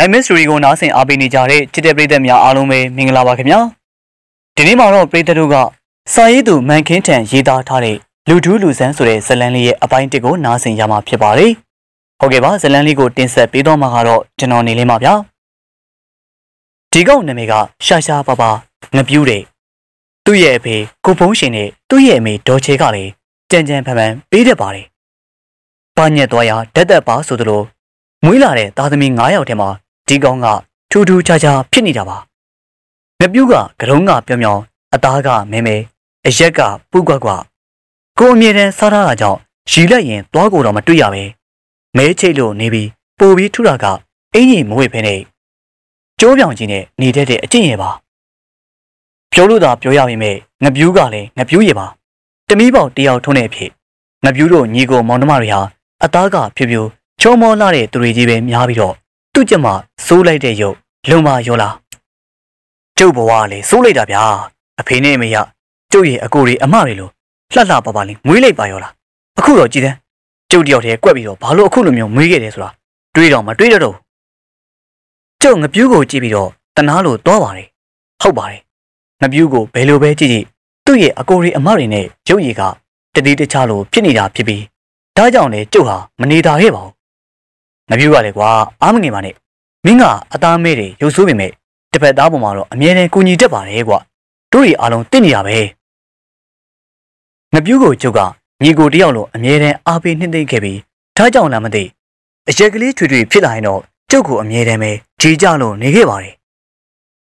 Night Mystery ကိုနားဆင်အားပေးနေကြတဲ့ချစ်တဲ့ပရိသတ်များအားလုံးပဲမင်္ဂလာပါခင်ဗျာဒီနေ့မှာတော့ပရိသတ်တို့ကစာရေးသူမန်ခင်းထံရေးသားထားတဲ့လူထူးလူဆန်းဆိုတဲ့ဇလန်းလေးရဲ့အပိုင်းတစ်ကိုနားဆင်ရမှာဖြစ်ပါတယ်ဟုတ်ကဲ့ပါဇလန်းလေးကိုတင်ဆက်ပေးတော့မှာကတော့ကျွန်တော်နေလေးပါဗျာဒီကောင်နာမည်ကရှာရှာပါပါငပြူးတဲ့သူ့ရဲ့အဖေကိုဖုံးရှင်နဲ့သူ့ရဲ့အမေဒေါ်ချေကလည်းကြံကြံဖန်ဖန်ပေးတတ်ပါတယ်။ပါညက်သွားရာဓာတ်သက်ပါဆိုသလိုမွေးလာတဲ့သားသမီး9ယောက်ထဲမှာ ဒီကောင်ကထူးထူးခြားခြားဖြစ်နေတာပါ။ငပြူးကကရုံးကပြောင်ပြောင်အသားကမဲမဲအရက်ကပူကွက်ကွက်ကိုအမြဲတမ်းစားထားတာကြောင့်ရီလိုက်ရင်သွားကိုတော့မတွေ့ရပဲမဲချိတ်လို့နေပြီးပိုပြီးထူတာကအင်းကြီးမဝေဖဲနဲ့ကျိုးပြောင်ကြီးနဲ့နေတတ်တဲ့အကျင့်ရပါပြောလို့သာပြောရပေမဲ့ငပြူးကလည်းငပြူးရပါတမီးပေါက်တယောက်ထုံးတဲ့အဖြစ်ငပြူးတို့ညီကိုမောင်နှမတွေဟာအသားကဖြူဖြူချုံမောလာတဲ့သူတွေကြီးပဲများပြီးတော့ သူ့ကြက်မှစိုးလိုက်တဲ့ရုပ်လုံမရောလာကျုပ်ဘဝကလေစိုးလိုက်တာဗျာအဖေနဲ့အမေကကျုပ်ရဲ့အကိုတွေအမတွေလိုလှလှပပလေးမွေးလိုက်ပါရောလားအခုတော့ကြည်တဲ့ကျုပ်တယောက်တည်းကွက်ပြီးတော့ဘာလို့အခုလိုမျိုးမွေးခဲ့တယ်ဆိုတာတွေးတော့မတွေးတော့တော့ကျုပ်ငပြူးကိုကြည့်ပြီးတော့တနာလို့တော့ပါတယ်ဟုတ်ပါတယ်ငပြူးကိုဘယ်လိုပဲကြည့်ကြည့်သူ့ရဲ့အကိုရီအမတွေနဲ့ရုပ်ရည်ကတတိတခြားလိုဖြစ်နေတာဖြစ်ပြီးဒါကြောင့်လေကျုပ်ဟာမနေတာခဲ့ပါဘူး ငပြူးကလည်းကွာအားမငင်ပါနဲ့မင်းကအသားမဲတွေရုပ်ဆိုးပေမဲ့တစ်ဖက်သားပေါ်မှာတော့အမြဲတမ်းကူညီတတ်ပါတယ်ကွာတို့ရီအားလုံးတင့်နေတာပဲငပြူးကိုကျုပ်ကညီကိုတယောက်လိုအမြဲတမ်းအားပေးနှိမ့်သိမ့်ခဲ့ပြီးဒါကြောင့်လားမသိအရက်ကလေးထွေထွေဖြစ်လာရင်တော့ကျုပ်ကိုအမြဲတမ်းပဲဂျီကြလို့နေခဲ့ပါတယ်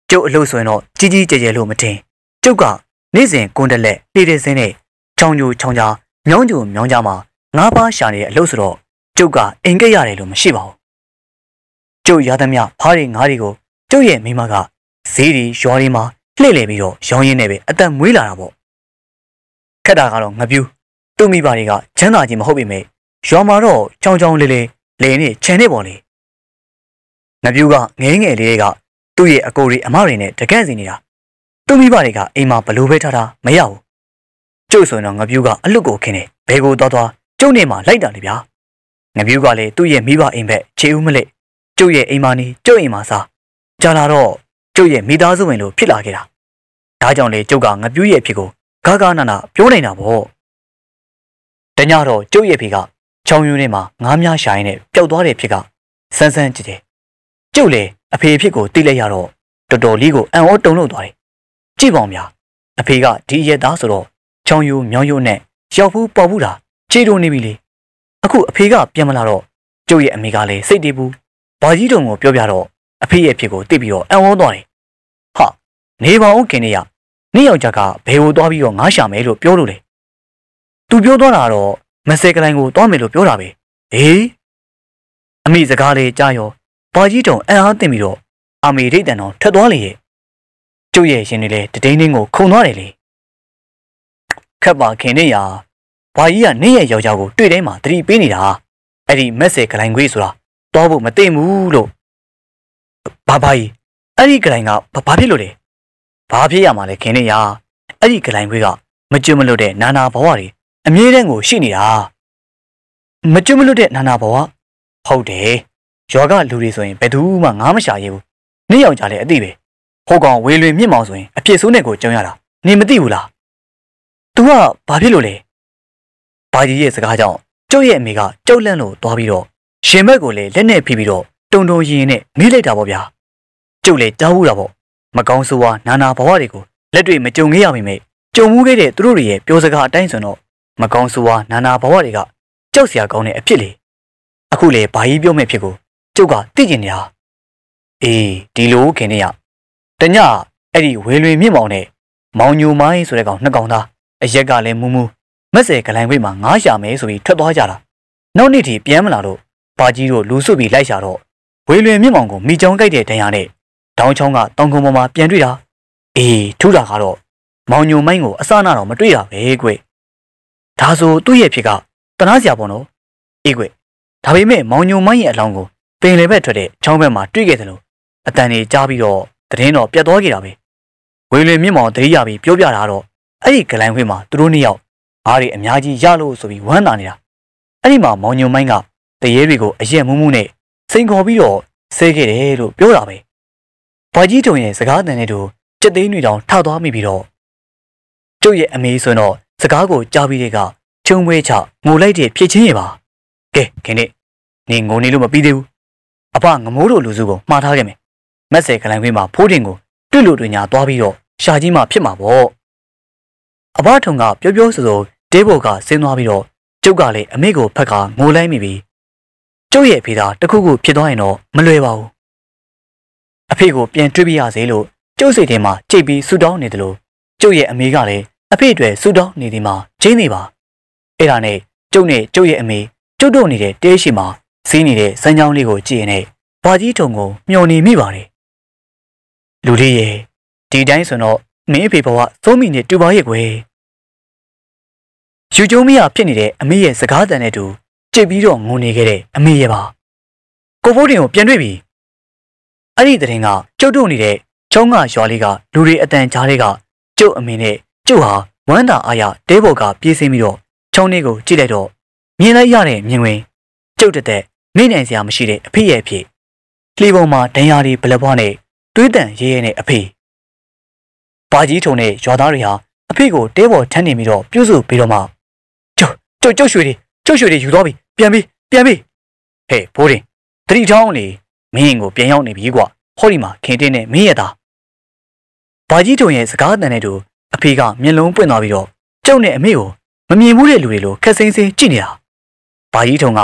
ကျုပ်အလုပ်ဆိုရင်တော့ကြီးကြီးကျယ်ကျယ်လို့မထင်ကျုပ်ကနေ့စဉ်ကွန်တလက်တေးတဲ့စင်းနဲ့ချောင်းညိုချောင်းကြားမြောင်းကျူမြောင်းကြားမှာငါးပါးရှာနေတဲ့အလုပ်ဆိုတော့ ကျုပ်ကအိမ်ကက်ရတယ်လို့မရှိပါဘူးကျုပ်ရသမျှဖားတွေငါးတွေကိုကျုပ်ရဲ့မိမကဈေးတွေရွာတွေမှာလှည့်လည်ပြီးတော့ရောင်းရင်းနဲ့ပဲအသက်မွေးလာတာပေါ့ခက်တာကတော့ငပြူးသူ့မိဘတွေကချမ်းသာခြင်းမဟုတ်ပေမဲ့ရွာမှာတော့ချောင်းချောင်းလေးလေးလေနဲ့ခြံနဲ့ပေါ့လေငပြူးကငဲငယ်လေးတွေကသူ့ရဲ့အကိုတွေအမတွေနဲ့တကန့်စီနေတာသူ့မိဘတွေကအိမ်မှာဘလို့ပဲထားတာမရဘူးကျုပ်ဆိုရင်တော့ငပြူးကအလွတ်ကိုခင်းတယ်ဘဲကိုသွားသွားကျုပ်နေမှာလိုက်တာလေဗျာ ငပြူးကလည်းသူ့ရဲ့မိဘအိမ်ဘက်ခြေဦးမလက်ကျုပ်ရဲ့အိမ်မှာနေကျုပ်အိမ်မှာစားကြာလာတော့ကျုပ်ရဲ့မိသားစုဝင်လိုဖြစ်လာခဲ့တာဒါကြောင့်လေကျုပ်ကငပြူးရဲ့အဖြစ်ကိုဂါဂါနာနာပြောနေတာပေါ့တညတော့ကျုပ်ရဲ့ဖေကချောင်းယူထဲမှာငားများရှာရင်းနဲ့ပျောက်သွားတဲ့ဖြစ်ကဆန်းဆန်းကြည့်တယ်ကျုပ်လေအဖေအဖြစ်ကိုသိလိုက်ရတော့တော်တော်လေးကိုအံ့ဩတုန်လှုပ်သွားတယ်ကြည့်ပါဦးများအဖေကဒီရက်သားဆိုတော့ချောင်းယူမြောင်းယူနဲ့ရောက်ဖူးပေါ်ဘူးတာခြေတုံနေပြီလေ အခုအဖေကပြန်မလာတော့ကျုပ်ရဲ့အမေကလည်းစိတ်တည်ဘူးဘာကြီးတုံကိုပြောပြတော့အဖေရဲ့ဖြစ်ကိုသိပြီးတော့အံ့ဩသွားတယ်ဟာနေပါဦးခင်နေရနေ့ယောက်ျားကဘယ်ကိုသွားပြီးတော့ငားရှာမယ်လို့ပြောလို့လေသူပြောသွားတာတော့မဆဲကလိုင်းကိုသွားမယ်လို့ပြောတာပဲဟေးအမိစကားလေးကြားရောဘာကြီးတုံအံ့အားသင့်ပြီးတော့အမေဒိတ်တန်တော်ထက်သွားလေရဲ့ကျုပ်ရဲ့ရှင်နေလေတဒိန်းဒင်းကိုခုံသွားတယ်လေခက်ပါခင်နေရ ဘာကြီးကနေ့ရဲ့ယောက်ျားကိုတွေ့တိုင်းမှာတတိပေးနေတာအဲ့ဒီမက်ဆေကလိုင်းခွေးဆိုတာသွားဖို့မသိဘူးလို့ဘာဘာကြီးအဲ့ဒီကလိုင်းကဘာဖြစ်လို့လဲဘာဖြစ်ရမှာလဲခင်နေရအဲ့ဒီကလိုင်းခွေးကမကျွမလို့တဲ့နာနာဘဝတွေအမြဲတမ်းကိုရှိနေတာမကျွမလို့တဲ့နာနာဘဝဟုတ်တယ်ယောဂလူတွေဆိုရင်ဘယ်သူမှငားမရှာရဘူးနေ့ယောက်ျားလည်းအသိပဲဟိုကောင်ဝေလွင်မြင့်မောင်ဆိုရင်အပြစ်ဆိုးနဲ့ကိုကြုံရတာနေမသိဘူးလား तू ကဘာဖြစ်လို့လဲ ဘာကြီးရဲ့စကားကြောင့်ကျုပ်ရဲ့အမေကကြောက်လန့်လို့သွားပြီးတော့ရှင်ဘက်ကိုလည်းလက်နဲ့ဖိပြီးတော့တုံတုံရင်နဲ့မေးလိုက်တာပေါ့ဗျာကျုပ်လည်းကြားဘူးတာပေါ့မကောင်းဆိုးဝါနာနာဘဝတွေကိုလက်တွေမကြုံခဲ့ရမိမေကြုံမှုခဲ့တဲ့သူတို့တွေရဲ့ပြောစကားအတိုင်းဆိုတော့မကောင်းဆိုးဝါနာနာဘဝတွေကကြောက်စရာကောင်းတဲ့အဖြစ်လေအခုလေဘာကြီးပြောမဲ့ဖြစ်ကိုကျုပ်ကသိကျင်နေတာအေးဒီလိုခင်နေရတညအဲ့ဒီဝေလွင်မြင့်မောင်နဲ့မောင်ညိုမိုင်းဆိုတဲ့ကောင်နှစ်ကောင်သားအရက်ကလည်းမူးမူး မက်ဆယ်ကလိုင်ခွေးမှာငားရှာမယ်ဆိုပြီးထွက်သွားကြတာနောက်နေ့ထိပြန်မလာတော့ဘာကြီးတို့လူစုပြီးလိုက်ရှာတော့ဝေလွင်မြင့်မောင်ကိုမိချောင်းကြိုက်တဲ့ဒဏ်ရာနဲ့ဒေါင်းချောင်းကတောင်ကုန်းပေါ်မှာပြန်တွေ့တာအေးထူတာကတော့မောင်ညိုမိုင်းကိုအစနာတော့မတွေ့တာပဲကွဒါဆိုသူ့ရဲ့ဖြစ်ကတနာစရာပေါ့နော်အေးကွဒါပေမဲ့မောင်ညိုမိုင်းရဲ့အလောင်းကိုပင်လေဘက်ထွက်တဲ့ချောင်းဘက်မှာတွေ့ခဲ့တယ်လို့အတန်ကြီးကြားပြီးတော့သတင်းတော်ပြတ်သွားခဲ့တာပဲဝေလွင်မြင့်မောင်တတိယပြီးပြောပြတာတော့အဲ့ဒီဂလိုင်းခွေးမှာသူတို့နှစ်ယောက် အားတွေအများကြီးရလို့ဆိုပြီးဝမ်းသာနေတာအဲ့ဒီမှာမောင်ညုံမိုင်းကတရေတွေကိုအရက်မူးမူးနဲ့စိန်ခေါ်ပြီးတော့ဆဲခဲ့တယ်လို့ပြောတာပဲ။ဘာကြီးတုံရဲ့စကားတန်တဲ့တူကြက်သိန်းတွေတောင်ထသွားမိပြီးတော့ကျုပ်ရဲ့အမေဆိုတော့စကားကိုကြားပြီးတဲ့ကချုံမွေးချငိုလိုက်တဲ့ဖြစ်ချင်းရပါ။ကဲခင်ဗျနေငိုနေလို့မပြီးသေးဘူး။အဖငမိုးတို့လူစုကိုမှားထားခဲ့မယ်။မက်ဆယ်ကလိုင်ခွင်းမှာဖိုးတင်ကိုတွေ့လို့တွေ့ညာသွားပြီးတော့ရှာကြီးမှဖြစ်မှာပေါ့။ အဘထုံကပြောပြောဆိုဆိုဒေးဘော်ကဆင်းသွားပြီးတော့ကျုပ်ကလည်းအမေကိုဖက်ကငိုလိုက်မိပြီကျုပ်ရဲ့ဖေသားတခုခုဖြစ်သွားရင်တော့မလွယ်ပါဘူးအဖေကိုပြန်တွေ့ပြရစေလို့ကျုပ်စိတ်ထဲမှာကြိတ်ပြီးဆူတောင်းနေတယ်လို့ကျုပ်ရဲ့အမေကလည်းအဖေအတွက်ဆူတောင်းနေဒီမှာချင်းနေပါအဲ့ဒါနဲ့ကျုပ်နဲ့ကျုပ်ရဲ့အမေကျုပ်တို့နေတဲ့တဲရှိမှာစီးနေတဲ့စမ်းချောင်းလေးကိုကြည့်ရင်ဘာကြီးထုံကိုမျောနေမိပါတယ်လူလေးရဲ့ဒီတိုင်းဆိုတော့ မင်းအဖေဘဝသုံးမိနဲ့တူပါရဲ့ကွယ်ယူကျုံမရဖြစ်နေတဲ့အမေရဲ့စကားတန်နဲ့တူကြိတ်ပြီးတော့ငုံနေခဲ့တဲ့အမေရဲ့ပါကိုဖိုးတင်ကိုပြန်တွေ့ပြီအဲ့ဒီတဲ့ရင်ကကျုပ်တို့နေတဲ့ချုံးကရွာလေးကလူတွေအတန်ကြားတွေကကျုပ်အမေနဲ့ကျုပ်ဟာဝမ်းသာအားရတဲဘော်ကပြေးစင်းပြီးတော့ချုံးလေးကိုကြည့်လိုက်တော့မြင်လိုက်ရတဲ့မြင်ဝင်ကျုပ်တက်တဲ့မိနိုင်စရာမရှိတဲ့အဖေရဲ့အဖြစ်လှေပေါ်မှာဒဏ်ရာတွေဘလက်ဘွားနဲ့တွေးတန်ရဲရဲနဲ့အဖေ ဘာကြီးထုံနဲ့ရွာသားတွေဟာအဖေကိုတဲဘော်ထမ်းနေပြီးတော့ပြုစုပြီးတော့မှကျုပ်ကျုပ်ရွှေတွေကျုပ်ရွှေတွေယူသွားပြီပြန်ပြီပြန်ပြီဟဲ့ဘိုးတင်တတိချောင်းလေမင်းကိုပြန်ရောက်နေပြီကွာဟောဒီမှာခင်တင်းနဲ့မင်းရတာဘာကြီးတုံရဲ့စကားတန်တဲ့တူအဖေကမျက်လုံးပွင့်သွားပြီးတော့ကျုပ်နဲ့အမေကိုမမြင်ဘူးတဲ့လူတွေလိုခက်စိမ့်စိမ့်ကြည့်နေတာဘာကြီးထုံက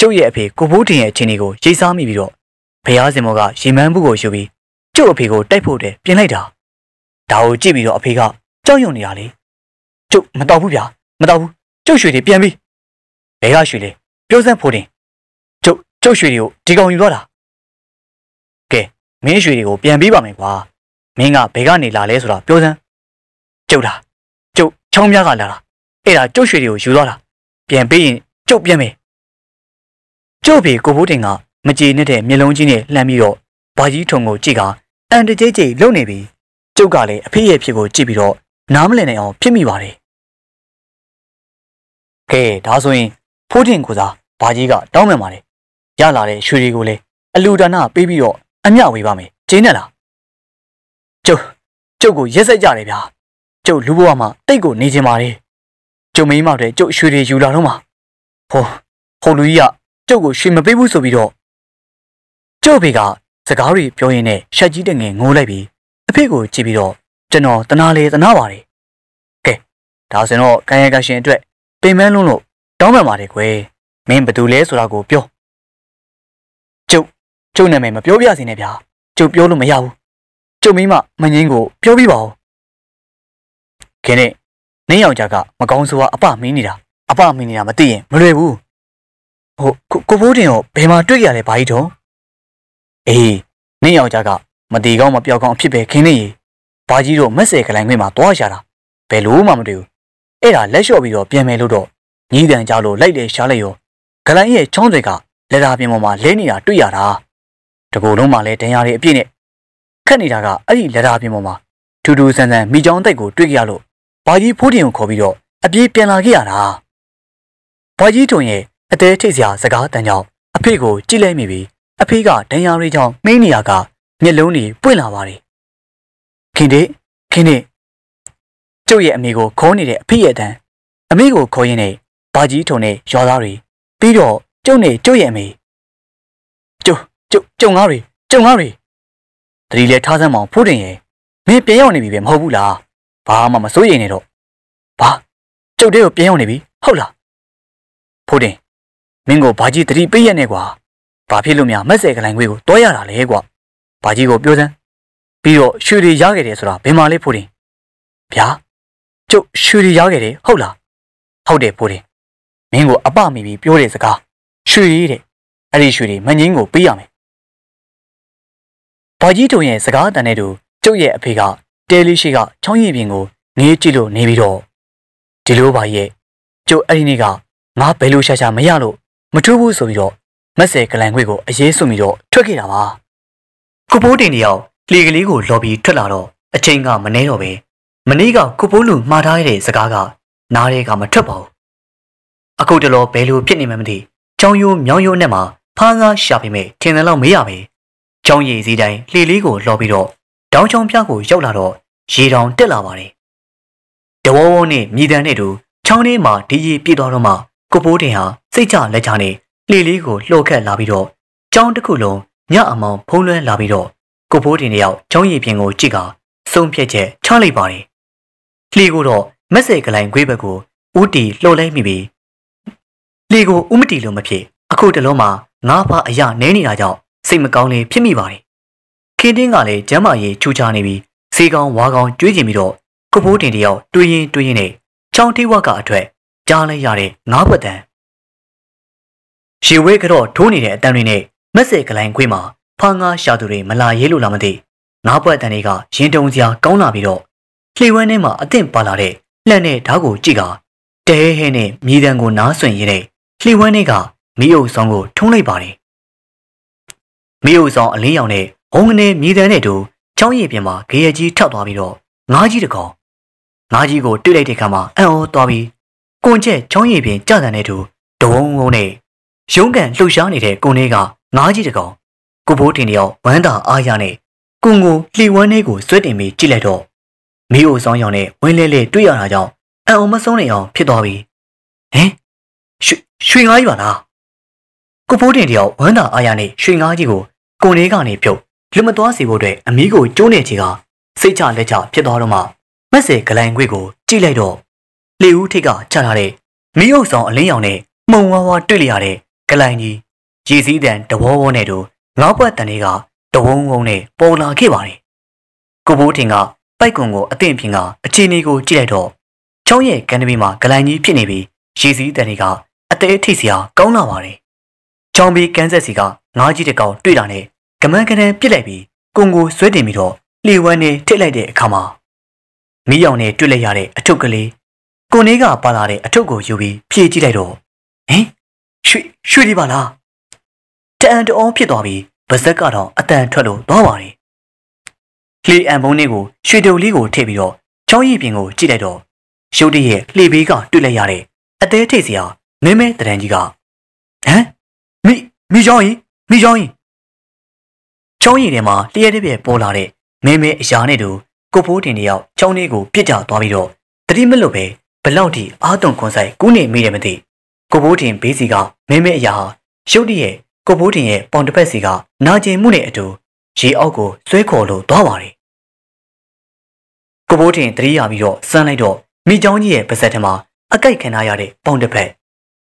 ကျုပ်ရဲ့အဖေကိုဘိုးတင်ရဲ့ချင်းတွေကိုရိတ်စားမိပြီးတော့ဖះစင်မောကရေမန်းဘူးကိုယူပြီးကျုပ်အဖေကိုတိုက်ဖို့တဲ့ပြင်လိုက်တာ ဒါကိုကြည့်ပြီးတော့အဖေကကြောက်ရွံ့နေတာလေကျုပ်မတော်ဘူးဗျာမတော်ဘူးကျုပ်ရွှေတွေပြန်ပြီဘယ်ကရွှေလဲပြောစမ်းဖို့တင်ကျုပ်ကျုပ်ရွှေတွေကိုဒီကောင်ယူသွားတာကဲမင်းရွှေတွေကိုပြန်ပေးပါမယ်ကွာမင်းကဘယ်ကနေလာလဲဆိုတာပြောစမ်းကျုပ်လားကျုပ်ချောင်းများကလာတာအဲ့ဒါကျုပ်ရွှေတွေကိုယူသွားတာပြန်ပေးရင်ကျုပ်ပြန်မယ်ကျုပ်ဖေကိုဘိုးတင်ကမကြေနဲ့မျက်လုံးကြီးနဲ့လှမ်းပြီးတော့ဘာကြီးထုံကိုကြည့်ကအန်တကြိတ်ကြိတ်လုံနေပြီ ကျုပ်ကလည်းအဖေရဲ့ဖြစ်ကိုကြည့်ပြီးတော့နားမလည်နိုင်အောင်ဖြစ်မိပါတယ်ကဲဒါဆိုရင်ဖိုးတင်ကိုစားဘာကြီးကတောင်းပန်ပါတယ်ရလာတဲ့ရွှေတွေကိုလည်းအလူဒါနပေးပြီးတော့အမျှဝေးပါမယ်ကျင်းနဲ့လားကျုပ်ကျုပ်ကိုရက်ဆက်ကြတယ်ဗျာကျုပ်လူဘဝမှာတိတ်ကိုနေချင်ပါတယ်ကျုပ်မိမတွေကျုပ်ရွှေတွေယူလာတော့မှာဟိုဟိုလူကြီးကကျုပ်ကိုရွှေမပေးဘူးဆိုပြီးတော့ကျုပ်ဖေကစကားတွေပြောရင်းနဲ့ရှက်ကြီးတငယ်ငိုးလိုက်ပြီး အဖေကိုကြည့်ပြီးတော့ကျွန်တော်တနာလေတနာပါတယ်ကဲဒါဆိုတော့ခံရကရှင်အတွက်ပင်မန်းလုံးလို့တောင်းပန်ပါတယ်ကွယ်မင်းဘသူလဲဆိုတာကိုပြောကျုပ်ကျုပ်နာမည်မပြောပြစေနဲ့ဗျာကျုပ်ပြောလို့မရဘူးကျုပ်မိမမငင်းကိုပြောပြပါဦးခင်ဗျနင်းယောက်ျားကမကောင်းဆိုးကအပမင်းနေတာအပမင်းနေတာမသိရင်မလွယ်ဘူးဟိုကိုဖိုးတင်ကိုဘယ်မှာတွေ့ရလဲဘာကြီးတော့အေးနင်းယောက်ျားက မတီကောင်းမပြောက်ကောင်းအဖြစ်ပဲခင်းနေရီဘာကြီးတို့မက်ဆယ်ကလိုင်းခွင့်မှာတွားရှာတာဘယ်လို့မှမတွေ့ဘူးအဲ့ဒါလက်လျှော့ပြီးတော့ပြန်မယ်လို့တော့ညီးတန်ကြလို့လိုက်လေရှားလိုက်ရောဂလိုင်းရဲ့ချောင်းတွေကလက်သာပြင်ပေါ်မှာလဲနေတာတွေ့ရတာတကူလုံးမှလည်းဒဏ်ရာတွေအပြည့်နဲ့ခက်နေတာကအဲ့ဒီလက်သာပြင်ပေါ်မှာထူးထူးဆန်းဆန်းမိချောင်းတိုက်ကိုတွေ့ကြရလို့ဘာကြီးဖိုးတင်ကိုခေါ်ပြီးတော့အပြေးပြန်လာခဲ့ရတာဘာကြီးတုံရဲ့အသေးထိတ်စရာစကားတန်ကြောင့်အဖေကိုကြည့်လိုက်မိပြီးအဖေကဒဏ်ရာတွေကြောင့်မိနေရက မျက်လုံးတွေပွင့်လာပါတယ်ခင်တေခင်တေကျုပ်ရဲ့အမေကိုခေါ်နေတဲ့အဖေရဲ့တန်းအမေကိုခေါ်ရင်းနဲ့ဘာကြီးထုံနဲ့ရွာသားတွေပြီးတော့ကျုပ်နဲ့ကျုပ်ရဲ့အမေကျုပ်ကျုပ်ကျုံငါးတွေကျုံငါးတွေတတိလဲထားစမ်းမောင်ဖိုးတင်ရဲ့မင်းပြန်ရောက်နေပြီပဲမဟုတ်ဘူးလားဘာမှမစိုးရိမ်နဲ့တော့ဘာကျုပ်တဲ့ကိုပြန်ရောက်နေပြီဟုတ်လားဖိုးတင်မင်းကိုဘာကြီးတတိပေးရနဲ့ကွာဘာဖြစ်လို့များမက်ဆယ်ကလိုင်ခွေးကိုတွားရတာလဲကွာ ဘာကြီးကိုပြောစမ်းပြီးတော့ရွှေတွေရခဲ့တယ်ဆိုတာဘယ်မှာလဲဖိုးတင်ဗျာကျုပ်ရွှေတွေရခဲ့တယ်ဟုတ်လားဟုတ်တယ်ဖိုးတယ်မင်းကိုအပမိပြီးပြောတဲ့စကားရွှေရည်တဲ့အဲ့ဒီရွှေတွေမငင်းကိုပေးရမယ်ဘာကြီးတုံရဲ့စကားတန်တဲ့သူကျုပ်ရဲ့အဖေကတဲလေးရှိကချောင်းရည်ပြင်ကိုငေးကြည့်လို့နေပြီးတော့ဒီလိုပါရဲ့ကျုပ်အဲ့ဒီနေ့ကငါဘယ်လိုရှာရှာမရလို့မထူးဘူးဆိုပြီးတော့မက်ဆယ်ကလန်ခွေကိုအရေးစွန်ပြီးတော့ထွက်ခဲ့တာပါ ကုပိုးတင်တယောက်လေကလေးကိုလော်ပြီးထွက်လာတော့အချိန်ကမနှဲတော့ပဲမနေ့ကကုပိုးလူမှားထားတဲ့စကားကနားရဲကမထွက်ပါဘူးအခုတလောဘယ်လိုဖြစ်နေမှမသိချောင်းယိုးမြောင်းယိုးနဲ့မှဖားကားရှာပေမဲ့ထင်တယ်လို့မေးရပဲချောင်းရည်စည်းတိုင်းလှေလေးကိုလှော်ပြီးတော့တောင်ချောင်းပြကိုရောက်လာတော့ရေတောင်တက်လာပါတယ်။တဝဝနဲ့မြည်တမ်းနဲ့တူချောင်းထဲမှာဒီရီပြည့်သွားတော့မှကိုပိုးတင်ဟာစိတ်ချလက်ချနဲ့လှေလေးကိုလှော်ခတ်လာပြီးတော့ချောင်းတစ်ခုလုံး ညအမောင်ဖုံးလွှမ်းလာပြီးတော့ကိုပိုးတင်တယောက်ချောင်းရည်ပြင်ကိုကြည့်ကစုံဖြတ်ချက်ချလိုက်ပါတယ်။လှေကိုတော့မက်ဆေကလိုင်ခွေးဘက်ကိုဦးတီလှော်လိုက်မိပြီးလှေကိုဦးမတီလို့မဖြစ်အခုတလုံးမှာငါးဖားအရာနဲနေတာကြောင့်စိတ်မကောင်းလေဖြစ်မိပါတယ်။ခင်းတင်းကလည်းကျမ်းမာရေးချူချနေပြီးစေကောင်ဝါကောင်ကြွေးကျင်ပြီးတော့ကိုဖိုးတင်တယောက်တွေးရင်တွေးရင်နဲ့ချောင်းထိဝကအထွက်ကြားလိုက်ရတဲ့ငါးဘက်တန်ရှီဝဲကတော့ထိုးနေတဲ့အတန်တွေနဲ့ မက်ဆေကလိုင်ခွေးမှာဖာငါရှာသူတွေမလာရဲလို့လားမသိငါးဘက်တန်တွေကရင်တုံစရာကောင်းလာပြီးတော့လှေဝဲထဲမှာအသင့်ပါလာတဲ့လှက်နဲ့ဓာတ်ကိုကြည့်ကတဲဟဲနဲ့မြေတံကိုနားဆွင်ရတဲ့လှေဝဲထဲကမီးအုပ်ဆောင်ကိုထုံးလိုက်ပါတယ်မီးအုပ်ဆောင်အလင်းရောင်နဲ့ဘုံကနေမြေတံနဲ့တူချောင်းရည်ပြင်မှာဂေယကြီးထောက်သွားပြီးတော့ငါးကြီးတကောင်ငါးကြီးကိုတွေ့လိုက်တဲ့ခါမှာအံ့ဩသွားပြီးကွန်ချက်ချောင်းရည်ပြင်ကြတဲ့နဲ့တူဒုံဝုံနဲ့ရုံးကန်လှူရှားနေတဲ့ကွန်လေးက ငါးကြီးတကောင်ကိုဘိုးတင်တယောက်ဝမ်းသာအားရနဲ့ကွန်ကိုလှီဝမ်းလေးကိုဆွဲတင်ပြီးကြည့်လိုက်တော့မီးအိုဆောင်ရောင်နဲ့ဝင်းလဲလဲတွေ့ရတာကြောင့်အံ့ဩမဆုံးနေအောင်ဖြစ်သွားပြီဟင်ရွှေရွှေငါးကြီးပါလားကိုဖိုးတင်တယောက်ဝမ်းသာအားရနဲ့ရွှေငါးကြီးကိုကွန်လေးကနေပြုတ်လူမသွားစေဖို့အတွက်အမီးကိုကျိုးနေချေကစိတ်ချလက်ချဖြစ်သွားတော့မှမက်ဆယ်ဂလိုင်ခွေကိုကြည့်လိုက်တော့လေဦးထိတ်ကချထားတဲ့မီးအုပ်ဆောင်အလင်းရောင်နဲ့မှုံဝါးဝါတွေ့လျရတဲ့ဂလိုင်ကြီး ရည်စည်းတန်တဝေါဝေါနဲ့တို့ငေါ့ပွက်တန်တွေကတဝုံဝုံနဲ့ပေါ်လာခဲ့ပါတယ်ကိုဘိုးထင်ကပိုက်ကွန်ကိုအသင့်ပြင်ကအခြေအနေကိုကြည့်လိုက်တော့ချောင်းရဲ့ကန်တပီမှာဂလိုင်ကြီးဖြစ်နေပြီးရည်စည်းတန်တွေကအသေးထိတ်စရာကောင်းလာပါတယ်ချောင်းပြီးကန်းဆက်စီကငါးကြီးတကောင်တွေ့တာနဲ့ကမန်းကနန်းပြစ်လိုက်ပြီးကွန်ကိုဆွဲတင်ပြီးတော့လှေဝမ်းနဲ့ထစ်လိုက်တဲ့အခါမှာမီးရောင်နဲ့တွေ့လိုက်ရတဲ့အထုပ်ကလေးကိုနေကပါလာတဲ့အထုပ်ကိုယူပြီးဖြည့်ကြည့်လိုက်တော့ဟင်ရွှေရွှေဒီပါလား တအံတအောဖြစ်သွားပြီးဗဇက်ကတော့အတန်ထွက်လို့သွားပါတယ်လှေအံပုံးလေးကိုရွှေတုံလေးကိုထည့်ပြီးတော့ချောင်းရည်ပြင်ကိုကြည့်လိုက်တော့ရုတ်တရက်လှေဘေးကတွေ့လိုက်ရတဲ့အသေးထိတ်စရာမင်းမဲတရန်ကြီးကဟမ်မိမိချောင်းကြီးမိချောင်းကြီးချောင်းရည်ထဲမှာလျှက်တစ်ပြက်ပေါ်လာတဲ့မဲမဲအရာနဲ့တူကိုဖိုးတင်တယောက်ချောင်းလေးကိုပြစ်ကြသွားပြီးတော့တတိမလွတ်ပဲဘလောက်ထိအာတုံခွန်ဆိုင်ကူးနေမိတယ်မသိကိုဖိုးတင်ဘေးစီကမဲမဲအရာဟာရုတ်တရက် ကိုဖိုးတင်ရဲ့ပေါင်တစ်ဖက်စီကနာကျင်မှုနဲ့အတူရေအောက်ကိုဆွဲခေါ်လို့သွားပါတယ်ကိုဖိုးတင်တတိယပြီးတော့စမ်းလိုက်တော့မိချောင်းကြီးရဲ့ပါဇက်ထဲမှာအကိုက်ခံထားရတဲ့ပေါင်တစ်ဖက်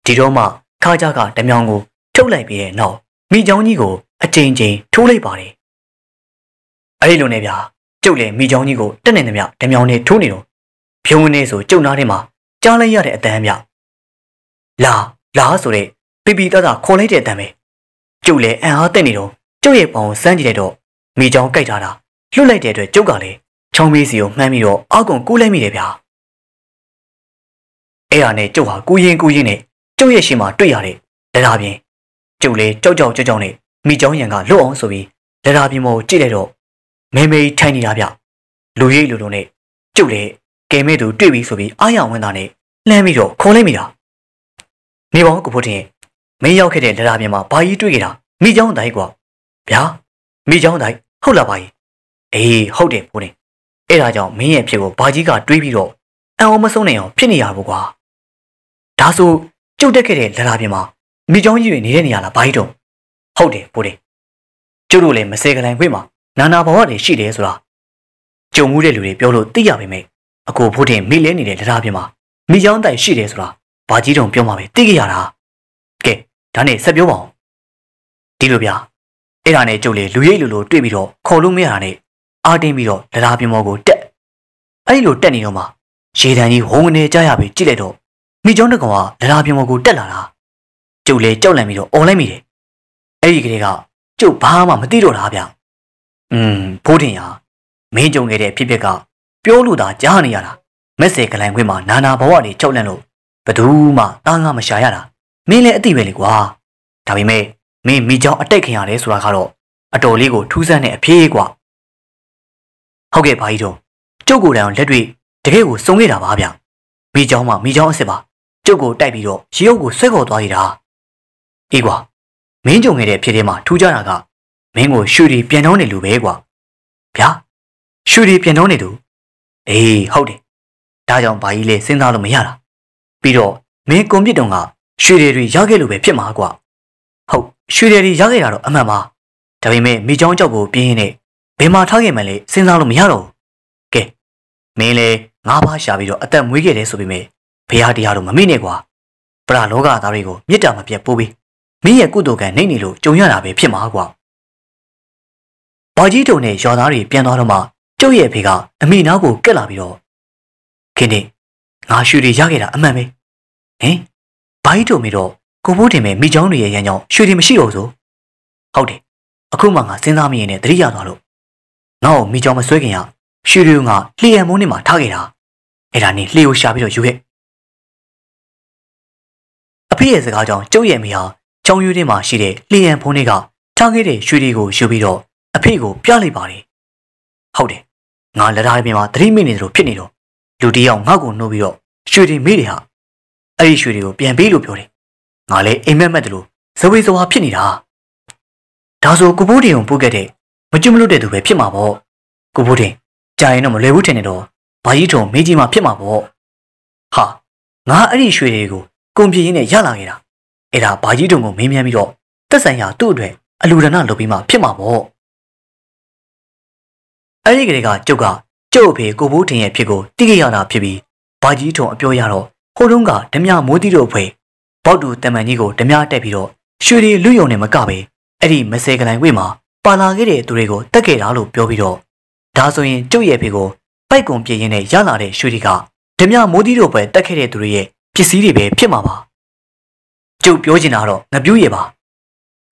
ဒီတော့မှခါကြကဓမြောင်ကိုထုတ်လိုက်ပြီးတဲ့နောက်မိချောင်းကြီးကိုအချိန်ချင်းထိုးလိုက်ပါတယ်အဲ့လိုနဲ့ဗျာကျုပ်လည်းမိချောင်းကြီးကိုတက်နေသမျှဓမြောင်နဲ့ထိုးနေတော့ဖြုံးနေဆိုကျုပ်နားထဲမှာကြားလိုက်ရတဲ့အတန်းဗျလာလာဆိုတဲ့ပြပြသားသားခေါ်လိုက်တဲ့အတန်းပဲ ကျုပ်လည်းအံ့အားတက်နေတော့ကျုပ်ရဲ့ပေါင်ကိုစမ်းကြည့်လိုက်တော့မိချောင်းကြိုက်ထားတာလွတ်လိုက်တဲ့အတွက်ကျုပ်ကလည်းချောင်းမေးစီကိုမှန်းပြီးတော့အောက်ကုန်ကူးလိုက်မိတယ်ဗျာအဲ့ဟာနဲ့ကျုပ်ဟာကူရင်ကူရင်နဲ့ကျုပ်ရဲ့ရှင်မှာတွေ့ရတဲ့လက်လာပြင်ကျုပ်လည်းကြောက်ကြောက်ကြောက်ကြောက်နဲ့မိချောင်းရံကလွတ်အောင်ဆိုပြီးလက်လာပြင်ပေါ်ကြည့်လိုက်တော့မေမေထိုင်နေတာဗျလူရိပ်လူတို့နဲ့ကျုပ်လည်းကဲမဲ့သူတွေ့ပြီဆိုပြီးအားရဝင်တာနဲ့လှမ်းပြီးတော့ခေါ်လိုက်မိတာနေပါဦးကိုဖို့တင် မင်းရောက်ခဲ့တဲ့လက်လာပြင်မှာဘာကြီးတွေ့ခဲ့တာမိချောင်းတိုင်းကွာဗျာမိချောင်းတိုင်းဟုတ်လားဘာကြီးအေးဟုတ်တယ်ဖိုးတင်အဲ့ဒါကြောင့်မင်းရဲ့ဖြစ်ကိုဘာကြီးကတွေးပြီးတော့အံအောင်မဆုံးနိုင်အောင်ဖြစ်နေရဘူးကွာဒါဆိုကျုပ်တက်ခဲ့တဲ့လက်လာပြင်မှာမိချောင်းကြီးတွေနေတဲ့နေရာလားဘာကြီးတော့ဟုတ်တယ်ဖိုးတင်ကျုပ်တို့လည်းမစဲကလိုင်ခွေးမှာနာနာဘဝတွေရှိတယ်ဆိုတာကြုံမှုတဲ့လူတွေပြောလို့သိရပါမယ်အကိုဖိုးတင်မိလဲနေတဲ့လက်လာပြင်မှာမိချောင်းတိုင်ရှိတယ်ဆိုတာဘာကြီးတုံပြောမှာပဲသိကြရတာကဲ ဒါနဲ့ဆက်ပြောပါအောင်ဒီလိုဗျာအဲ့ဒါနဲ့ကျုပ်လေလူရိပ်လူလိုတွေ့ပြီးတော့ခေါ်လို့မရတာနဲ့အာတင်းပြီးတော့လက်လာပြင်ပေါ်ကိုတက်အဲ့ဒီလိုတက်နေတော့မှရေတံကြီးဝုံငနေကြရပြီးကြည့်လိုက်တော့မိကျောင်းတကောင်ကလက်လာပြင်ပေါ်ကိုတက်လာတာကျုပ်လေကြောက်လန့်ပြီးတော့អော်လိုက်မိတယ်အဲ့ဒီကလေးကကျုပ်ဘာမှမသိတော့တာဗျอืมဖိုးတင်ရမင်းကြုံခဲ့တဲ့ဖြစ်ဖြစ်ကပြောလို့သာကြားနေရတာမက်ဆေကလိုင်ခွင့်မှာနာနာဘဝတွေကြောက်လန့်လို့ဘသူမှတားငါမရှာရတာ မင်းလည်းအသိပဲလေကွာဒါပေမဲ့မင်းမိကြောင်အတိတ်ခင်ရတယ်ဆိုတာကတော့အတော်လေးကိုထူးဆန်းတဲ့အဖြေကွာဟုတ်ကဲ့ဘာကြီးတော့ကျုပ်ကိုယ်တိုင်လက်တွေ့တကယ်ကိုစုံခဲ့တာပါဗျမိကြောင်မှမိကြောင်အစ်စ်ပါကျုပ်ကိုတိုက်ပြီးတော့ရေအုပ်ကိုဆွဲခေါ်သွားရတာအေးကွာမင်းကြုံခဲ့တဲ့ဖြစ်ထဲမှာထူးခြားတာကမင်းကိုရွှေတွေပြန်နှောင်းနေလူပဲကွာဗျာရွှေတွေပြန်နှောင်းနေသူအေးဟုတ်တယ်ဒါကြောင့်ဘာကြီးလဲစဉ်းစားလို့မရတာပြီးတော့မင်းကွန်ပျူတာက ရွှေတွေရခဲ့လို့ပဲဖြစ်မှာကွာဟုတ်ရွှေတွေရခဲ့တာတော့အမှန်ပါဒါပေမဲ့မိချောင်းကြောက်ကိုပြင်းရင်းနဲ့ဘယ်မှာထားခဲ့မှလဲစဉ်းစားလို့မရတော့ဘူးကဲမင်းလဲငါးပါးရှာပြီးတော့အသက်မွေးခဲ့တယ်ဆိုပေမဲ့ဘုရားတရားတော့မမိနဲ့ကွာပရာလောကသားတွေကိုမေတ္တာမပြတ်ပို့ပြီးမင်းရဲ့ကုသိုလ်ကံနှိမ့်နေလို့ကြုံရတာပဲဖြစ်မှာကွာဘာကြီးတုံနဲ့ရွာသားတွေပြန်သွားတော့မှကျုပ်ရဲ့ဖေကအမိနာကိုကက်လာပြီးတော့ခင်နေငါရွှေတွေရခဲ့တာအမှန်ပဲဟင် ဘာကြီးတုံပြီးတော့ကိုဖိုးတင်မဲ့မိချောင်းတွေရဲ့ရန်ကြောင့်ရွှေတွေမရှိတော့ဆိုဟုတ်တယ်အခုမှငါစဉ်းစားမိရင်လည်းတတိယသွားလို့ငါ့ကိုမိချောင်းမဆွဲခင်ရရွှေတွေကလျှက်မိုးနေမှာထားခဲ့တာအဲ့ဒါနဲ့လျှက်ကိုရှာပြီးတော့ယူခဲ့အဖေရဲ့စကားကြောင့်ကျုပ်ရဲ့မိဟာချောင်းယူထဲမှာရှိတဲ့လျှက်ဖုန်းတွေကထားခဲ့တဲ့ရွှေတွေကိုယူပြီးတော့အဖေကိုပြလိုက်ပါတယ်ဟုတ်တယ်ငါလက်ထားပြင်မှာသတိမိနေသလိုဖြစ်နေတော့လူတယောက်ငါ့ကိုနှိုးပြီးတော့ရွှေတွေမေးတယ်ဟာ အဲ့ဒီရွှေတွေကိုပြန်ပေးလို့ပြောတယ်ငါလည်းအိမ်မက်မက်တယ်လို့ဇဝေဇဝါဖြစ်နေတာဒါဆိုကိုဘိုးတင်ကိုပို့ခဲ့တဲ့မကျွမလို့တဲ့သူပဲဖြစ်မှာပေါ့ကိုဘိုးတင်ကြာရင်တော့မလွယ်ဘူးထင်နေတော့ဘာကြီးထုံမေးကြီးမှဖြစ်မှာပေါ့ဟာငါအဲ့ဒီရွှေတွေကိုကုန်ပြင်းရင်းနဲ့ရလာခဲ့တာအဲ့ဒါဘာကြီးထုံကိုမေးမြန်းပြီးတော့တက်ဆိုင်ရာသူ့အတွက်အလူဒဏလုပ်ပြီးမှဖြစ်မှာပေါ့အဲ့ဒီကလေးကကျုပ်ကကျုပ်အဖေကိုဘိုးတင်ရဲ့ဖြစ်ကိုတိကျရတာဖြစ်ပြီးဘာကြီးထုံအပြောရတော့ ဟိုတုန်းကဓမြမိုးတီတို့အဖွဲ့ပေါတူတမန်ကြီးကိုဓမြတက်ပြီးတော့ရွှေတွေလူယုံနဲ့မကပဲအဲ့ဒီမစဲကလိုင်ဝိမှာပါလာခဲ့တဲ့သူတွေကိုတက်ခဲ့တာလို့ပြောပြီးတော့ဒါဆိုရင်ကျုပ်ရဲ့ဖေကိုပိုက်ကုံပြင်းရင်းနဲ့ရလာတဲ့ရွှေတွေကဓမြမိုးတီတို့ပဲတက်ခဲ့တဲ့သူတွေရဲ့ပစ္စည်းတွေပဲဖြစ်မှာပါကျုပ်ပြောချင်တာတော့ငပြူးရဲ့ပါ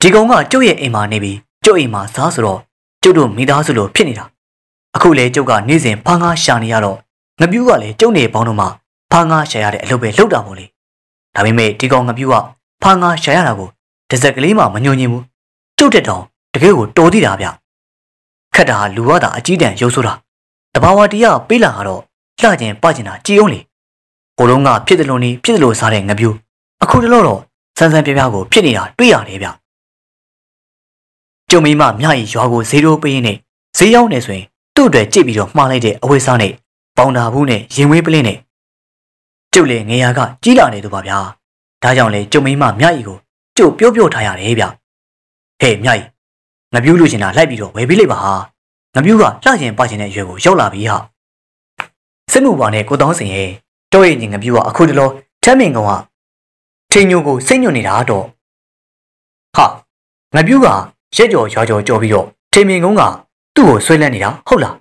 ဒီကောင်ကကျုပ်ရဲ့အိမ်မှာနေပြီးကျုပ်အိမ်မှာစားဆိုတော့ကျုပ်တို့မိသားစုလိုဖြစ်နေတာအခုလေကျုပ်ကနေ့စဉ်ဖားငါရှာနေရတော့ငပြူးကလည်းကျုပ်နေပေါင်းတော့မှ ဖားငါရှာရတဲ့အလုပ်ပဲလုပ်တာမို့လေဒါပေမဲ့ဒီကောင်ငပြူးကဖားငါရှာရတာကိုတစ်စက်ကလေးမှမညှို့ညင်ဘူးကျုပ်တက်တောင်တကယ်ကိုတော်သေးတာဗျခက်တာဟာလူရတာအကြီးတန်းရုပ်ဆိုတာတဘာဝတရားပေးလာတော့လှကျင်ပကျင်တာကြည်အောင်လေဟိုလုံးကဖြစ်တယ်လို့နေဖြစ်တယ်လို့စားတဲ့ငပြူးအခုတလို့တော့ဆန်းဆန်းပြပြကိုဖြစ်နေတာတွေ့ရတယ်ဗျကျုံမိမမြရီရွာကိုဈေးတိုးပေးရင်းနဲ့ဈေးရောက်နေဆိုရင်သူ့အတွက်ကြည့်ပြီးတော့မှားလိုက်တဲ့အဝိစားနဲ့ပေါင်တာဘူးနဲ့ရင်ဝေးပလင်းနဲ့ ကျုပ်လေငရာကကြီးလာနေသူပါဗျာဒါကြောင့်လေကျုံမိမမြရီကိုကျုပ်ပြောပြောထားရတယ်ဗျဟဲ့မြရီငပြူးလူချင်တာလိုက်ပြီးတော့ဝယ်ပေးလိုက်ပါဟာငပြူးကလှကျင်ပကျင်တဲ့အရွယ်ကိုရောက်လာပြီဟာစစ်မှုပါနဲ့ကိုတောင်းစင်ရဲ့တော့ရဲ့ညီငပြူးကအခုတလောထမ်းမင်ကောင်ကထိန်ညိုကိုစိတ်ညွတ်နေတာတော့ဟာငပြူးကရက်ကြော်ရွာကြော်ကြော်ပြီးတော့ထိန်မင်ကောင်ကသူ့ကိုဆွဲလန့်နေတာဟုတ်လား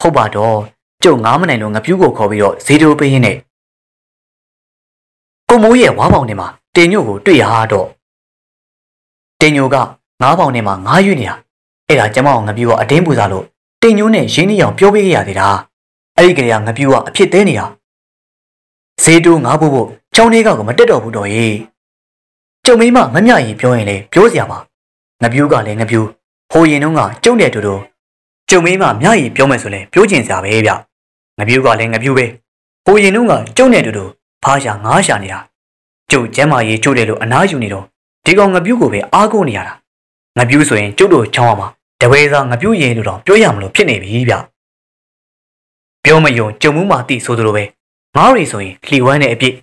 ဟုတ်ပါတော့ကျုပ်ငားမနိုင်လို့ငပြူးကိုခေါ်ပြီးတော့ဇေတိုးပေးရင်းနဲ့ ကိုမိုးရဲ့ဝါးပေါင်ထဲမှာတင်ညို့ကိုတွေ့ရတော့တင်ညိုကငားပေါင်ထဲမှာငားရွနေတာအဲ့ဒါကျမအောင်ငပြူးကအတင်းပူစားလို့တင်ညိုးနဲ့ရင်းနှီးအောင်ပြောပေးခဲ့ရသေးတာအဲ့ဒီကလေးကငပြူးကအဖြစ်သေးနေတာဇေတိုးငားဖို့ဖို့ချောင်းလေးကကမတက်တော့ဘူးတော့ရေကျုံမိမမမြရင်ပြောရင်လေပြောစရာပါငပြူးကလည်းငပြူးဟိုရင်တုန်းကကျုံတဲ့တူတူကျုံမင်းမမြရင်ပြောမယ်ဆိုလဲပြောချင်စရာပဲဗျငပြူးကလည်းငပြူးပဲဟိုရင်တုန်းကကျုံတဲ့တူတူ ဖားရှာငားရှာနေတာကျုပ်ကျမ်းမာရေးကျိုးတယ်လို့အနားယူနေတော့ဒီကောင်ငပြူးကိုပဲအားကိုးနေရတာငပြူးဆိုရင်ကျုပ်တို့ချောင်းရမှာတပည့်စားငပြူးရင်လို့တော့ပြောရမလို့ဖြစ်နေပြီဗျပြောမယုံကြုံမှုမှတိဆိုသလိုပဲငါးတွေဆိုရင်လှီဝမ်းတဲ့အပြစ်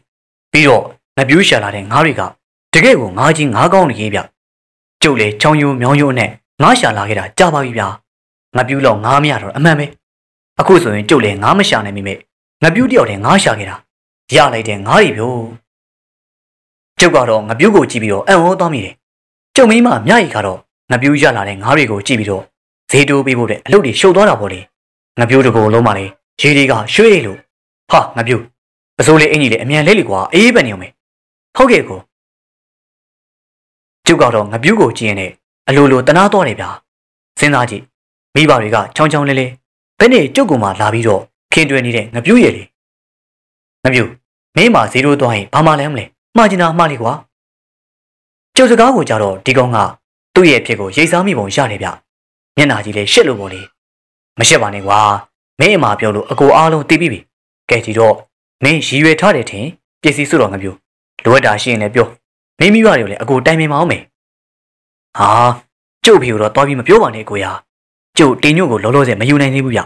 ပြီးတော့ငပြူးရှာလာတဲ့ငါးတွေကတကယ့်ကိုငါးကြီးငါးကောင်းနေကြီးဗျကျုပ်လေချောင်းယိုးမြောင်းယိုးနဲ့ငါးရှာလာခဲ့တာကြာပါပြီဗျာငါပြူးတော့ငါမရတော့အမှန်ပဲအခုဆိုရင်ကျုပ်လည်းငါမရှာနိုင်မိမဲ့ငါပြူးတယောက်တည်းငါရှာခဲ့တာ ရလိုက်တဲ့ငါးရီပြို့ကျုပ်ကတော့ငါပြူးကိုကြည့်ပြီးတော့အံ့ဩသွားမိတယ်ကျုံမိမမြရီကတော့ငါပြူးရလာတဲ့ငါးတွေကိုကြည့်ပြီးတော့ဈေးတိုးပေးဖို့တဲ့အလုပ်တွေရှုပ်သွားတာပေါ့လေငါပြူးတကိုယ်လုံးမလေးရေတွေကရွှေလို့ဟာငါပြူးပစိုးလေးအင်ကြီးလေးအမြန်လေးလီကွာအေးပန်နေအောင်မယ်ဟုတ်ကဲ့ကိုကျုပ်ကတော့ငပြူးကိုကြည့်ရင်လည်းအလိုလိုတနာတော့တယ်ဗျာစဉ်းစားကြည့်မိဘတွေကချောင်းချောင်းလဲလဲဘယ်နဲ့ကျုပ်ကမှလာပြီးတော့ခင်တွယ်နေတဲ့ငပြူးရည်လေ ငပြူးမင်းမဇီရိုးသွားရင်ဘာမှလည်းမလဲမှားချင်တာမှားလေကွာကျုပ်စကားကိုကြတော့ဒီကောင်ကသူ့ရဲ့ဖြစ်ကိုရိတ်စားမိပုံရတယ်ဗျမျက်နာကြီးလည်းရှစ်လို့ပေါ့လေမရှက်ပါနဲ့ကွာမင်းအမပြောလို့အကိုအားလုံးသိပြီပြီကဲဒီတော့မင်းရည်ရွယ်ထားတယ်ထင်ပစ္စည်းစုတော်ငပြူးလိုအပ်တာရှိရင်လည်းပြောမိမိဘတွေကိုလည်းအကိုတိုင်ပင်မအောင်မယ်ဟာကျုပ်ဖေကိုတော့တွားပြီးမပြောပါနဲ့ကိုရာကျုပ်တင်းညို့ကိုလောလောဆယ်မယူနိုင်သေးဘူးဗျ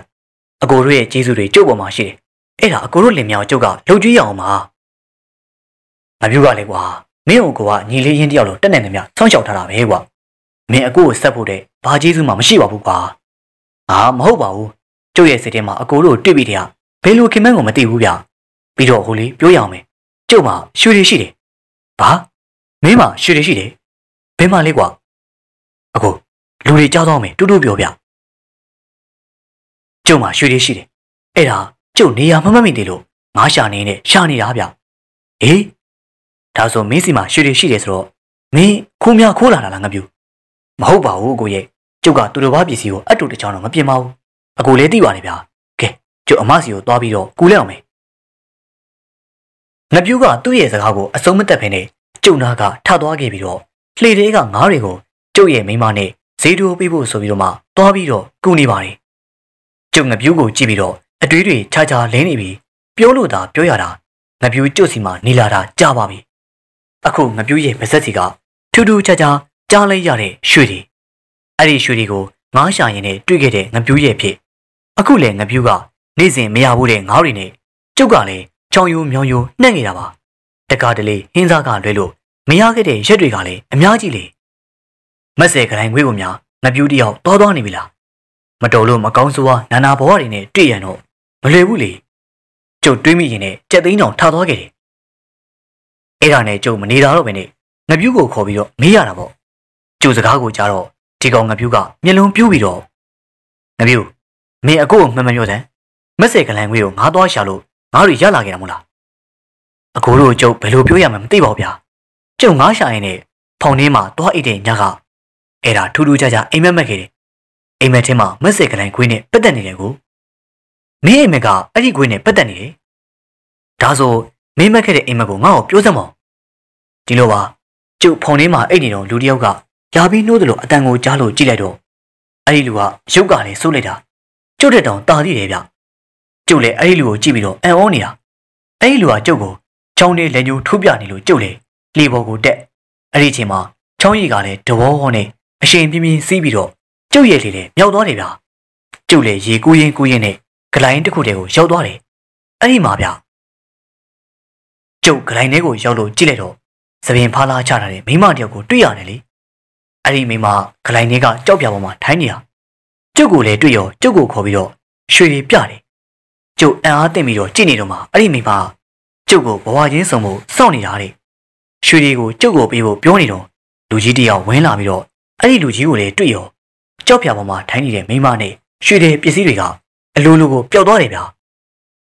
အကိုတို့ရဲ့ကျေးဇူးတွေကျုပ်ပေါ်မှာရှိတယ် အဲ့ဒါအကိုတို့လင်မြောင်ကျုပ်ကလှုပ်ကြွေးရအောင်ပါမပြောပါလေကွာမင်းကိုကညီလေးရင်းတယောက်လိုတက်နေတယ်မြဆောင်းချောက်ထားတာပဲကွာမင်းအကိုကိုဆက်ဖို့တဲ့ဘာကျေးဇူးမှမရှိပါဘူးကွာငါမဟုတ်ပါဘူးကျုပ်ရဲ့စိတ်ထဲမှာအကိုတို့တွေ့ပြီးတဲ့ဘယ်လိုခင်မန်းကိုမသိဘူးဗျပြီးတော့ဟိုလေပြောရအောင်မယ်ကျုပ်မှာရွှေတွေရှိတယ်ဘာမင်းမှာရွှေတွေရှိတယ်ဘယ်မှာလဲကွာအကိုလူတွေကြားတော့မယ်တူတူပြောပြကျုပ်မှာရွှေတွေရှိတယ်အဲ့ဒါ ကျုပ်နေရာမမမိသေးလို့ငါရှာနေနဲ့ရှာနေတာဗျအေးဒါဆိုမင်းစီမှာရွှေတွေရှိတယ်ဆိုတော့မင်းခိုးများခိုးလာတာလားငါပြူမဟုတ်ပါဘူးအကိုရဲ့ကျုပ်ကသူတော်ဘာပစ္စည်းကိုအတူတချောင်းတော့မပြင်ပါဘူးအကိုလည်းသိပါလေဗျာကဲကျုပ်အမစီကိုသွားပြီးတော့ကူလိုက်အောင်မယ်ငပြူးကသူ့ရဲ့စကားကိုအစုံမတက်ဖ ೇನೆ ကျုပ်နာကထသွားခဲ့ပြီးတော့လှေတွေကငားတွေကိုကျုပ်ရဲ့မိမနဲ့ဈေးတိုးပေးဖို့ဆိုပြီးတော့မှသွားပြီးတော့ကူနေပါတယ်ကျုပ်ငပြူးကိုကြည့်ပြီးတော့ အတွေးတွေခြားခြားလင်းနေပြီးပြောလို့သာပြောရတာငပြူးကျုပ်စီမှာနေလာတာကြားပါပြီအခုငပြူးရဲ့ပါဇက်စီကထူးထူးခြားခြားကြားလိုက်ရတဲ့ရွှေတွေအဲ့ဒီရွှေတွေကိုငားရှာရင်နဲ့တွေ့ခဲ့တဲ့ငပြူးရဲ့ဖြစ်အခုလည်းငပြူးကနေ့စဉ်မရဘူးတဲ့ငားတွေနဲ့ကျုပ်ကလည်းချောင်းယိုးမြောင်းယိုးနှက်နေတာပါတကားတလေဟင်းစားကလွဲလို့မရခဲ့တဲ့ရက်တွေကလည်းအများကြီးလေမက်ဆယ်ကတိုင်းခွေးကိုများငပြူးတယောက်တောသွားနေပြီလားမတော်လို့မကောင်းဆိုးဝါနာနာဘဝတွေနဲ့တွေ့ရတော့ မလွယ်ဘူးလေကျုပ်တွေးမိရင်နဲ့ကြက်သိန်းတောင်ထသွားခဲ့တယ်အဲ့ဒါနဲ့ကျုပ်မနေတာတော့ပဲနဲ့ငပြူးကိုခေါ်ပြီးတော့မေးရတာပေါ့ကျုပ်စကားကိုကြားတော့ဒီကောင်ငပြူးကမျက်လုံးပြူးပြီးတော့ငပြူးမင်းအကိုကိုမှန်မှန်ပြောတယ်မက်ဆယ်ကလန်ခွေးကိုငါသွားရှာလို့ငါတို့ရလာခဲ့တာမို့လားအကိုတို့ကျုပ်ဘယ်လိုပြောရမှမသိပါဘူးဗျာကျုပ်ငါရှာရင်နဲ့ဖောင်ထဲမှာသွားအိတ်တဲ့ညကအဲ့ဒါထူးထူးခြားခြားအိမ်မက်မက်ခဲ့တယ်အိမ်မက်ထဲမှာမက်ဆယ်ကလန်ခွေးနဲ့ပတ်သက်နေတယ်ကို မင်းအိမ်မက်ကအဲ့ဒီခွေးနဲ့ပတ်သက်နေတယ်ဒါဆိုမင်းမက်ခဲ့တဲ့အိမ်မက်ကိုငါ့ကိုပြောစမ်းမအောင်ဒီလိုပါကျုပ်ဖောင်ထဲမှာအိတ်နေတော့လူတယောက်ကယာပြီးနှိုးတယ်လို့အတန်ကိုကြားလို့ကြည့်လိုက်တော့အဲ့ဒီလူကရုပ်ကလည်းစိုးလိုက်တာကျုပ်တဲ့တောင်တာသေးတယ်ဗျကျုပ်လည်းအဲ့ဒီလူကိုကြည့်ပြီးတော့အံ့ဩနေတာအဲ့ဒီလူကကျုပ်ကိုချောင်းလေးလက်ညှိုးထိုးပြနေလို့ကျုပ်လည်းလေပေါ်ကိုတက်အဲ့ဒီအချိန်မှာချောင်းရည်ကလည်းတဘောဟောနဲ့အရှိန်ပြင်းပြင်းစီးပြီးတော့ကျုပ်ရဲ့လေလေမြောက်သွားတယ်ဗျကျုပ်လည်းရေကူးရင်ကူးရင်နဲ့ ဂလိုင်းတစ်ခုတည်းကိုရောက်သွားတယ်အဲ့ဒီမှာဗျကျုပ်ဂလိုင်းထဲကိုရောက်လို့ကြည့်လိုက်တော့သပင်ဖားလာချထားတဲ့မိမတယောက်ကိုတွေ့ရတယ်လေအဲ့ဒီမိမဂလိုင်းထဲကကြောက်ပြပေါ်မှာထိုင်းနေတာကျုပ်ကိုလည်းတွေ့ရောကျုပ်ကိုခေါ်ပြီးတော့ရွှေတွေပြတယ်ကျုပ်အံ့အားသင့်ပြီးတော့ကြည့်နေတော့မှအဲ့ဒီမိမကျုပ်ကိုဘဝချင်းစုံဖို့စောင့်နေတာတဲ့ရွှေတွေကိုကျုပ်ကိုပေးဖို့ပြောနေတော့လူကြီးတယောက်ဝင်လာပြီးတော့အဲ့ဒီလူကြီးကိုလည်းတွေ့ရောကြောက်ပြပေါ်မှာထိုင်းနေတဲ့မိမနဲ့ရွှေတွေပစ္စည်းတွေက အလိုလိုကိုပျောက်သွားတယ်ဗျာ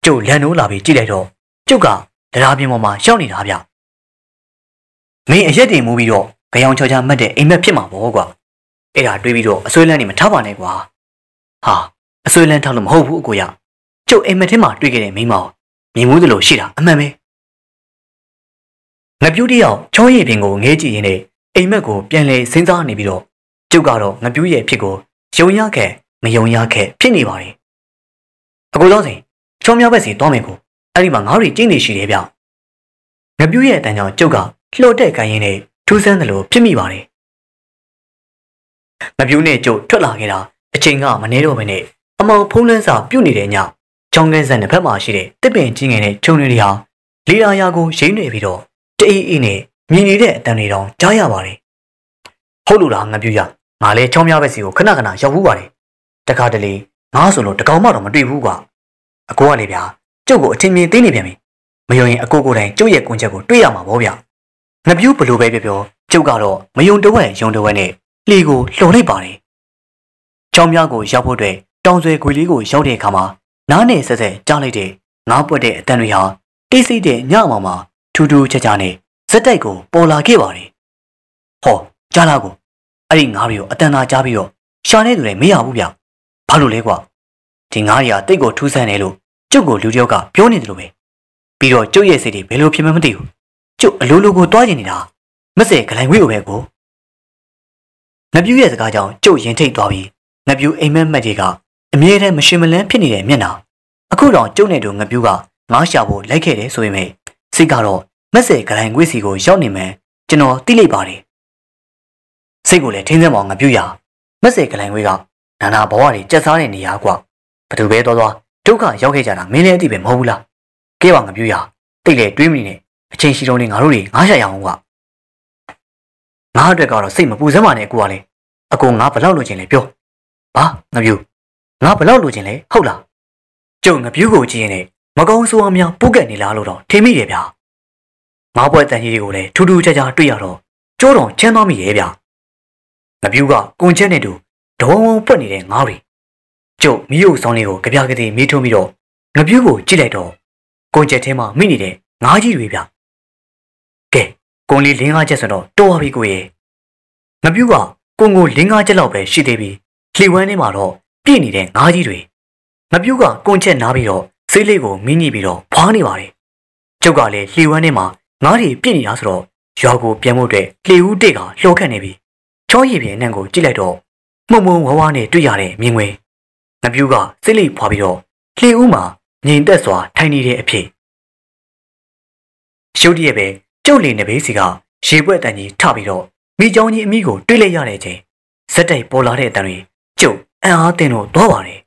ကျုပ်လန်နိုးလာပြီးကြည့်လိုက်တော့ကျုပ်ကတရားပြင်ပေါ်မှာရှောက်နေတာဗျမင်းအရက်တင်မူပြီးတော့ကြောင်ချောချာမှတ်တဲ့အိမ်မက်ဖြစ်မှာပေါ့ကွာအဲ့ဒါတွေးပြီးတော့အစွဲလန်းနေမထားပါနဲ့ကွာဟာအစွဲလန်းထားလို့မဟုတ်ဘူးအကိုရကျုပ်အိမ်မက်ထဲမှာတွေ့ခဲ့တဲ့မိန်းမကိုမြင်မှုသလိုရှိတာအမှန်ပဲငပြူးတယောက်ချောရည်ပင်ကိုငဲကြည့်ရင်းနဲ့အိမ်မက်ကိုပြန်လဲစဉ်းစားနေပြီးတော့ကျုပ်ကတော့ငပြူးရဲ့ဖြစ်ကိုယုံရခဲ့မယုံရခဲ့ဖြစ်နေပါတယ် အကိုသောစဉ်ချောမြောက်ဘက်စီသွားမယ်ကိုအဲ့ဒီမှာငါးရီကျင်းနေရှိတယ်ဗျငပြူးရဲ့အတန်ကြောင့်ကျုပ်ကလှော်တဲ့ကိုင်းရင်းနဲ့ထူးဆန်းတယ်လို့ဖြစ်မိပါတယ်ငပြူးနဲ့ကျုပ်ထွက်လာခဲ့တာအချိန်ကမနေတော့ဘဲနဲ့အမောင်ဖုံးလန်းစာပြုတ်နေတဲ့ညချောင်းကန်းဆန်တစ်ဖက်မှာရှိတဲ့တစ်ပင်ကြီးငယ်နဲ့ခြုံတွေဟာလေယာယာကိုရိမ့်နေပြီးတော့တအေးအေးနဲ့မြင်နေတဲ့အတန်တွေတောင်ကြားရပါတယ်ဟုတ်လို့လားငါပြူရငါလဲချောင်းများပဲစီကိုခဏခဏရောက်ဘူးပါတယ်တခါတလေ ငါဆိုလို့တကောင်မှတော့မတွေ့ဘူးကွာအကိုကလေဗျာကျုပ်ကိုအထင်မြင်သိနေပြန်ပြီမယုံရင်အကိုကိုယ်တိုင်ကျုပ်ရဲ့ကွန်ချက်ကိုတွေ့ရမှာပေါ့ဗျငပြူးဘလို့ပဲပြောပြောကျုပ်ကတော့မယုံတဝက်ယုံတဝက်နဲ့လှေကိုလှုံလိုက်ပါတယ်ချောင်းများကိုရောက်ဖို့အတွက်တောင်ဆွဲခွေလေးကိုရောက်တဲ့အခါမှာနားနဲ့ဆက်ဆက်ကြားလိုက်တဲ့ငါးပွက်တဲ့အတန်တွေဟာတိတ်ဆိတ်တဲ့ညမှာမှာထူးထူးခြားခြားနဲ့ဇက်တိုက်ကိုပေါ်လာခဲ့ပါတယ်။ဟောကြားလာကိုအဲ့ဒီငါးတွေကိုအတန်သာကြားပြီးတော့ရှာနေသူတွေမရဘူးဗျ။ ဘာလို့လဲကွာ။ဒီငါးတွေကတိတ်ကိုထူးဆန်းတယ်လို့ကျုပ်ကိုလူတယောက်ကပြောနေတယ်လို့ပဲ။ပြီးတော့ကျုပ်ရဲ့စိတ်တွေဘယ်လိုဖြစ်မှမသိဘူး။ကျုပ်အလိုလိုကိုတွားကျင်နေတာမစဲဂလိုင်ဝေးကိုပဲကို။ငပြူးရဲ့စကားကြောင့်ကျုပ်ရင်ထိတ်သွားပြီးငပြူးအိမ်မက်မက်တွေကအမြဲတမ်းမရှင်မလန်းဖြစ်နေတဲ့မျက်နှာအခုတော့ကျုပ်နဲ့တူငပြူးကငားရှာဖို့လိုက်ခဲ့တယ်ဆိုရင်ပဲစိတ်ကတော့မက်ဆယ်ဂလိုင်ကွေးစီကိုရောက်နေမှန်းကျွန်တော်သိလိုက်ပါတယ်စိတ်ကိုလည်းထင်းစင်းမောင်ငပြူရမက်ဆေကလိုင်ဝေးက နာနာဘဝတွေကြက်စားတဲ့နေရာကွာဘသူပဲတော်တော်ဒုက္ခရောက်ခဲ့ကြတာမင်းလည်းအသိပဲမဟုတ်ဘူးလားကဲပါငပြူရတိတ်လေတွေးမိနေအချိန်ရှိတော့နေငါတို့တွေငါးရရအောင်ကွာငါအတွက်ကတော့စိတ်မပူစမ်းပါနဲ့ကိုကလည်းအကိုငါဘလောက်လိုချင်လဲပြောဘာငပြူငါဘလောက်လိုချင်လဲဟုတ်လားကျုံငပြူကိုကြည့်ရင်မကောင်းဆိုးအများပိုးကက်နေလားလို့တော့ထင်မိတယ်ဗျာငါးပွဲတန်ကြီးတွေကိုလည်းထူးထူးခြားခြားတွေ့ရတော့ကျိုးတော်ချမ်းသွားမိရဲ့ဗျာငပြူကကွန်ချက်နဲ့တူ ဒုံဝုံပွက်နေတဲ့ငါးတွေကျုပ်မိယုပ်ဆောင်လေးကိုကြပြကတိမီးထုံးပြီးတော့ငပြူကိုကြည့်လိုက်တော့ကွန်ချက်ထဲမှာမိနေတဲ့ငါးကြီးတွေဗျာကဲကွန်လေးလင်းကားချက်ဆိုတော့တော်ပါပြီကိုရဲ့ငပြူကကွန်ကိုလင်းကားချက်လောက်ပဲရှိသေးပြီးလှေဝမ်းထဲမှာတော့ပြည့်နေတဲ့ငါးကြီးတွေငပြူကကွန်ချက်နားပြီးတော့ဆေးလေးကိုမင်းညိပြီးတော့ဖွားနေပါတယ်ကျုပ်ကလည်းလှေဝမ်းထဲမှာငါးတွေပြည့်နေတာဆိုတော့ရွာကိုပြန်ဖို့အတွက်လှေဦးတိတ်ကလှော်ခတ်နေပြီချောရည်ပြင်းအနံ့ကိုကြည့်လိုက်တော့ မှုံမှုံဝါးဝါးနဲ့တွေ့ရတဲ့မြင်ကွယ်ငပြူးကစိတ်လိဖွာပြီးတော့လှေဦးမှာငြိမ်သက်စွာထိုင်နေတဲ့အဖြစ်ရှုပ်တရက်ပဲကျုပ်လီနေဘေးစီကရေပွက်တန်ကြီးထပြီးတော့မိချောင်းကြီးအမိကိုတွေးလိုက်ရတဲ့အချိန်ဇက်တိုက်ပေါ်လာတဲ့အတန်တွေကျုပ်အံ့အားသင့်တော့သွားပါတယ်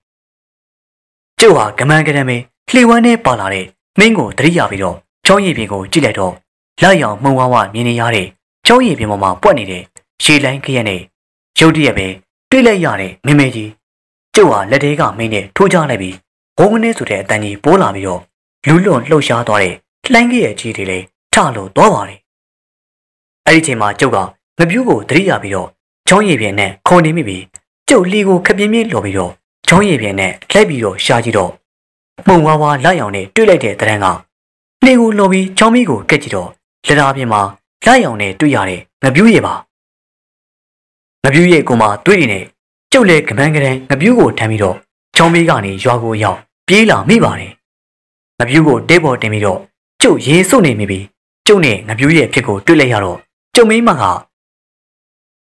ကျုပ်ဟာကမန်းကရမ်းပဲလှေဝမ်းနဲ့ပါလာတဲ့မင်းကိုတရိယာပြီးတော့ချောင်းရည်ပြင်ကိုကြည့်လိုက်တော့လက်ရောင်မှုံဝါးဝမြင်နေရတဲ့ချောင်းရည်ပြင်ပေါ်မှာပွက်နေတဲ့ရေလိုင်းခရက်နဲ့ရုတ်တရက်ပဲ တွေ့လိုက်ရတဲ့မမေကြီးကျုပ်ဟာလက်သေးကမင်းနဲ့ထိုးချလိုက်ပြီးဘုံကနေဆိုတဲ့အတန်ကြီးပိုးလာပြီးတော့လူးလွန်လှုပ်ရှားသွားတဲ့လှိုင်းခရက်ကြီးတွေလည်းထလို့သွားပါတယ်အဲ့ဒီချိန်မှာကျုပ်ကငပြူးကိုတရိယာပြီးတော့ချောင်းရည်ပြင်နဲ့ခုံနေမိပြီးကျုပ်လီကိုခပြင်းပြင်းလော်ပြီးတော့ချောင်းရည်ပြင်နဲ့လှည့်ပြီးတော့ရှားကြည့်တော့မှုံဝါးဝါလက်ရောင်နဲ့တွေ့လိုက်တဲ့တရံကလှေကိုလော်ပြီးချောင်းမီးကိုကက်ကြည့်တော့လက်သားပြင်မှာလက်ရောင်နဲ့တွေ့ရတဲ့ငပြူးရည်ပါ ငပြူးရည်ကိုမှတွေ့နေနဲ့ကျုပ်လည်းကမန်းကရန်ငပြူးကိုထမ်းပြီးတော့ချောင်းမီးကနေရွာကိုရောက်ပြေးလာမိပါတယ်ငပြူးကိုတဲပေါ်တင်ပြီးတော့ကျုပ်ရေစုပ်နေမိပြီးကျုပ်နဲ့ငပြူးရဲ့ဖြစ်ကိုတွေ့လိုက်ရတော့ကျုံမင်းမက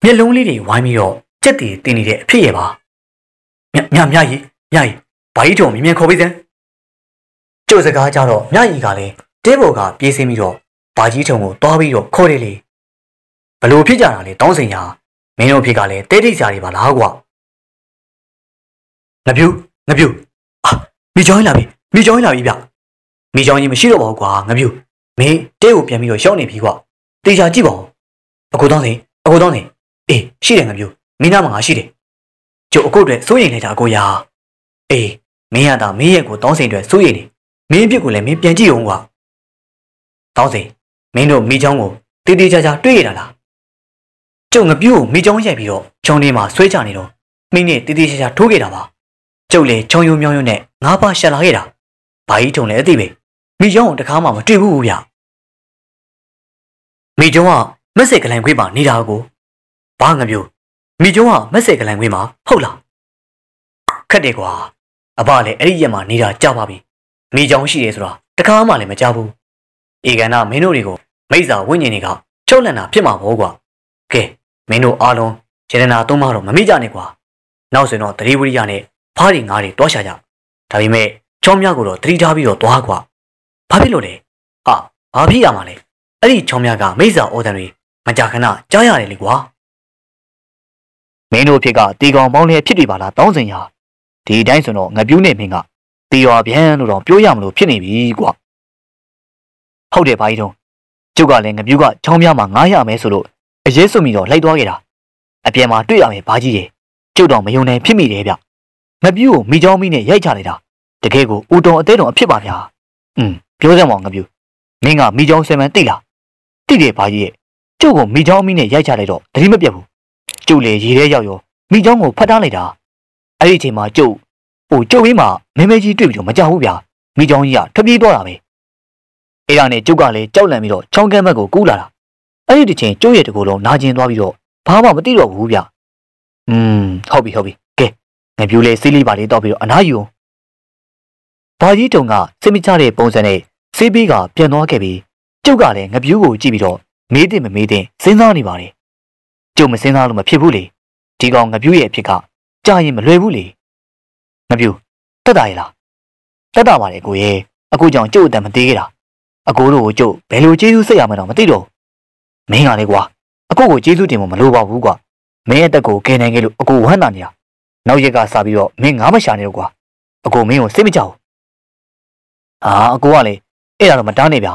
မျက်လုံးလေးတွေဝိုင်းပြီးတော့ကြက်တီတင်နေတဲ့အဖြစ်ရပါမြမြမြကြီးမြကြီးဘာကြီးတုံမြင်မြင်ခေါ်ပေးစမ်းကျုပ်စကားကြတော့မြကြီးကလည်းတဲပေါ်ကပြေးစင်းပြီးတော့ဘာကြီးထုံကိုတွားပြီးတော့ခေါ်တယ်လေဘလို့ဖြစ်ကြတာလဲတောင်းစင်ညာ မင်းတို့ဖြစ်ကလည်းတဲတိတ်စာတွေပါလားကွာငပြူငပြူအာမိချောင်းလာပြီမိချောင်းလာပြီဗျမိချောင်းကြီးမရှိတော့ပါဘူးကွာငပြူမင်းတဲကိုပြန်ပြီးတော့ရောက်နေပြီကွာတေချာကြည့်ပါဦးအကိုတောင်းစင်အကိုတောင်းစင်အေးရှိတယ်ငပြူမင်းနာမှာငါရှိတယ်ကျုပ်အကိုအတွက်စိုးရိမ်လိုက်တာအကိုရာအေးမင်းရတာမင်းရဲ့ကိုတောင်းစင်အတွက်စိုးရိမ်နေမင်းအပြစ်ကိုလည်းမင်းပြန်ကြည့်အောင်ကွာတောင်းစင်မင်းတို့မိချောင်းကိုတေးသေးချာချာတွေ့ရတာလား ကျုံငပြူးကိုမိချောင်းရိုက်ပြီးတော့ချောင်းထဲမှာဆွဲချနေတော့မိနဲ့တေးသေးချာချာထိုးခဲ့တာပါကျုပ်လည်းချောင်းယုံမြောင်းယုံနဲ့ငါးပါးရှက်လာခဲ့တာဘာကြီးထုံလဲအသိပဲမိချောင်းကိုတခါမှမတွေ့ဘူးဗျမိချောင်းကမက်ဆေကလိုင်ခွေးပါနေတာကိုဘာငပြူးမိကျုံးကမက်ဆေကလန်ခွေးမှာဟုတ်လားခက်တယ်ကွာအဘလည်းအဲ့ဒီရက်မှာနေတာကြပါပြီမိချောင်းရှိတယ်ဆိုတာတခါမှလည်းမကြဘူးဧကန်နာမင်းတို့တွေကိုမိစ္ဆာဝိညာဉ်တွေကချုပ်လန့်တာဖြစ်မှာပေါ့ကွာကဲ မင်းတို့အားလုံးရတနာသုံးပါတော့မမိကြနဲ့ကွာနောက်ဆိုတော့တတိဝရိယနဲ့ဖားရီငါးတွေတွားရှာကြဒါပေမဲ့ချောင်းမြကိုတော့တတိထားပြီးတော့သွားကွာဘာဖြစ်လို့လဲဟာဘာဖြစ်ရမှာလဲအဲ့ဒီချောင်းမြကမိစ္ဆာအော်တန်တွေမကြခဏကြားရတယ်လေကွာမင်းတို့ဖြစ်ကတီကောင်ပေါင်းလည်းဖြစ်ပြီပါလားတောင်းစင်ရဒီအတိုင်းဆိုတော့ငပြူးနေမင်းကတီရွာပြန်လို့တော့ပြောရမလို့ဖြစ်နေပြီကွာဟုတ်တယ်ဘာကြီးတုံးကျုပ်ကလည်းငပြူးကချောင်းပြမှာငားရမယ်ဆိုလို့ အရေးစွမိတော့လိုက်သွားခဲ့တာအပြင်မှာတွေ့ရမယ်ဘာကြီးရဲ့ကျုပ်တော့မယုံနိုင်ဖြစ်မိတယ်ဗျငပြူးကိုမိချောင်းမိနဲ့ရိုက်ချလိုက်တာတကယ်ကိုဦးတုံအသေးတုံအဖြစ်ပါဗျာอืมပြောစမ်းပါငပြူးမင်းကမိချောင်းဆယ်မန်တိလားတိတယ်ဘာကြီးရဲ့ကျုပ်ကမိချောင်းမိနဲ့ရိုက်ချလိုက်တော့တတိမပြတ်ဘူးကျုပ်လည်းရေထဲရောက်ရောမိချောင်းကိုဖတ်ထားလိုက်တာအဲ့ဒီအချိန်မှာကျုပ်ဟိုကျုပ်ရင်းမှာမင်းမဲကြီးတွေ့ပြီးတော့မကြောက်ဘူးဗျာမိချောင်းကြီးကထွက်ပြေးသွားတာပဲအဲ့ဒါနဲ့ကျုပ်ကလည်းကြောက်လန့်ပြီးတော့ချောင်းကမ်းဘက်ကိုကူးလာတာ အဲ့ဒီတစ်ချိန်ကျုပ်ရဲ့တကူလုံးနာကျင်သွားပြီးတော့ဘာမှမသိတော့ဘူးဗျอืมဟုတ်ပြီဟုတ်ပြီကဲငပြူလေးစီးလေးပါလေးတော့ပြီးတော့အနားယူဘာကြီးတုံကစိတ်မချတဲ့ပုံစံနဲ့ဆေးပေးကပြန်သွားခဲ့ပြီးကျုပ်ကလည်းငပြူးကိုကြည့်ပြီးတော့မေးတယ်မမေးတယ်စဉ်းစားနေပါတယ်ကျုပ်မစင်းစားလို့မဖြစ်ဘူးလေဒီကောင်ငပြူးရဲ့အဖြစ်ကကြာရင်မလွယ်ဘူးလေငပြူးတက်တာရဲ့လားတက်တာပါလေကိုရဲ့အခုကြောင့်ကျုပ်အတန်မသေးခဲ့တာအကိုတို့ကိုကျုပ်ဘယ်လိုကျေးဇူးဆက်ရမလဲတော့မသိတော့ မင်းကလေကွာအကိုကိုကျေးဇူးတင်ဖို့မလိုပါဘူးကွာမင်းရဲ့တက်ကိုကယ်နိုင်ခဲ့လို့အကိုဝမ်းသာနေတာနောက်ရက်ကစပြီးတော့မင်းငါးမရှာနေတော့ကွာအကိုမင်းကိုစိတ်မကြောက်အာအကိုကလည်းအဲ့ဒါတော့မတားနဲ့ဗျာ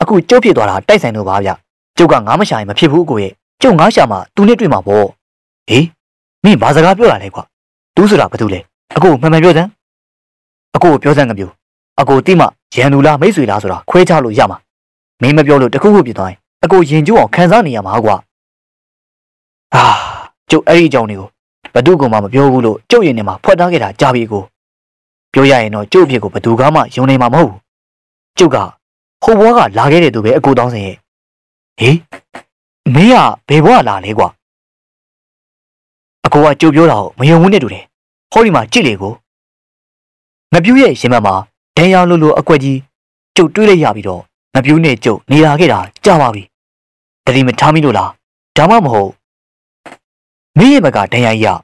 အခုကျုပ်ဖြစ်သွားတာတိုက်ဆိုင်လို့ပါဗျကျုပ်ကငါးမရှာရင်မဖြစ်ဘူးအကိုရဲ့ကျုပ်ငါးရှာမှသူနဲ့တွေ့မှာပေါ့ဟေးမင်းဘာစကားပြောတာလဲကွာသူဆိုတာဘာတူလဲအကိုမှန်မှန်ပြောစမ်းအကိုကိုပြောစမ်းကပြောအကိုတိမရန်သူလားမိတ်ဆွေလားဆိုတာခွဲခြားလို့ရမှာမင်းမပြောလို့တခုခုဖြစ်သွားရင် အကိုရင်ကျိုးအောင်ခံစားနေရမှာကွာအာကျုပ်အဲ့ဒီအကြောင်းတွေကိုဘသူကမှမပြောဘူးလို့ကျုပ်ရင်ထဲမှာဖွက်ထားခဲ့တာကြားပြီကိုပြောရရင်တော့ကျုပ်အဖြစ်ကိုဘသူကမှယုံနေမှာမဟုတ်ဘူးကျုပ်ကဟိုဘွားကလာခဲ့တဲ့သူပဲအကိုတောင်းစင်ရဲ့ဟေးမင်းကဘယ်ဘွားလာလဲကွာအကိုကကြိုပြောတာကိုမယုံဘူးနဲ့တူတယ်ဟောဒီမှာကြည့်လေကိုငပြူးရဲ့ရင်မမှာဒန်ရောင်လိုလိုအကွက်ကြီးကျုပ်တွေးလိုက်ရပြီးတော့ငပြူးနဲ့ကျုပ်နေလာခဲ့တာကြာပါပြီ တတိမထားမိလို့လားဒါမှမဟုတ်မင်းရဲ့ဘက်ကဒန်ရကြီး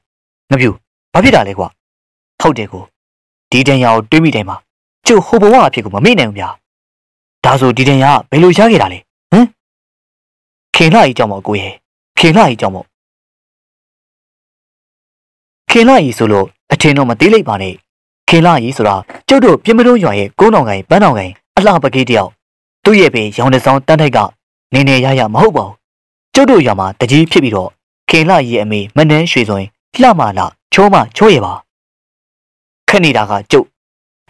ကငပြူးဘာဖြစ်တာလဲကွာဟုတ်တယ်ကိုဒီဒန်ရောင်တွေးမိတိုင်းမှာကျုပ်ဟိုဘဝအဖြစ်ကိုမမေ့နိုင်ဘူးဗျာဒါဆိုဒီဒန်ရကဘယ်လိုရခဲ့တာလဲဟမ်ခင်လာကြီးကြောင့်မကိုရဲ့ခင်လာကြီးကြောင့်မို့ခင်လာကြီးဆိုလို့အထင်တော့မသေးလိုက်ပါနဲ့ခင်လာကြီးဆိုတာကျုပ်တို့ပြင်းမလို့ရွာရဲ့ကုန်းတော်ကိုင်ပန်းတော်ကိုင်အလှပကေးတယောက်သူ့ရဲ့ပဲရောင်တစောင်းတန်းထိုက်က နေနေရရမဟုတ်ပါဘူးကျုပ်တို့ရွာမှာတကြီးဖြစ်ပြီးတော့ခင်လာကြီးရဲ့အမေမနှန်းရွှေဆိုရင်လှမလာချိုးမချိုးရပါခက်နေတာကကျုပ်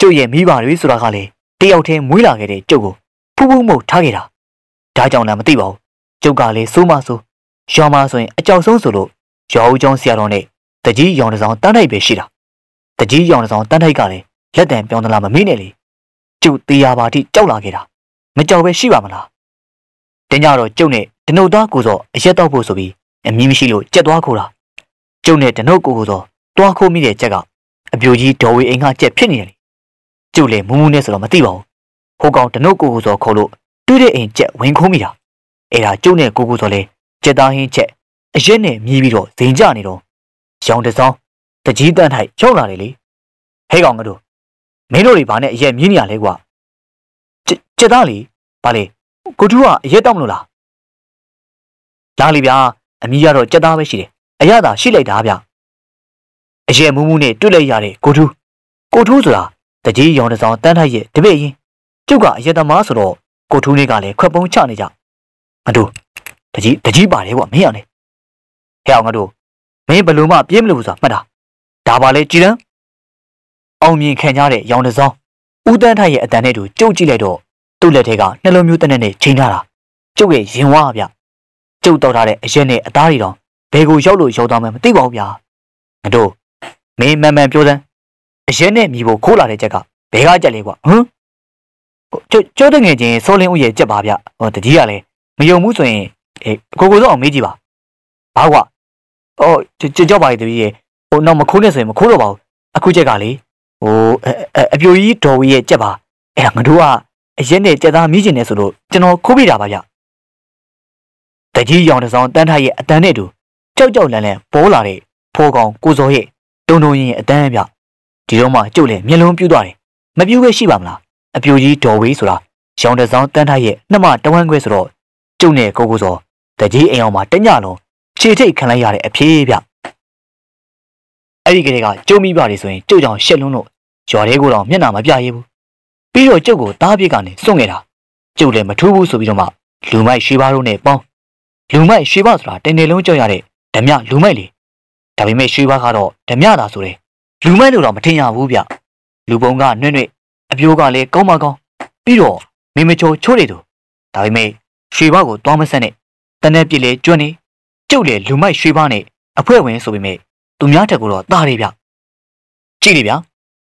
ကျုပ်ရဲ့မိဘတွေဆိုတာကလေတယောက်တည်းမွေးလာခဲ့တဲ့ကျုပ်ကိုဖူးဖူးမှုတ်ထားခဲ့တာဒါကြောင့်လည်းမသိပါဘူးကျုပ်ကလည်းစိုးမဆိုးရွာမှာဆိုရင်အကြောက်ဆုံးဆိုလို့ရွာဦးကျောင်းဆရာတော်နဲ့တကြီးရောင်တစောင်းတန်းထိုက်ပဲရှိတာတကြီးရောင်တစောင်းတန်းထိုက်ကလည်းလက်တံပြောင်းသလားမမေ့နဲ့လေကျုပ်တရားပါတိကြောက်လာခဲ့တာမကြောက်ပဲရှိပါမလား တင်းကြတော့ကျုပ်နဲ့ဒနုတ်သားကိုစောအရက်တော့ဖို့ဆိုပြီးအမည်မရှိလို့ကြက်သွားခိုးတာကျုပ်နဲ့ဒနုတ်ကိုကိုစောတွားခိုးမိတဲ့ကြက်ကအပြိုကြီးဒေါ်ဝေအိမ်ကကြက်ဖြစ်နေတယ်လေကျုပ်လည်းမူးမူးနဲ့ဆိုတော့မသိပါဘူးဟိုကောင်ဒနုတ်ကိုကိုစောခေါ်လို့တွေ့တဲ့အိမ်ကြက်ဝင်ခိုးမိတာအဲ့ဒါကျုပ်နဲ့ကိုကိုစောလဲကြက်သားဟင်းချက်အရက်နဲ့မြည်ပြီးတော့ဇိမ်ကြနေတော့ရောင်တစောင်းတကြီးတန်းထိုက်ရောက်လာတယ်လေဟဲ့ကောင်ကတို့မင်းတို့တွေဘာနဲ့အရက်မြည်နေရလဲကွာကြက်သားလေဘာလဲ ကိုထူးကအရက်တောက်မလို့လားလာလေဗျာအမီးကတော့ကြက်သားပဲရှိတယ်အရသာရှိလိုက်တာဗျအရက်မူးမူးနဲ့တွေ့လိုက်ရတဲ့ကိုထူးကိုထူးဆိုတာတကြီးရောင်တစောင်းတန်းထိုက်ရဲ့တပည့်ရင်ကျုပ်ကအရက်သမားဆိုတော့ကိုထူးလေးကလည်းခွက်ပုံးချနေကြငါတို့တကြီးတကြီးပါတယ်ကွာမင်းရလေဟဲ့အောင်ငါတို့မင်းဘလို့မှပြေးမလို့ဆိုတာမှတ်တာဒါပါလေကြည်တန်းအောင်မြင်ခံကြတဲ့ရောင်တစောင်းဦးတန်းထိုက်ရဲ့အတန်နဲ့တူကြုတ်ကြည့်လိုက်တော့ သူ့လက်ထဲကနှလုံးမျိုးတနက်နဲ့ချိန်ထားတာကျုပ်ရဲ့ရင်ဝါဗျကျုပ်တော်ထားတဲ့အရက်နဲ့အသားတွေတောင်ဘယ်ကိုရောက်လို့ရောက်သွားမှမသိပါဘူးဗျာငါတို့မင်းမှန်မှန်ပြောစမ်းအရက်နဲ့မြည်ဖို့ခိုးလာတဲ့ချက်ကဘယ်ကကြက်လဲကွာဟမ်ကျိုးကျိုးတငယ်ချင်းစောလင်းဦးရဲ့ကြက်ပါဗျဟောတကြီးကလည်းမယုံဘူးဆိုရင်အေးကိုကိုတော့အောင်မေးကြည့်ပါဘာကွာအော်ကြကြောက်ပါလေတပည့်ရဲ့ဟိုနောက်မခိုးနဲ့ဆိုရင်မခိုးတော့ပါဘူးအခုချက်ကလေဟိုအပြိုကြီးဒေါ်ဝီရဲ့ကြက်ပါအဲ့ဒါငါတို့က အရက်နဲ့ကြက်သားမိကျင်နေဆိုလို့ကျွန်တော်ခိုးပြတာပါဗျတကြီးရောင်တစောင်းတန်းထားရဲ့အတန်းနဲ့တူကြောက်ကြောက်လန့်လန့်ပေါ်လာတဲ့ဖိုးကောင်ကိုစောရဲ့တုံတုံရင်အတန်းဗျဒီတော့မှကျုပ်လည်းမျက်လုံးပြူးသွားတယ်မပြူးပဲရှိပါမလားအပြိုကြီးဒေါ်ဝေးဆိုတာရောင်တစောင်းတန်းထားရဲ့နှမတဝမ်းခွဲဆိုတော့ကျုပ်နဲ့ကိုကိုစောတကြီးအိမ်အောင်မှာတညလုံးခြေထိတ်ခံလိုက်ရတဲ့အဖေးဗျအဲ့ဒီကလေးကကျုံမိပါလေဆိုရင်ကျုပ်ကြောင့်ရှက်လွန်းလို့ရွာလေးကိုတော့မျက်နှာမပြရဘူး ပြီးတော့ကျုပ်ကိုတားပြစ်ကနေစွန့်ခဲ့တာကျုပ်လည်းမထူးဘူးဆိုပြီးတော့မှလူမိုက်ရွှေပါတို့နဲ့ပေါင်းလူမိုက်ရွှေပါဆိုတာတင်တယ်လုံးကြောက်ရတဲ့ဓမြလူမိုက်လေဒါပေမဲ့ရွှေပါကတော့ဓမြသာဆိုတယ်လူမိုက်လို့တော့မထင်ရဘူးဗျလူပုံကနှွဲ့နှွဲ့အပြိုးကလည်းကောင်းမကောင်းပြီးတော့မိမချိုချိုးနေသူဒါပေမဲ့ရွှေပါကိုသွားမဆက်နဲ့တနက်ပြစ်လေကျွန်းနေကျုပ်လေလူမိုက်ရွှေပါနဲ့အဖွဲ့ဝင်ဆိုပေမဲ့သူများထက်ကတော့တားတယ်ဗျကြည့်လေဗျ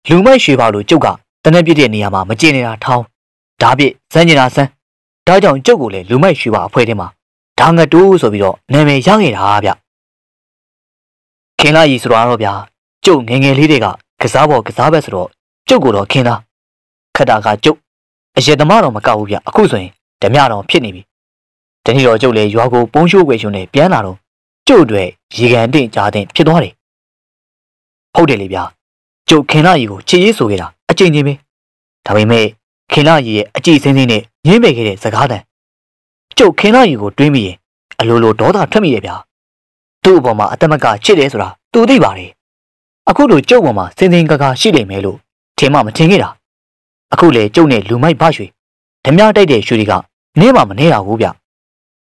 လူမိုက်ရွှေပါလို့ကျုပ်က တနက်ပြစ်တဲ့နေရာမှာမကျင်နေတာထောင်းဓာပြစ်စမ်းကျင်တာစမ်းဒါကြောင့်ကျုပ်ကိုလေလူမိုက်ရွှေပါအဖွဲ့ထဲမှာဓာငတူးဆိုပြီးတော့နာမည်ရခဲ့တာဗျခင်လာကြီးဆိုတော့ဗျာကျုပ်ငငယ်လေးတွေကကစားပေါ်ကစားဘက်ဆိုတော့ကျုပ်ကိုတော့ခင်သားခက်တာကကျုပ်အရက်သမားတော့မကောက်ဘူးဗျအခုဆိုရင်ဓမြတော်ဖြစ်နေပြီတနေ့တော့ကျုပ်လည်းရွာကိုပုံရှိုးွယ်ရှင်နဲ့ပြန်လာတော့ကျုပ်တွေရေကန်တင်ကြားတင်ဖြစ်သွားတယ်ဟုတ်တယ်လေဗျာကျုပ်ခင်လာကြီးကိုချစ်ရေးဆိုခဲ့တာအ ချိန်ချင်းပဲဒါပေမဲ့ခင်လာကြီးရဲ့အကြည့်စင်းစင်းနဲ့ညင်းပယ်ခဲ့တဲ့စကားတန်ကျုပ်ခင်လာကြီးကိုတွေးမိရင်အလိုလိုဒေါသထွက်မိရဲ့ဗျာဒသူ့အပေါ်မှာအတမကချစ်တယ်ဆိုတာသူသိပါတယ်အခုလိုကျုပ်ပေါ်မှာစင်စင်ကာကာရှိနေမယ်လို့ထင်မှမထင်ခဲ့တာအခုလေကျုပ်နဲ့လူမိုက်ဘရွှေဓမြတိုက်တဲ့ရွှေတွေကနဲမှမနေရဘူးဗျ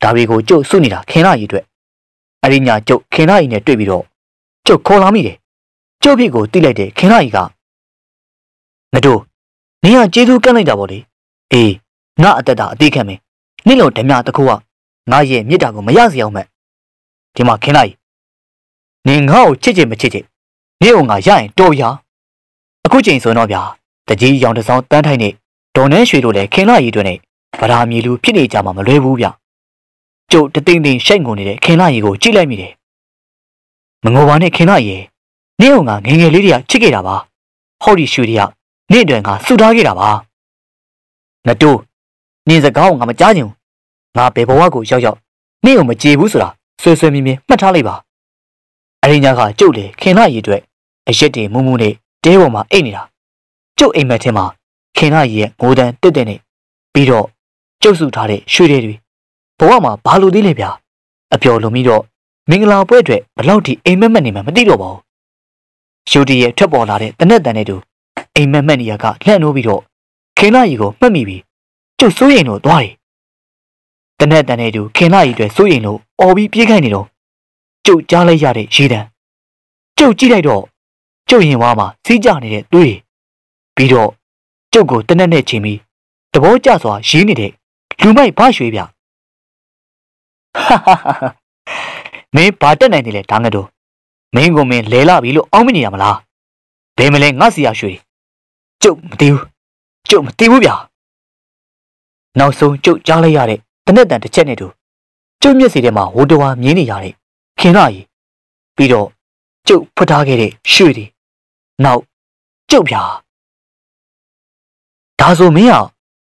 ဒါတွေကိုကျုပ်စုနေတာခင်လာကြီးအတွက်အဲ့ဒီညကျုပ်ခင်လာကြီးနဲ့တွေ့ပြီးတော့ကျုပ်ခေါ်လာမိတယ်ကျုပ်ဖြစ်ကိုတိလိုက်တဲ့ခင်လာကြီးက ငါတို့နင်ကကျေးဇူးကမ်းလိုက်တာပေါ့လေအေးငါအသက်တာအသေးခံမယ်နင့်လိုဓမြတစ်ခုကငါရဲ့မြစ်တာကိုမရစေအောင်မဲ့ဒီမှာခင်လာကြီးနင်ငါ့ကိုချစ်ချင်မချစ်ချင်နင့်ကငါရရင်တော်ရအခုချိန်ဆိုတော့ဗျာတကြီးရောင်တစောင်းတန်းထိုင်နေဒေါ်နှဲရွှေတို့လည်းခင်လာကြီးတွေနဲ့ဗရာမြေလူဖြစ်နေကြမှာမလွဲဘူးဗျကျုပ်တသိမ့်သိမ့်ရှိုက်ငုံနေတဲ့ခင်လာကြီးကိုကြည့်လိုက်မိတယ်မငိုပါနဲ့ခင်လာကြီးနင့်ကငငယ်ငယ်လေးတွေကချစ်ခဲ့တာပါဟောဒီရွှေတွေက နင့်အတွက်ငါဆူထားခဲ့တာပါငတိုးနင်စကားကိုငါမကြားချင်ဘူးငါဘယ်ဘဝကိုရောက်ရောက်နင့်ကိုမကြေဘူးဆိုတာဆွဲဆွဲမြင်းမြင်းမှတ်ထားလိုက်ပါအရင်ညကကျုပ်လေခင်လာကြီးအတွက်အရက်တွေမူးမူးနဲ့တဲပေါ်မှာအိတ်နေတာကျုပ်အိမ်မက်ထဲမှာခင်လာကြီးရဲ့ငိုတန်တက်တက်နဲ့ပြီးတော့ကျုပ်စုထားတဲ့ရွှေတွေတွေဘဝမှာဘာလို့သေးလဲဗျာအပျော်လွန်ပြီးတော့မင်္ဂလာပွဲအတွက်ဘလောက်ထိအိမ်မက်မက်နေမှမသိတော့ပါဘူးရှူတီရဲ့ထွက်ပေါ်လာတဲ့တနက်တန်တဲ့တူ အိမ်မက်မက်နေရကလှန့်နိုးပြီးတော့ခင်လာကြီးကိုမှတ်မိပြီးကျုပ်စိုးရိမ်လို့သွားတယ်တနက်တန်တဲ့တူခင်လာကြီးတွေစိုးရိမ်လို့អော်ပြီးပြေးခိုင်းနေတော့ကျုပ်ကြားလိုက်ရတဲ့ရေတံကျုပ်ကြည့်လိုက်တော့ကျုပ်ရင်ဝါမှာစီးကြနေတဲ့သွေးပြီးတော့ကျုပ်ကိုတနက်နဲ့ချိန်ပြီးတဘောကျစွာရေးနေတဲ့လူမိုက်ဘာရွှေဗျမင်းဘာတက်နိုင်နေလဲဒါငါတို့မင်းကိုမင်းလဲလာပြီလို့အောင်းမနေရမလားဘယ်မလဲငါစီရရွှေ ကျုပ်မသိဘူးကျုပ်မသိဘူးဗျနောက်ဆုံးကျုပ်ကြားလိုက်ရတဲ့တနက်တန်တစ်ချက်နဲ့တူကျုပ်မျက်စီထဲမှာဝတဝါမြင်းနေရတဲ့ခင်လာကြီးပြီးတော့ကျုပ်ဖွက်ထားခဲ့တဲ့ရွှေတွေနောက်ကျုပ်ဗျာဒါဆိုမင်းက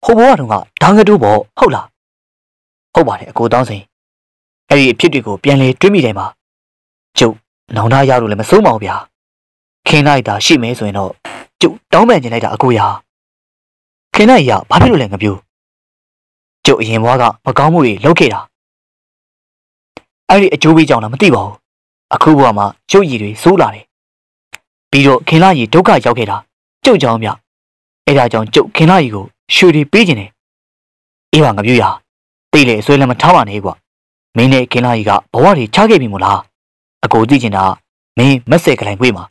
ဟိုဘဝတုန်းကဒါငတိုးပေါ့ဟုတ်လားဟုတ်ပါတယ်အကိုတောင်းစိန်အဲ့ဒီအဖြစ်တွေကိုပြန်လေတွေးမိတယ်မှာကျုပ်နောင်နာရလို့လည်းမစိုးပါဘူးဗျာ ခင်းလိုက်တာရှိမဲဆိုရင်တော့ကျုပ်တောင်းပန်ကျင်လိုက်တာအကိုရာခင်းလိုက်ရဘာဖြစ်လို့လဲငပြူကျုပ်အရင်ဘွားကမကောင်းမှုတွေလုပ်ခဲ့တာအဲ့ဒီအကျိုးပေးကြောင်းတော့မသိပါဘူးအခုဘဝမှာကျုပ်ရည်တွေစိုးလာတယ်ပြီးတော့ခင်လာရီဒုက္ခရောက်ခဲ့တာကျုပ်ကြောင့်ဗျအဲ့ဒါကြောင့်ကျုပ်ခင်လာရီကိုရွှေတွေပေးခြင်းတယ်အေးပါငပြူရတိတ်လေအစွဲလည်းမထားပါနဲ့ကွာမင်းနဲ့ခင်လာရီကဘဝတွေချခဲ့ပြီမို့လားအကိုသိချင်တာမင်းမက်ဆယ်ကလိုင်ပွေးမှာ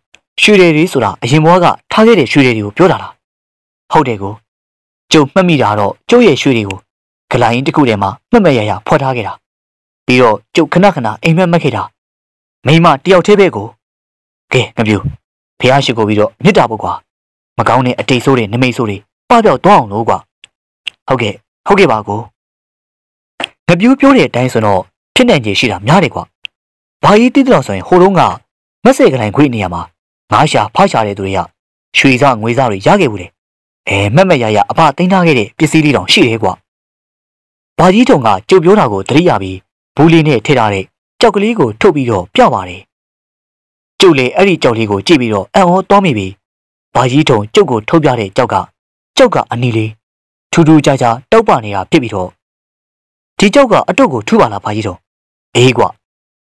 ရွှေတွေဆိုတာအရင်ဘဝကထားခဲ့တဲ့ရွှေတွေကိုပြောတာလားဟုတ်တယ်ကိုကျုပ်မှတ်မိတာတော့ကျုပ်ရဲ့ရွှေတွေကိုဂလိုင်းတစ်ခုထဲမှာမှတ်မရရဖွက်ထားခဲ့တာပြီးတော့ကျုပ်ခဏခဏအိမ်မက်မက်ခဲ့တာမိမတယောက်တည်းပဲကိုကဲငပြူဖះရှိကိုပြီးတော့မြစ်တာပေါ့ကွာမကောင်းတဲ့အတိတ်ဆိုးတွေနမိတ်ဆိုးတွေပပျောက်သွားအောင်လို့ကွာဟုတ်ကဲ့ဟုတ်ကဲ့ပါကိုငပြူးပြောတဲ့အတိုင်းဆိုတော့ဖြစ်နိုင်ခြေရှိတာများတယ်ကွာဘာကြီးတိတော်ဆိုရင်ဟိုတုန်းကမက်ဆေကလိုင်ခွေနေရာမှာ ငါးရှာဖားရှာတဲ့သူတွေကရွှေစားငွေစားတွေရခဲ့ဘူးတယ်အဲမက်မက်ရရအဖသိမ်းထားခဲ့တဲ့ပစ္စည်းလေးတောင်ရှိတယ်ကွာဘာကြီးတုံကကြုတ်ပြောတာကိုသတိရပြီးဘူးလေးနဲ့ထည့်ထားတဲ့ကြောက်ကလေးကိုထုတ်ပြီးတော့ပြပါတယ်ကျုပ်လည်းအဲ့ဒီကြောက်လေးကိုကြည့်ပြီးတော့အံ့ဩသွားမိပြီ။ဘာကြီးထုံကျုပ်ကိုထုတ်ပြတဲ့ကြောက်ကကြောက်ကအနီလေးထူးထူးခြားခြားတောက်ပနေတာဖြစ်ပြီးတော့ဒီကြောက်ကအတုတ်ကိုထူပါလားဘာကြီးထုံအေးကွ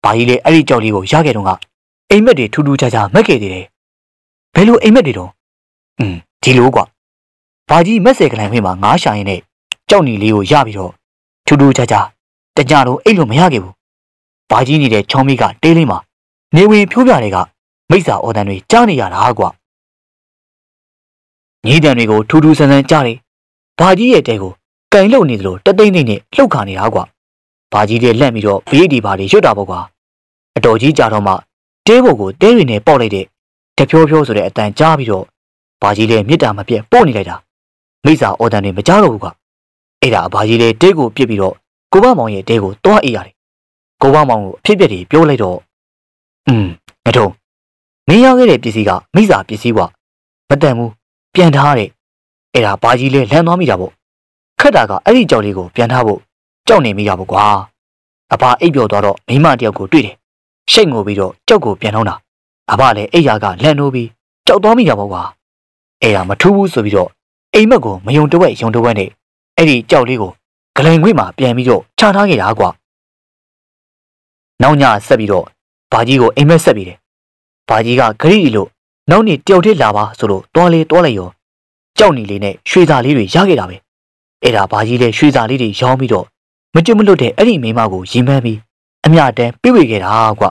ဘာကြီးလည်းအဲ့ဒီကြောက်လေးကိုရခဲ့တော့က အိမ်မက်တွေထူးထူးခြားခြားမက်ခဲ့သေးတယ်။ဘယ်လိုအိမ်မက်တွေတော့อืมဒီလိုကွဘာကြီးမက်ဆယ်ကလိုင်ခွင့်မှာငားရှာရင်နဲ့ကြောက်နီလေးကိုရပြီးတော့ထူးထူးခြားခြားတကြတော့အိတ်လို့မရခဲ့ဘူး။ဘာကြီးနေတဲ့ချောင်းမိကတေးလေးမှာနေဝင်ဖြိုးပြတွေကမိစ္ဆာအော်တန်တွေကြားနေရတာကွာညီးတန်တွေကိုထူးထူးဆန်းဆန်းကြားတယ်ဘာကြီးရဲ့တဲကိုကင်လုတ်နေသလိုတသိမ့်သိမ့်နဲ့လှုပ်ခါနေတာကွာဘာကြီးတဲ့လက်ပြီးတော့ဘေးဒီဘာတွေရွတ်တာပေါ့ကွာအတော်ကြီးကြာတော့မှ တဲဘုတ်ကိုတဲတွေနဲ့ပေါက်လိုက်တဲ့တဖြိုးဖြိုးဆိုတဲ့အတန်ကြားပြီးတော့ဘာကြီးလည်းမြစ်တာမပြတ်ပို့နေလိုက်တာမိစ္ဆာအော်တန်တွေမကြားတော့ဘူးကွာအဲ့ဒါဘာကြီးလည်းတဲကိုပြစ်ပြီးတော့ကိုဘမောင်ရဲ့တဲကိုတွားအေးရတယ်ကိုဘမောင်ကိုအဖြစ်ပြက်တွေပြောလိုက်တော့อืมမထုံမင်းရခဲ့တဲ့ပစ္စည်းကမိစာပစ္စည်းကွာမတန်ဘူးပြန်ထားတဲ့အဲ့ဒါဘာကြီးလဲလမ်းသွားမိတာပေါ့ခက်တာကအဲ့ဒီကြောက်လေးကိုပြန်ထားဖို့ကြောက်နေမိရပေါ့ကွာအဘအိပ်ပျော်သွားတော့မိမတယောက်ကိုတွေ့တယ် ရှိတ်ငိုပြီးတော့ကြောက်ကိုပြန်ထောင်းတာအဘလည်းအိပ်ရာကလန့်နိုးပြီးကြောက်သွားမိရပေါ့ကွာအဲ့ဒါမထူးဘူးဆိုပြီးတော့အိမ်မက်ကိုမယုံတဝက်ယုံတဝက်နဲ့အဲ့ဒီကြောက်လေးကိုဂလိုင်ခွေးမှာပြန်ပြီးတော့ချထားခဲ့တာကွာနောက်ညဆက်ပြီးတော့ဘာကြီးကိုအိမ်မက်ဆက်ပြီးတယ်ဘာကြီးကဂရိလို့နောက်နေ့တယောက်တည်းလာပါဆိုလို့တွားလေးတွားလိုက်ရောကြောက်နေလေးနဲ့ရွှေစာလေးတွေရခဲ့တာပဲအဲ့ဒါဘာကြီးလဲရွှေစာလေးတွေရောင်းပြီးတော့မကျွတ်မလွတ်တဲ့အဲ့ဒီမိမကိုရင်မန်းပြီး အမြတမ်းပြေးဝေခဲ့တာကွ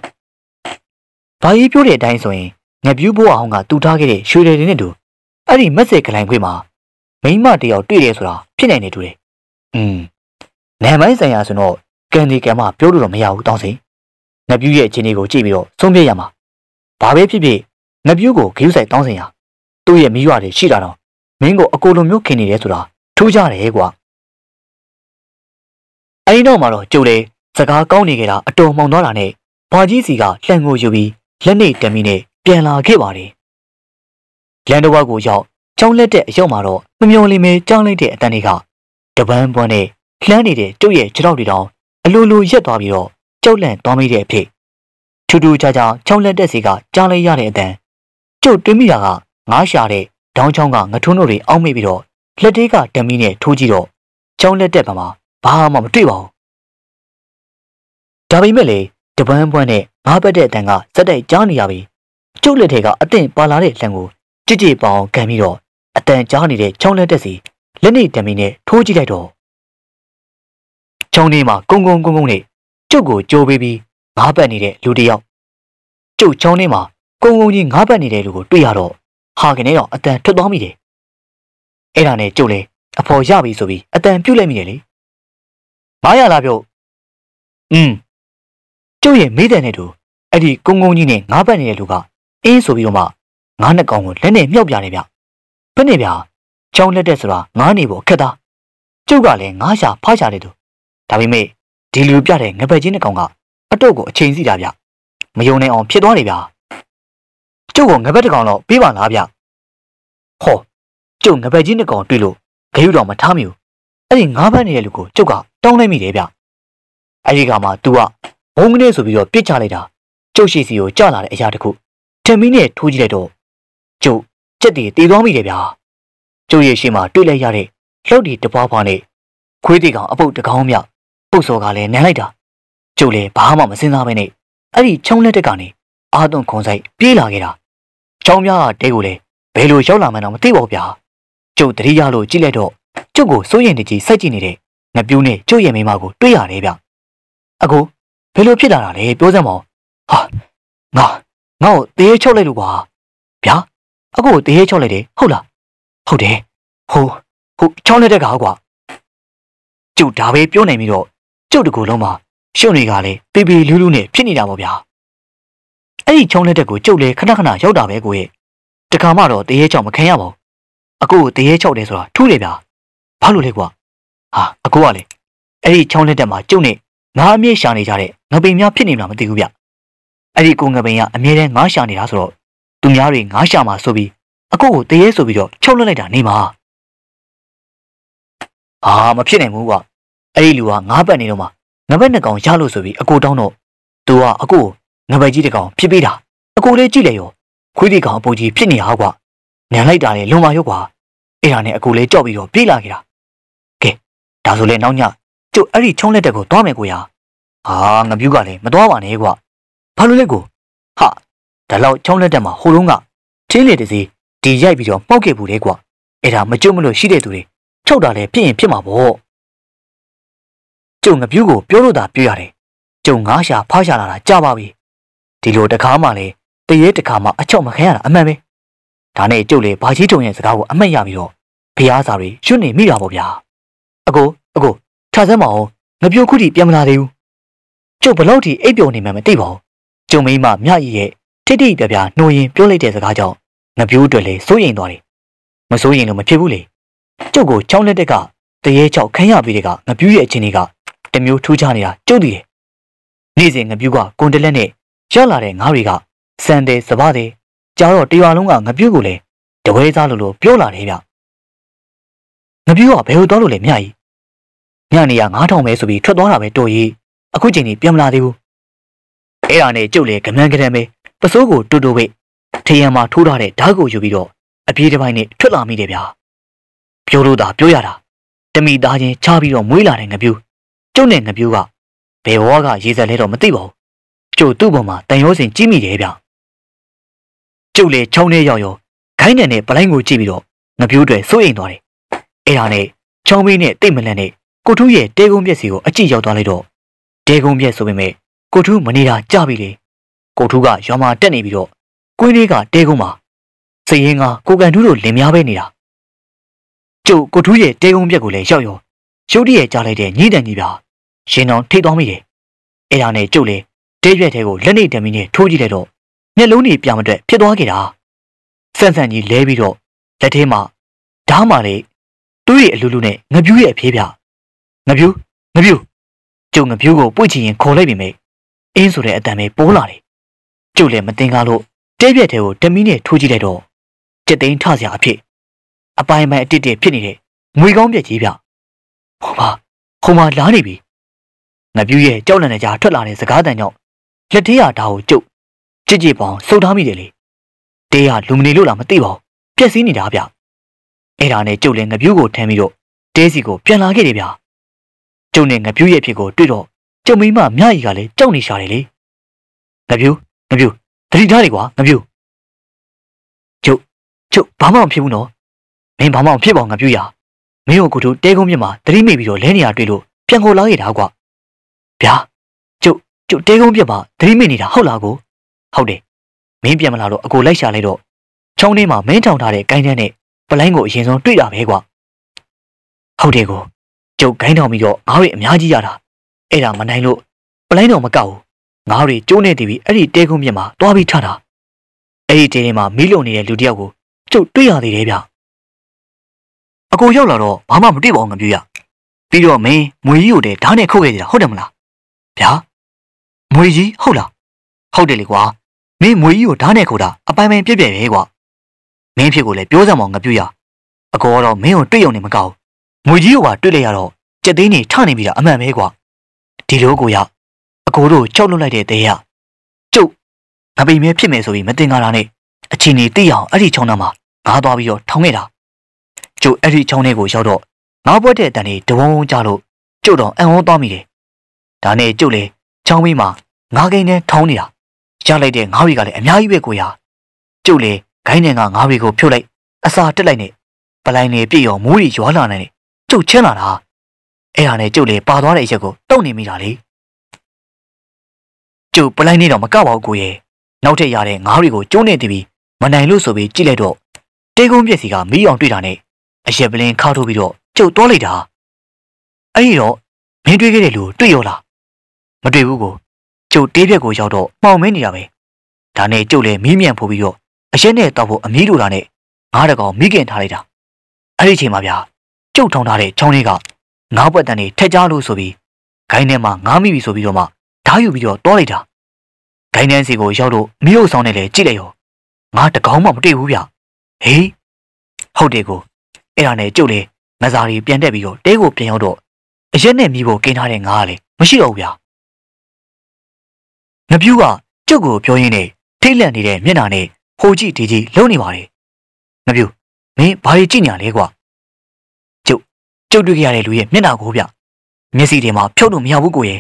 ဘာကြီးပြောတဲ့အတိုင်းဆိုရင်ငပြူးဘိုးအောင်ကတူထားခဲ့တဲ့ရွှေတွေနဲ့တူအဲ့ဒီမက်ဆေကလိုင်ခွေမှာမိမတယောက်တွေ့တယ်ဆိုတာဖြစ်နိုင်နေတူတယ်။อืมနာမိုင်းဆိုင်ရာဆိုတော့ကန်ဒီကံမပြောလို့တော့မရဘူးတောင်းစိ။ငပြူးရဲ့အခြေအနေကိုကြည့်ပြီးတော့ဆုံးဖြတ်ရမှာ။ဘာပဲဖြစ်ဖြစ်ငပြူးကိုဂရုစိုက်တောင်းစိရသူ့ရဲ့မိရွာတွေရှိတာတော့မင်းကိုအကိုလိုမျိုးခင်နေတယ်ဆိုတာထူးကြတယ်ကွာ။အဲဒီတော့မှတော့ကျုပ်လေ စကားကောင်းနေကြတာအတော်မှောင်သွားတာနဲ့ဘာကြီးစီကလှန်ကိုယူပြီးလက်နေတမီနဲ့ပြန်လာခဲ့ပါတယ်။လန်တော်ဘကိုရောက်ကျောင်းလက်တဲ့အရောက်မှာတော့မမျော်လင့်မဲကြောင်းလိုက်တဲ့အတန်းတွေကတပန်းပွန်းနဲ့လှမ်းနေတဲ့ကျုပ်ရဲ့ခြေထောက်တွေတောင်အလိုလိုရက်သွားပြီးတော့ကြောက်လန့်သွားမိတဲ့အဖြစ်ထူးထူးခြားခြားချောင်းလက်တက်စီကကြားလိုက်ရတဲ့အတန်းကျုပ်တွေးမိတာကငားရှာတဲ့ဒေါင်းချောင်းကငထုံးတို့တွေအောက်မိပြီးတော့လက်သေးကဓမီနဲ့ထိုးကြည့်တော့ချောင်းလက်တက်ပါမှာဘာမှမတွေ့ပါဘူး ဒါပေမဲ့လေတပန်းပွန်းနဲ့ငါးပတ်တဲ့အတန်းကစက်တိုက်ကြားနေရပြီကျုပ်လက်ထဲကအသင့်ပါလာတဲ့လှံကိုကြစ်ကြစ်ပေါအောင်ခံပြီးတော့အတန်ကြားနေတဲ့ချောင်းလက်တက်စီလက်နေတမီနဲ့ထိုးကြည့်လိုက်တော့ချောင်းလေးမှာကုန်းကုန်းကုန်းကုန်းနဲ့ကျုပ်ကိုကြိုးပေးပြီးငားပတ်နေတဲ့လူတစ်ယောက်ကျုပ်ချောင်းလေးမှာကုန်းကုန်းကြီးငားပတ်နေတဲ့လူကိုတွေ့ရတော့ဟာကနေတော့အတန်ထွက်သွားမိတယ်အဲ့ဒါနဲ့ကျုပ်လည်းအဖော်ရပြီဆိုပြီးအတန်ပြုတ်လိုက်မိတယ်လေမရလားပြုတ်อืม ကျုပ်ရဲ့မိတဲ့နဲ့တူအဲ့ဒီကုန်းကုန်းကြီးနဲ့ငားပတ်နေတဲ့လူကအင်းဆိုပြီးတော့မှငားနှစ်ကောင်ကိုလက်နဲ့မြှောက်ပြတယ်ဗျဘယ်နဲ့ဗျချောင်းလက်တဲ့ဆိုတာငားနေဖို့ခက်သားကျုပ်ကလည်းငားရှာဖားရှာတယ်သူဒါပေမဲ့ဒီလူပြတဲ့ငပက်ချင်းနှစ်ကောင်ကအတော့ကိုအချိန်စီတာဗျမယုံနိုင်အောင်ဖြစ်သွားတယ်ဗျကျုပ်ကငပက်တစ်ကောင်တော့ပေးပါလားဗျဟောကျုပ်ငပက်ချင်းနှစ်ကောင်တွေ့လို့ဂရုတော်မထားမိဘူးအဲ့ဒီငားပန်းနေတဲ့လူကိုကျုပ်ကတောင်းလိုက်မိတယ်ဗျအဲ့ဒီကမှ तू က ဘုံကနေဆိုပြီးတော့ပြစ်ချလိုက်တာကျုပ်ရှိစီကိုကြလာတဲ့အရာတခုထမင်းနဲ့ထိုးကြည့်လိုက်တော့ကျုပ်ကြက်တီတည်သွားမိတယ်ဗျာကျုပ်ရဲ့ရှေ့မှာတွေ့လိုက်ရတဲ့လှုပ်တီတပွားပွားနဲ့ခွေးတီကောင်အပုတ်တကောင်မြောက်ပုတ်စော်ကလည်းနမ်းလိုက်တာကျုပ်လည်းဘာမှမစင်စားပဲနဲ့အဲ့ဒီချောင်းလက်တက်ကနေအာသွန်ခုံဆိုင်ပြေးလာခဲ့တာချောင်းပြားကတဲကိုလည်းဘယ်လိုရောက်လာမှန်းတော့မသိပါဘူးဗျာကျုပ်တတိယလို့ကြည့်လိုက်တော့ကျုပ်ကိုစိုးရင်တကြီးစိုက်ကြည့်နေတဲ့ငပြူးနဲ့ကျုပ်ရဲ့မိမကိုတွေ့ရတယ်ဗျအကို ဘယ်လိုဖြစ်လာတာလဲပြောစမ်းပါဦးဟာငါငါ့ကိုတေးချုပ်လိုက်လို့ကွာဗျာအကိုတေးချုပ်လိုက်တယ်ဟုတ်လားဟုတ်တယ်ဟိုဟိုချောင်းလက်တက်ကကွာကျုပ်ဒါပဲပြောနိုင်ပြီးတော့ကျုပ်တကူလုံးမှာရှုံတွေကလည်းပေပေလူးလူးနဲ့ဖြစ်နေတာပေါ့ဗျာအဲ့ဒီချောင်းလက်တက်ကိုကျုပ်လည်းခဏခဏရောက်တာပဲကိုရဲ့တခါမှတော့တေးရဲချောက်မခံရပါဘူးအကိုကိုတေးရဲချောက်တယ်ဆိုတာထူးတယ်ဗျာဘာလို့လဲကွာဟာအကိုကလေအဲ့ဒီချောင်းလက်တက်မှာကျုပ်နဲ့ ငါအမြင့်ရှာနေကြတဲ့ငပိန်များဖြစ်နေမှာမသိဘူးဗျအဲ့ဒီကိုငပိန်ကအမြဲတမ်းငါရှာနေတာဆိုတော့သူများတွေငါရှာမှာဆိုပြီးအကိုကိုတေးရဲဆိုပြီးတော့ချုပ်လွတ်လိုက်တာနေမှာဟာမဖြစ်နိုင်ဘူးကွာအဲ့ဒီလူကငါးပတ်နေတော့မှငပတ်နှစ်ကောင်ရလို့ဆိုပြီးအကိုတောင်းတော့သူကအကိုငပတ်ကြီးတစ်ကောင်ဖြစ်ပေးတာအကိုလေးကြည့်လေရောခွေးဒီကောင်အပူကြီးဖြစ်နေဟာကွာနန်လိုက်တာလေလုံပါရောကွာအဲ့ဒါနဲ့အကိုလေးကြောက်ပြီးတော့ပြေးလာခဲ့တာကဲဒါဆိုလေနောက်ည ကျုပ်အဲ့ဒီချုံးလက်တက်ကိုသွားမယ်ကိုရဟာငပြူးကလည်းမသွားပါနဲ့ကွာဘာလို့လဲကိုဟာဒါလောက်ချုံးလက်တက်မှာဟိုလုံးကချင်းလေတစီဒီရိုက်ပြီးတော့ပောက်ခဲ့ဘူးလေကွာအဲ့ဒါမကြုံမလို့ရှိတဲ့သူတွေချုပ်တာလည်းဖြစ်ရင်ဖြစ်မှာပေါ့ကျုံငပြူးကိုပြောလို့သာပြောရတယ်ကျုံငါးရှာဖားရှာလာတာကြပါပြီဒီလိုတကားမှလည်းတရေတကားမှအချုပ်မခံရတာအမှန်ပဲဒါနဲ့ကျုပ်လေဘာကြီးတုံရဲ့စကားကိုအမှတ်ရပြီးတော့ဖျားစာတွေရွတ်နေမိတာပေါ့ဗျာအကိုအကို ထားစမ်းမအောင်ငပြိုးခုထိပြန်မလာသေးဘူးကျုပ်ဘလောက်ထိအိပ်ပျော်နေမှမသိပါဘူးကျုံမိမမြကြီးရဲ့ထိတိပြပြနှိုးရင်ပြောလိုက်တဲ့စကားကြောင့်ငပြိုးအတွက်လေစိုးရိမ်သွားတယ်မစိုးရိမ်လို့မဖြစ်ဘူးလေကျုပ်ကိုချောင်းလက်တက်ကတရေချောက်ခန်းရပြီးတဲ့ကငပြူးရဲ့အခြေအနေကတမျိုးထူးခြားနေတာကျုပ်တည်တယ်နေ့စဉ်ငပြူးကကွန်တလက်နဲ့ရောက်လာတဲ့ငါးတွေကစံတယ်စပားတယ်ကြားတော့တရွာလုံးကငပြူးကိုလည်းတဝဲစားလို့လို့ပြောလာတယ်ဗျငပြူးကဘယ်လိုသွားလို့လဲမြကြီး ညနေက9000ပဲဆိုပြီးထွက်သွားတာပဲတော်ကြီးအခုချိန်ကြီးပြန်မလာသေးဘူးအဲ့ဒါနဲ့ကျုပ်လေကမန်းကတမ်းပဲပစိုးကိုတူတူဝိတ်ထရံမှာထိုးထားတဲ့ဓာတ်ကိုယူပြီးတော့အပြေးတစ်ပိုင်းနဲ့ထွက်လာမိတယ်ဗျာပြောလို့သာပြောရတာတမိသားချင်းချပြီးတော့မွေးလာတဲ့ငပြူးကျုပ်နဲ့ငပြူးကဘယ်ဘဝကရေစက်လဲတော့မသိပါဘူးကျုပ်သူ့ပေါ်မှာတန်ရောစင်ကြီးမိတယ်ဗျကျုပ်လေချောင်းထဲရောက်ရောခိုင်းနယ်နဲ့ပလိုင်းကိုကြည့်ပြီးတော့ငပြိုးတွေစိုးရိမ်သွားတယ်အဲ့ဒါနဲ့ချောင်းမင်းနဲ့တိတ်မလန့်နဲ့ ကိုထူးရဲ့တဲကုန်းပြက်စီကိုအကြည့်ရောက်သွားလိုက်တော့တဲကုန်းပြက်ဆိုပေမဲ့ကိုထူးမနေတာကြပြီလေကိုထူးကရွာမှာတက်နေပြီးတော့ကွင်းလေးကတဲကုန်းမှာစရင်ကကိုကန်ထူးတို့လင်များပဲနေတာကျုပ်ကိုထူးရဲ့တဲကုန်းပြက်ကိုလည်းရောက်ရောရုတ်တရက်ကြားလိုက်တဲ့ညိတန်ကြီးပြရှင်တော်ထိတ်သွားမိတယ်အဲ့ဒါနဲ့ကျုပ်လည်းတဲရွက်ထဲကိုလက်နေတမီနဲ့ထိုးကြည့်လိုက်တော့မျက်လုံးတွေပြမတွက်ဖြစ်သွားခဲ့တာဆန့်ဆန့်ကြီးလဲပြီးတော့လက်ထဲမှာဓားမာလေးသူ့ရဲ့အလူလူနဲ့ငပြူးရဲ့အဖေးပြ ငပြူးငပြူးကျုံငပြူးကိုပွေ့ချင်ရင်ခေါ်လိုက်ပြီမေအင်းဆိုတဲ့အတန်ပဲပိုးလာတယ်ကျုပ်လည်းမတင်ကားလို့တဲပြက်ထဲကိုတမီနဲ့ထိုးကြည့်လိုက်တော့ကြက်သိန်းထစရာအဖြစ်အပိုင်ပိုင်အတစ်တစ်ဖြစ်နေတဲ့ငွေကောင်းပြက်ကြီးပြဟောပါဟိုမှာလာနေပြီငပြူးရဲ့ကြောက်လန့်တဲ့ကြားထွက်လာတဲ့စကားတန်ကြောင့်လက်သေးရဓာတ်ကိုကျုပ်ကြစ်ကြစ်ပေါင်းစုပ်ထားမိတယ်လေတေးရလူမနေလို့လားမသိပါဘူးပြက်စီးနေတာဗျအဲ့ဒါနဲ့ကျုပ်လည်းငပြူးကိုထမ်းပြီးတော့တဲစီကိုပြန်လာခဲ့တယ်ဗျ ကျုပ်နဲ့ငပြူးရဲ့ဖြစ်ကိုတွေ့တော့ကျုံမိမမြကြီးကလည်းကြောက်နေရှာတယ်လေငပြူးငပြူးတတိထားလေကွာငပြူးကျုပ်ကျုပ်ဘာမှမဖြစ်ဘူးနော်မင်းဘာမှမဖြစ်ပါဘူးငပြူးရမင်းကိုကိုတို့တဲကုန်းမြစ်မှာတတိမိပြီးတော့လဲနေရတွေ့လို့ပြန်ကိုလာခဲ့တာကွာဗျာကျုပ်ကျုပ်တဲကုန်းပြစ်မှာတတိမိနေတာဟုတ်လားကိုဟုတ်တယ်မင်းပြန်မလာတော့အကိုလိုက်ရှာလိုက်တော့ချောင်းထဲမှာမင်းထောင်ထားတဲ့ကိုင်းတန်းနဲ့ပလိုင်းကိုအရင်ဆုံးတွေ့တာပဲကွာဟုတ်တယ်ကို ကျုပ်ကိုင်းထောင်ပြီးတော့ငါးတွေအများကြီးရတာအဲ့ဒါမနိုင်လို့ပလိုင်းတော့မကောက်ဘူးငါးတွေကျိုးနေတည်ပြီးအဲ့ဒီတဲကုန်းပြစ်မှာတွားပြီးထတာအဲ့ဒီတဲထဲမှာမီးလုံနေတဲ့လူတစ်ယောက်ကိုကျုပ်တွေ့ရသေးတယ်ဗျအကိုရောက်လာတော့ဘာမှမတွေ့ပါဘူးငပြူရပြီးတော့မင်းမွေကြီးကိုတည်းဓာတ်နဲ့ခုတ်ခဲ့ကြတာဟုတ်တယ်မလားဗျာမွေကြီးဟုတ်လားဟုတ်တယ်လေကွာမင်းမွေကြီးကိုဓာတ်နဲ့ခုတ်တာအပိုင်ပိုင်ပြက်ပြက်ပဲကွာမင်းဖြစ်ကိုလည်းပြောစမ်းမအောင်ငပြူရအကောကတော့မင်းကိုတွေ့ရုံနဲ့မကောက် မွေကြီးကိုပါတွေ့လိုက်ရတော့ကြက်သိန်းနေထနေပြီတာအမှန်ပဲကွာဒီလိုကိုရအကိုတို့ကြောက်လွတ်လိုက်တဲ့တဲရကျုပ်ငပိမဲဖြစ်မယ်ဆိုပြီးမတင်ကြတာနဲ့အချင်းကြီးသိအောင်အဲ့ဒီချောင်းသားမှာငားသွားပြီးတော့ထောင်းခဲ့တာကျုပ်အဲ့ဒီချောင်းထဲကိုရောက်တော့ငါးပွဲတဲ့အတန်လေးတဝုံဝုံကြလို့ကျုပ်တော့အံ့ဩသွားမိတယ်ဒါနဲ့ကျုပ်လည်းချောင်းဘေးမှာငါးကိန်းနဲ့ထောင်းနေတာရလိုက်တဲ့ငါးတွေကလည်းအများကြီးပဲကိုရကျုပ်လည်းဂိုင်းနဲ့ကငါးတွေကိုဖြုတ်လိုက်အစာတက်လိုက်နဲ့ပလိုင်းနေပြည့်ရောမိုးရီရွာလာနေတယ် ကျုပ်ချင်းလာတာအဲ့ဟာနဲ့ကျုပ်လည်းပါသွားတဲ့အချက်ကိုတုံနေမိတာလေကျုပ်ပလိုင်းနေတော့မကပါဘူးကိုရဲ့နောက်ထပ်ရတဲ့ငါးတွေကိုကျုံးနေတည်ပြီးမနိုင်လို့ဆိုပြီးကြည့်လိုက်တော့တေကုန်းပြက်စီကမီးအောင်တွေ့တာနဲ့အရက်ပလင်းခါထိုးပြီးတော့ကျုပ်သွားလိုက်တာအဲ့ဒီတော့မင်းတွေ့ခဲ့တဲ့လူတွေ့ရောလားမတွေ့ဘူးကိုကျုပ်တေးပြက်ကိုရောက်တော့မှောင်မင်းနေတာပဲဒါနဲ့ကျုပ်လည်းမီးမြန်ဖို့ပြီးတော့အရက်နဲ့တောက်ဖို့အမီးလိုတာနဲ့ငါးတကောင်မိခင်ထားလိုက်တာအဲ့ဒီချိန်မှာဗျာ ကျုပ်ထောင်ထားတဲ့ချောင်းလေးကငါးပွက်တန်တွေထက်ကြလို့ဆိုပြီးဂိုင်းထဲမှာငါးမိပြီဆိုပြီးတော့မှဓာတ်ယူပြီးတော့တောလိုက်တာဂိုင်းတန်းစီကိုရောက်တော့မီးဥဆောင်နဲ့လည်းကြည့်လိုက်ရောငါတကောင်မှမတွေ့ဘူးဗျဟေးဟုတ်တယ်ကိုအဲ့ဒါနဲ့ကျုပ်လေငဇာရီပြန်တက်ပြီးတော့တဲကိုပြန်ရောက်တော့အရက်နဲ့မြည်ဖို့กินထားတဲ့ငါကလေမရှိတော့ဘူးဗျာငပြူးကကျုပ်ကိုပြောရင်းနဲ့ထိတ်လန့်နေတဲ့မျက်နှာနဲ့ဟိုကြည့်ဒီကြည့်လုံနေပါတယ်ငပြူးမင်းဘာကြီးကြည့်ညာလဲကွာကျုပ် ကျုပ်တွေ့ခဲ့ရတဲ့လူရဲ့မျက်နှာကိုဗျမျက်စိတွေမှာဖြုတ်လို့မရဘူးကိုရဲ့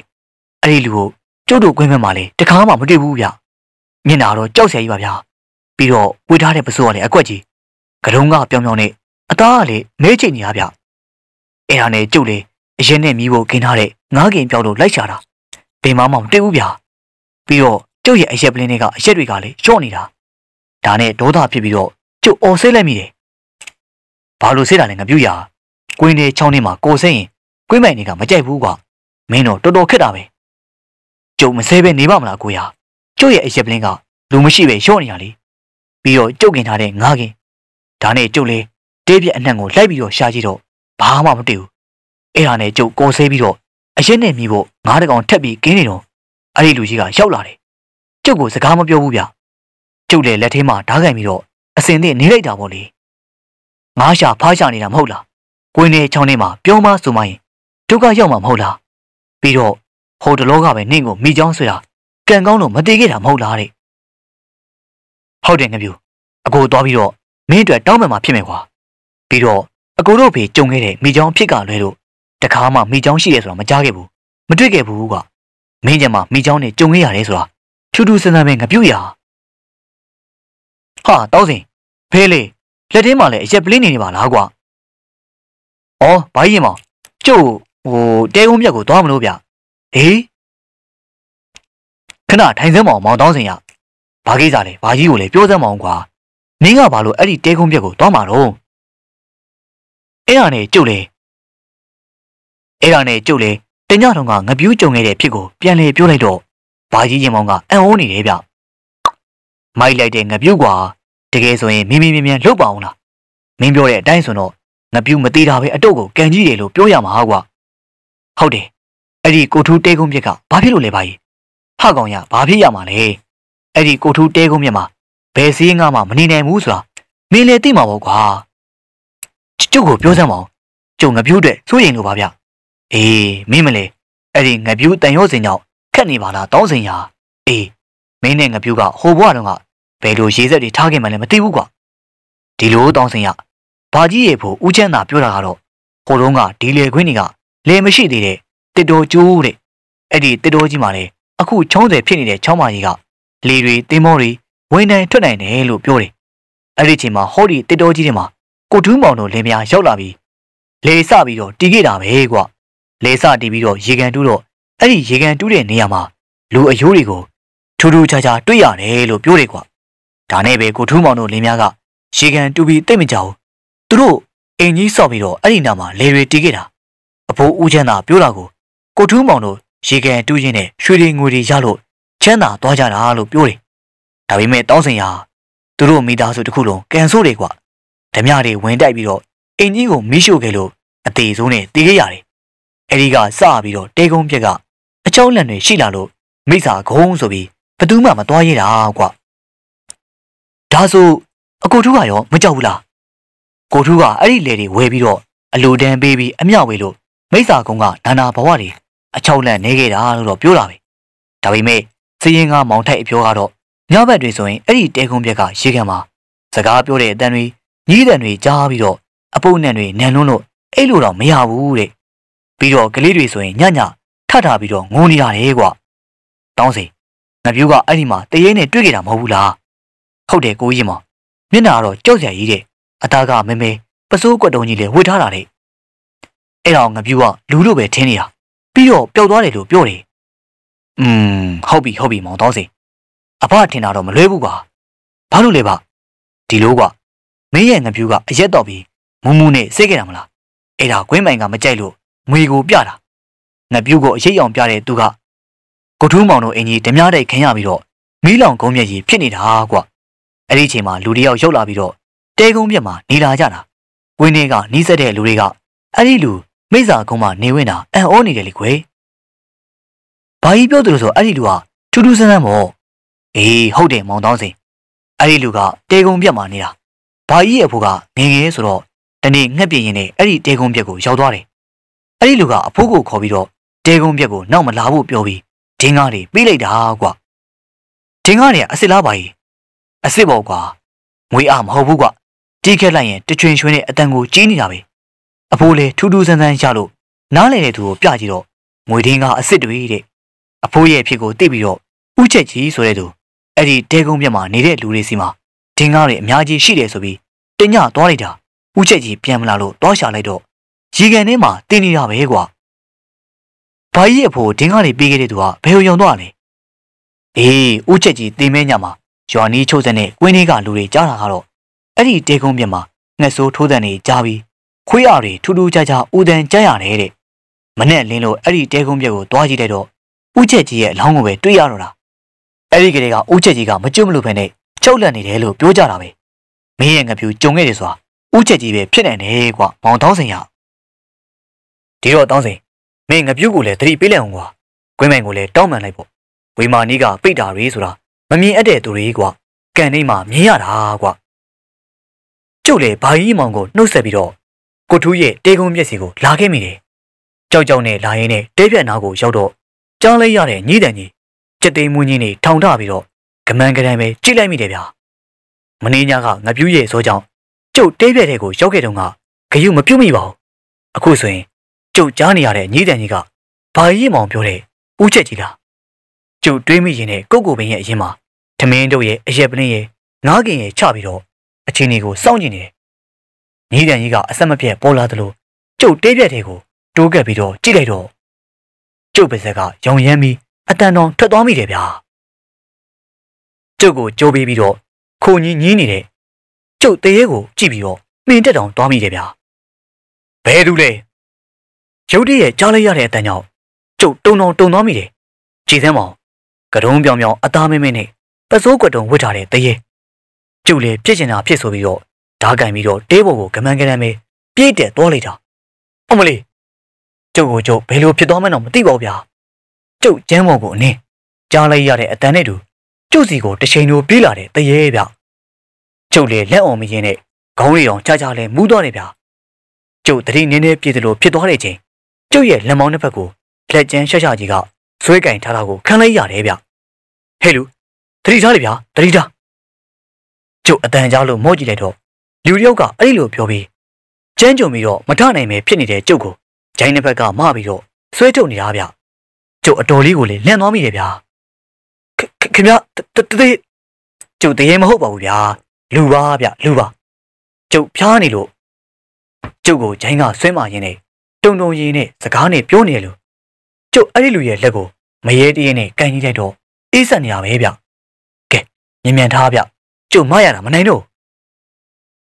အဲ့ဒီလူကိုကျုပ်တို့ကွင်းဘက်မှာလေတခါမှမတွေ့ဘူးဗျမျက်နှာတော့ကြောက်စရာကြီးပါဗျာပြီးတော့ဝေထားတဲ့ပစိုးကလည်းအကွက်ကြီးကတုံးကပြောင်ပြောင်နဲ့အသားကလေမဲချိတ်နေရဗျအဲ့ဒါနဲ့ကျုပ်လေအရင်နဲ့မြည်ဖို့กินထားတဲ့ငားကင်ပြောက်လို့လိုက်ချတာဘယ်မှမတွေ့ဘူးဗျပြီးတော့ကျုပ်ရဲ့အရက်ပလင်းတွေကအရက်တွေကလေလျှော့နေတာဒါနဲ့ဒေါသဖြစ်ပြီးတော့ကျုပ်အော်ဆေးလိုက်မိတယ်ဘာလို့ဆေးတာလဲငါပြူရ ကွင်းထဲချောင်းထဲမှာကိုစိမ့်ရင်ကွင်းမိုင်တွေကမကြိုက်ဘူးကွာမင်းတော့တော်တော်ခက်တာပဲကျုပ်မဆဲပဲနေပါမလားကိုရကျုပ်ရဲ့အရက်ပလင်းကလူမရှိပဲလျှော့နေရလေပြီးတော့ကျုပ်กินထားတဲ့ငားကင်ဒါနဲ့ကျုပ်လေတေးပြက်အနှံ့ကိုလိုက်ပြီးတော့ရှာကြည့်တော့ဘာမှမတွေ့ဘူးအဲ့ဟာနဲ့ကျုပ်ကော်ဆဲပြီးတော့အရင်နဲ့မြည်ဖို့ငားတကောင်ထက်ပြီးကင်းနေတော့အဲ့ဒီလူကြီးကရောက်လာတယ်ကျုပ်ကိုစကားမပြောဘူးဗျကျုပ်လည်းလက်ထဲမှာဓားကင်ပြီးတော့အစင်နဲ့နေလိုက်တာပေါ့လေငားရှာဖားရှာနေတာမဟုတ်လား ကိုင်းနေချောင်းထဲမှာပြောမဆိုမှရင်ဒုက္ခရောက်မှာမဟုတ်လားပြီးတော့ဟိုတလောကပဲနင့်ကိုမိချောင်းဆွေတာကံကောင်းလို့မသေးခဲ့တာမဟုတ်လားတဲ့ဟုတ်တယ်ငပြူအကိုသွားပြီးတော့မင်းအတွက်တောင်းပန်မှာဖြစ်မယ်ကွာပြီးတော့အကိုတို့ဖေကြုံခဲ့တဲ့မိချောင်းဖြစ်ကလွဲလို့တခါမှမိချောင်းရှိတယ်ဆိုတာမကြားခဲ့ဘူးမတွေ့ခဲ့ဘူးကွာမင်းကျမမိချောင်းနဲ့ကြုံခဲ့ရတယ်ဆိုတာထူးထူးဆန်းဆန်းပဲငပြူရဟာတောင်းစင်ဖဲလေလက်ထဲမှာလည်းအရက်ပလင်းနေနေပါလားကွာ ဩဘာကြီးရင်မောင်ကျုပ်ဟိုတဲကုန်းမြက်ကိုသွားမလို့ဗျဟေးခဏထိုင်စမ်းမအောင်မောင်တောင်းစင်ရဘာကိစ္စလဲဘာကြီးကိုလည်းပြောစမ်းမအောင်ကွာမင်းကဘာလို့အဲ့ဒီတဲကုန်းမြက်ကိုသွားမှာတော့အဲ့ဟာနဲ့ကျုပ်လေအဲ့ဒါနဲ့ကျုပ်လေတညထုံကငပြူးကြုံခဲ့တဲ့ဖြစ်ကိုပြန်လေပြောလိုက်တော့ဘာကြီးရင်မောင်ကအံ့ဩနေတယ်ဗျမိုက်လိုက်တဲ့ငပြူးကွာတကယ်ဆိုရင်မိမိမြင်မြန်လှုပ်ပါအောင်လားမင်းပြောတဲ့အတိုင်းဆိုတော့ ငပြူးမသေးတာပဲအတုတ်ကိုကန်ကြီးတယ်လို့ပြောရမှာကွာဟုတ်တယ်အဲ့ဒီကိုထူးတဲကုန်းပြက်ကဘာဖြစ်လို့လဲဘာကြီးဟကောင်ရဘာဖြစ်ရမှာလဲအဲ့ဒီကိုထူးတဲကုန်းပြက်မှာဘယ်စည်းငါမှမနေနိုင်ဘူးဆိုတာမင်းလည်းသိမှာပေါ့ကွာကျုပ်ကိုပြောစမ်းပါဦးကျုံငပြူးတဲ့စိုးရင်လို့ပါဗျအေးမင်းမလဲအဲ့ဒီငပြူးတန်ရောစင်ကြောင့်ခက်နေပါလားတောင်းစင်ရအေးမင်းနဲ့ငပြူးကဟိုဘွားတုန်းကဘယ်လိုရေးဆက်တွေထားခဲ့မှလည်းမသိဘူးကွာဒီလိုတောင်းစင်ရ ဘာကြီးရဲ့ဖို့ဦးချမ်းသာပြောတာကတော့ဟိုတုန်းကဒီလေခွင်းတွေကလေမရှိသေးတဲ့တစ်တော်ကျိုးတဲ့အဲ့ဒီတစ်တော်ကြီးမှလည်းအခုချောင်းတယ်ဖြစ်နေတဲ့ချောင်းမကြီးကလေတွေတင်းမောတွေဝင်နိုင်ထွက်နိုင်တယ်လို့ပြောတယ်အဲ့ဒီချိန်မှာဟောဒီတစ်တော်ကြီးတွေမှာကိုထူးမောင်တို့လင်းများရောက်လာပြီးလေစပြီးတော့တီးခဲ့တာပဲကွာလေစတီးပြီးတော့ရေကန်တူးတော့အဲ့ဒီရေကန်တူးတဲ့နေရာမှာလူအယိုးတွေကိုထူးထူးခြားခြားတွေ့ရတယ်လို့ပြောတယ်ကွာဒါနဲ့ပဲကိုထူးမောင်တို့လင်းများကရေကန်တူးပြီးတိတ်မကြဘူး သူတို့အင်ကြီးဆော့ပြီးတော့အဲ့ဒီနာမှာလေတွေတီးခဲ့တာအဖိုးဦးချမ်းသာပြောတာကိုကိုထူးမောင်တို့ရေကန်တူးရင်းနဲ့ရွှေတွေငွေတွေရလို့ချမ်းသာသွားကြတာလို့ပြောတယ်ဒါပေမဲ့တောင်းစင်ရသူတို့မိသားစုတစ်ခုလုံးကန်ဆိုးတယ်ကွာဓမြတွေဝင်တိုက်ပြီးတော့အင်ကြီးကိုမိရှို့ခဲ့လို့အသေးဆုံးနဲ့တည်ခဲ့ရတယ်အဲဒီကစပြီးတော့တဲကုန်းပြက်ကအချောင်းလန့်တွေရှိလာလို့မိစာဂုံးဆိုပြီးဘသူမှမသွားရတာကွာဒါဆိုအကိုထူးကရောမကြောက်ဘူးလား ကိုထူးကအဲ့ဒီလေတွေဝဲပြီးတော့အလိုတန်းပေးပြီးအမြောက်ဝေလို့မိစာကုန်းကနာနာဘဝတွေအချောက်လန့်နေခဲ့တာလို့တော့ပြောတာပဲဒါပေမဲ့စည်ရင်ကမောင်ထိုက်အပြောကတော့ညဘက်တွေဆိုရင်အဲ့ဒီတဲကုန်းပြက်ကရေခံမှာစကားပြောတဲ့အတန်တွေညီးတန်တွေကြားပြီးတော့အပုပ်နံတွေနန်လွန်းလို့အဲ့လိုတော့မရဘူးတဲ့ပြီးတော့ကလေးတွေဆိုရင်ညညထထပြီးတော့ငိုနေရတယ်ကွာတောင်းစီငပြူးကအဲ့ဒီမှာတရေနဲ့တွေ့ကြတာမဟုတ်ဘူးလားဟုတ်တယ်ကိုကြီးမောင်မျက်နှာကတော့ကြောက်စရာကြီးတဲ့ အသားကမဲမဲပစိုးကွက်တုံးကြီးလေဝှေ့ထားတာတဲ့အဲ့တော့ငပြူးကလူလို့ပဲထင်းနေတာပြီးတော့ပျောက်သွားတယ်လို့ပြောတယ်อืมဟုတ်ပြီဟုတ်ပြီမောင်တောင်းစီအဖထင်တာတော့မလွဲဘူးကွာဘာလို့လဲဗျဒီလိုကွာမင်းရဲ့ငပြူးကအရက်တော့ပြီးမူးမူးနဲ့စိတ်ကြတာမလားအဲ့ဒါကွင်းမိုင်ကမကြိုက်လို့ငွေကိုပြတာငပြူးကိုအရေးအောင်ပြတဲ့သူကကိုထူးမောင်တို့အင်ကြီးဓမြတိုက်ခင်းရပြီးတော့မီးလောင်ကုန်းမြက်ကြီးဖြစ်နေတာကွာအဲ့ဒီချိန်မှာလူတယောက်ရောက်လာပြီးတော့ တဲကုန်းမြက်မှာနေလာကြတာဝင်းနေကနီးစက်တဲ့လူတွေကအဲ့ဒီလူမိစ္ဆာကုန်းမှာနေဝင်တာအံ့ဩနေတယ်လေကွယ်ဘာကြီးပြောသူလို့ဆိုအဲ့ဒီလူကထူးထူးဆန်းဆန်းမောအေးဟုတ်တယ်မောင်တောင်းစင်အဲ့ဒီလူကတဲကုန်းပြက်မှာနေတာဘာကြီးရဲ့အဖိုးကငငယ်ဆိုတော့တနေ့ငှက်ပြင်းရင်နဲ့အဲ့ဒီတဲကုန်းပြက်ကိုရောက်သွားတယ်အဲ့ဒီလူကအဖိုးကိုခေါ်ပြီးတော့တဲကုန်းပြက်ကိုနောက်မလာဖို့ပြောပြီးဒင်းကားတွေပေးလိုက်တာကွာဒင်းကားတွေကအစ်စ်လားပါကြီးအစ်စ်ပေါ့ကွာငွေအားမဟုတ်ဘူးကွာ တီးခက်လိုက်ရင်တချွင်ချွင်နဲ့အတန်ကိုကြီးနေတာပဲအဖိုးလေထူးထူးဆန်းဆန်းရလို့နားလေတဲ့သူကိုပြကြည့်တော့ငွေဒင်းကအစ်စ်တွေတဲ့အဖိုးရဲ့အဖြစ်ကိုသိပြီးတော့ဥချက်ကြီးဆိုတဲ့သူအဲ့ဒီတဲကုန်းပြက်မှာနေတဲ့လူတွေစီမှာဒင်းကားတွေအများကြီးရှိတယ်ဆိုပြီးတင်ညသွားလိုက်တာဥချက်ကြီးပြန်မလာလို့တောရှာလိုက်တော့ရေကန်ထဲမှာတင်းနေတာပဲကွာဘာကြီးအဖိုးဒင်းကားတွေပြီးခဲ့တဲ့သူကဘယ်လိုယုံသွားလဲအေးဥချက်ကြီးတင်းမဲညမှာရွာနီးချိုးစက်နဲ့ကွင်းလေးကလူတွေကြားတာကတော့ အဲ့ဒီတဲကုန်းပြက်မှာငှက်ဆိုးထိုးတဲ့နေကြားပြီးခွေးရတွေထူးထူးခြားခြားဦးတန်းကြားရတယ်တဲ့မနဲ့လင်းလို့အဲ့ဒီတဲကုန်းပြက်ကိုတွားကြည့်တဲ့တော့ဥချက်ကြီးရဲ့အလောင်းကိုပဲတွေ့ရတော့တာအဲ့ဒီကလေးကဥချက်ကြီးကမကျွတ်မလို့ဖ ೇನೆ ချုပ်လက်နေတယ်လို့ပြောကြတာပဲမင်းရဲ့ငပြူကြုံခဲ့တယ်ဆိုတာဥချက်ကြီးပဲဖြစ်နိုင်တယ်ကွာမောင်တောင်းစင်ရဒီတော့တောင်းစင်မင်းငပြူကိုလည်းသတိပေးလိုက်အောင်ကွာကွင်းမိုင်ကိုလည်းတောင်းပန်လိုက်ပေါ့ဝေမာနီးကပိတ်တာရေးဆိုတာမမြင်အပ်တဲ့သူတွေကွာကန်နေမှာမြင်ရတာကွာ ကျုပ်လေဘာကြီးမောင်ကိုနှုတ်ဆက်ပြီးတော့ကိုထူးရဲ့တေကုန်းမျက်စီကိုလာခဲ့မိတယ်ကြောက်ကြောက်နဲ့လာရင်းနဲ့တဲပြက်နာကိုရောက်တော့ကြားလိုက်ရတဲ့ညီးတန်ကြီးကြက်သိမ်းမွင်းကြီးနေထောင်ထပြီးတော့ကမန်းကရန်ပဲကြိတ်လိုက်မိတယ်ဗျာမင်းညာကငပြူးရဲ့ဆိုကြောင့်ကျုပ်တဲပြက်တဲ့ကိုရောက်ခဲ့တုန်းကဂယုမပြုတ်မိပါဘူးအခုဆိုရင်ကျုပ်ကြားနေရတဲ့ညီးတန်ကြီးကဘာကြီးမောင်ပြောတဲ့ဦးချက်ကြီးလားကျုပ်တွေးမိရင်နဲ့ကိုကိုပင်ရဲ့အရင်မှာထမင်းတို့ရဲ့အရက်ပလင်းရဲ့ငားကင်ရဲ့ချပြီးတော့ အချင်းကြီးကိုစောင့်ကြည့်နေတယ်။ညီးတန်ကြီးကအဆက်မပြတ်ပေါ်လာသလိုကျုပ်တေးပြက်တဲ့ကိုတိုးကပ်ပြီးတော့ကြည့်လိုက်တော့ကျုပ်ပါဇက်ကရောင်ရမ်းပြီးအတန်တော်ထွက်သွားမိတယ်ဗျာ။ကျုပ်ကိုကြိုးပေးပြီးတော့ခိုညီညီးနေတဲ့ကျုပ်တရေကိုကြည့်ပြီးတော့နှင်းတက်တောင်သွားမိတယ်ဗျာ။ဘယ်သူလဲ။ရုတ်တရက်ကြားလိုက်ရတဲ့အတန်ကြောင့်ကျုပ်တုံတုံတုံသွားမိတယ်။ကြည်စမ်းမောင်ကတုံးပြောင်ပြောင်အသားမင်းမင်းနဲ့ပစိုးကွက်တုံဝတ်ထားတဲ့တရေ ကျုပ်လည်းပြစ်ချင်တာဖြစ်ဆိုပြီးတော့ဓာတ်ကင်ပြီးတော့တေးပေါ်ကိုကမန်းကရမ်းပဲပြေးတက်သွားလိုက်တာ။အမလေးကျုပ်ကိုကျုပ်ဘယ်လိုဖြစ်သွားမှန်းတော့မသိပါဘူးဗျာ။ကျုပ်ကျမ်းပေါ်ကိုအနည်းကြားလိုက်ရတဲ့အတန်နဲ့တူကျုပ်စီကိုတစ်ချိန်လိုပြေးလာတဲ့တရေဗျ။ကျုပ်လည်းလက်အောင်မရင်နဲ့ခေါင်းရီအောင်ကြာကြာလဲမူးသွားတယ်ဗျာကျုပ်တတိနည်းနည်းပြေးသလိုဖြစ်သွားတဲ့ချိန်ကျုပ်ရဲ့လက်မောင်းတစ်ဖက်ကိုလက်ကျန်းရှက်ရှကြီးကဆွဲကင်ထားတာကိုခံလိုက်ရတယ်ဗျဟဲ့လူတတိထားလေဗျာတတိထား ကျုပ်အတန်ကြားလို့မော့ကြည့်လိုက်တော့လူတယောက်ကအဲ့လိုပြောပြီးကျန်းကြုံပြီးတော့မထနိုင်ပဲဖြစ်နေတဲ့ကျုပ်ကိုဂျိုင်းတစ်ဖက်ကမပြီးတော့ဆွဲထုတ်နေတာဗျကျုပ်အတော်လေးကိုလေလန့်သွားမိတယ်ဗျာခင်ဗျာတတိကျုပ်တရေမဟုတ်ပါဘူးဗျာလူပါဗျလူပါကျုပ်ဖျားနေလို့ကျုပ်ကိုဂျိုင်းကဆွဲမရင်းနဲ့တုံတုံရင်းနဲ့စကားနဲ့ပြောနေလို့ကျုပ်အဲ့ဒီလူရဲ့လက်ကိုမရဲတည်းနဲ့ကန်ကြီးလိုက်တော့အေးဆက်နေရပဲဗျကဲမြန်မြန်ထားဗျ ကျုပ်မရတာမနိုင်တော့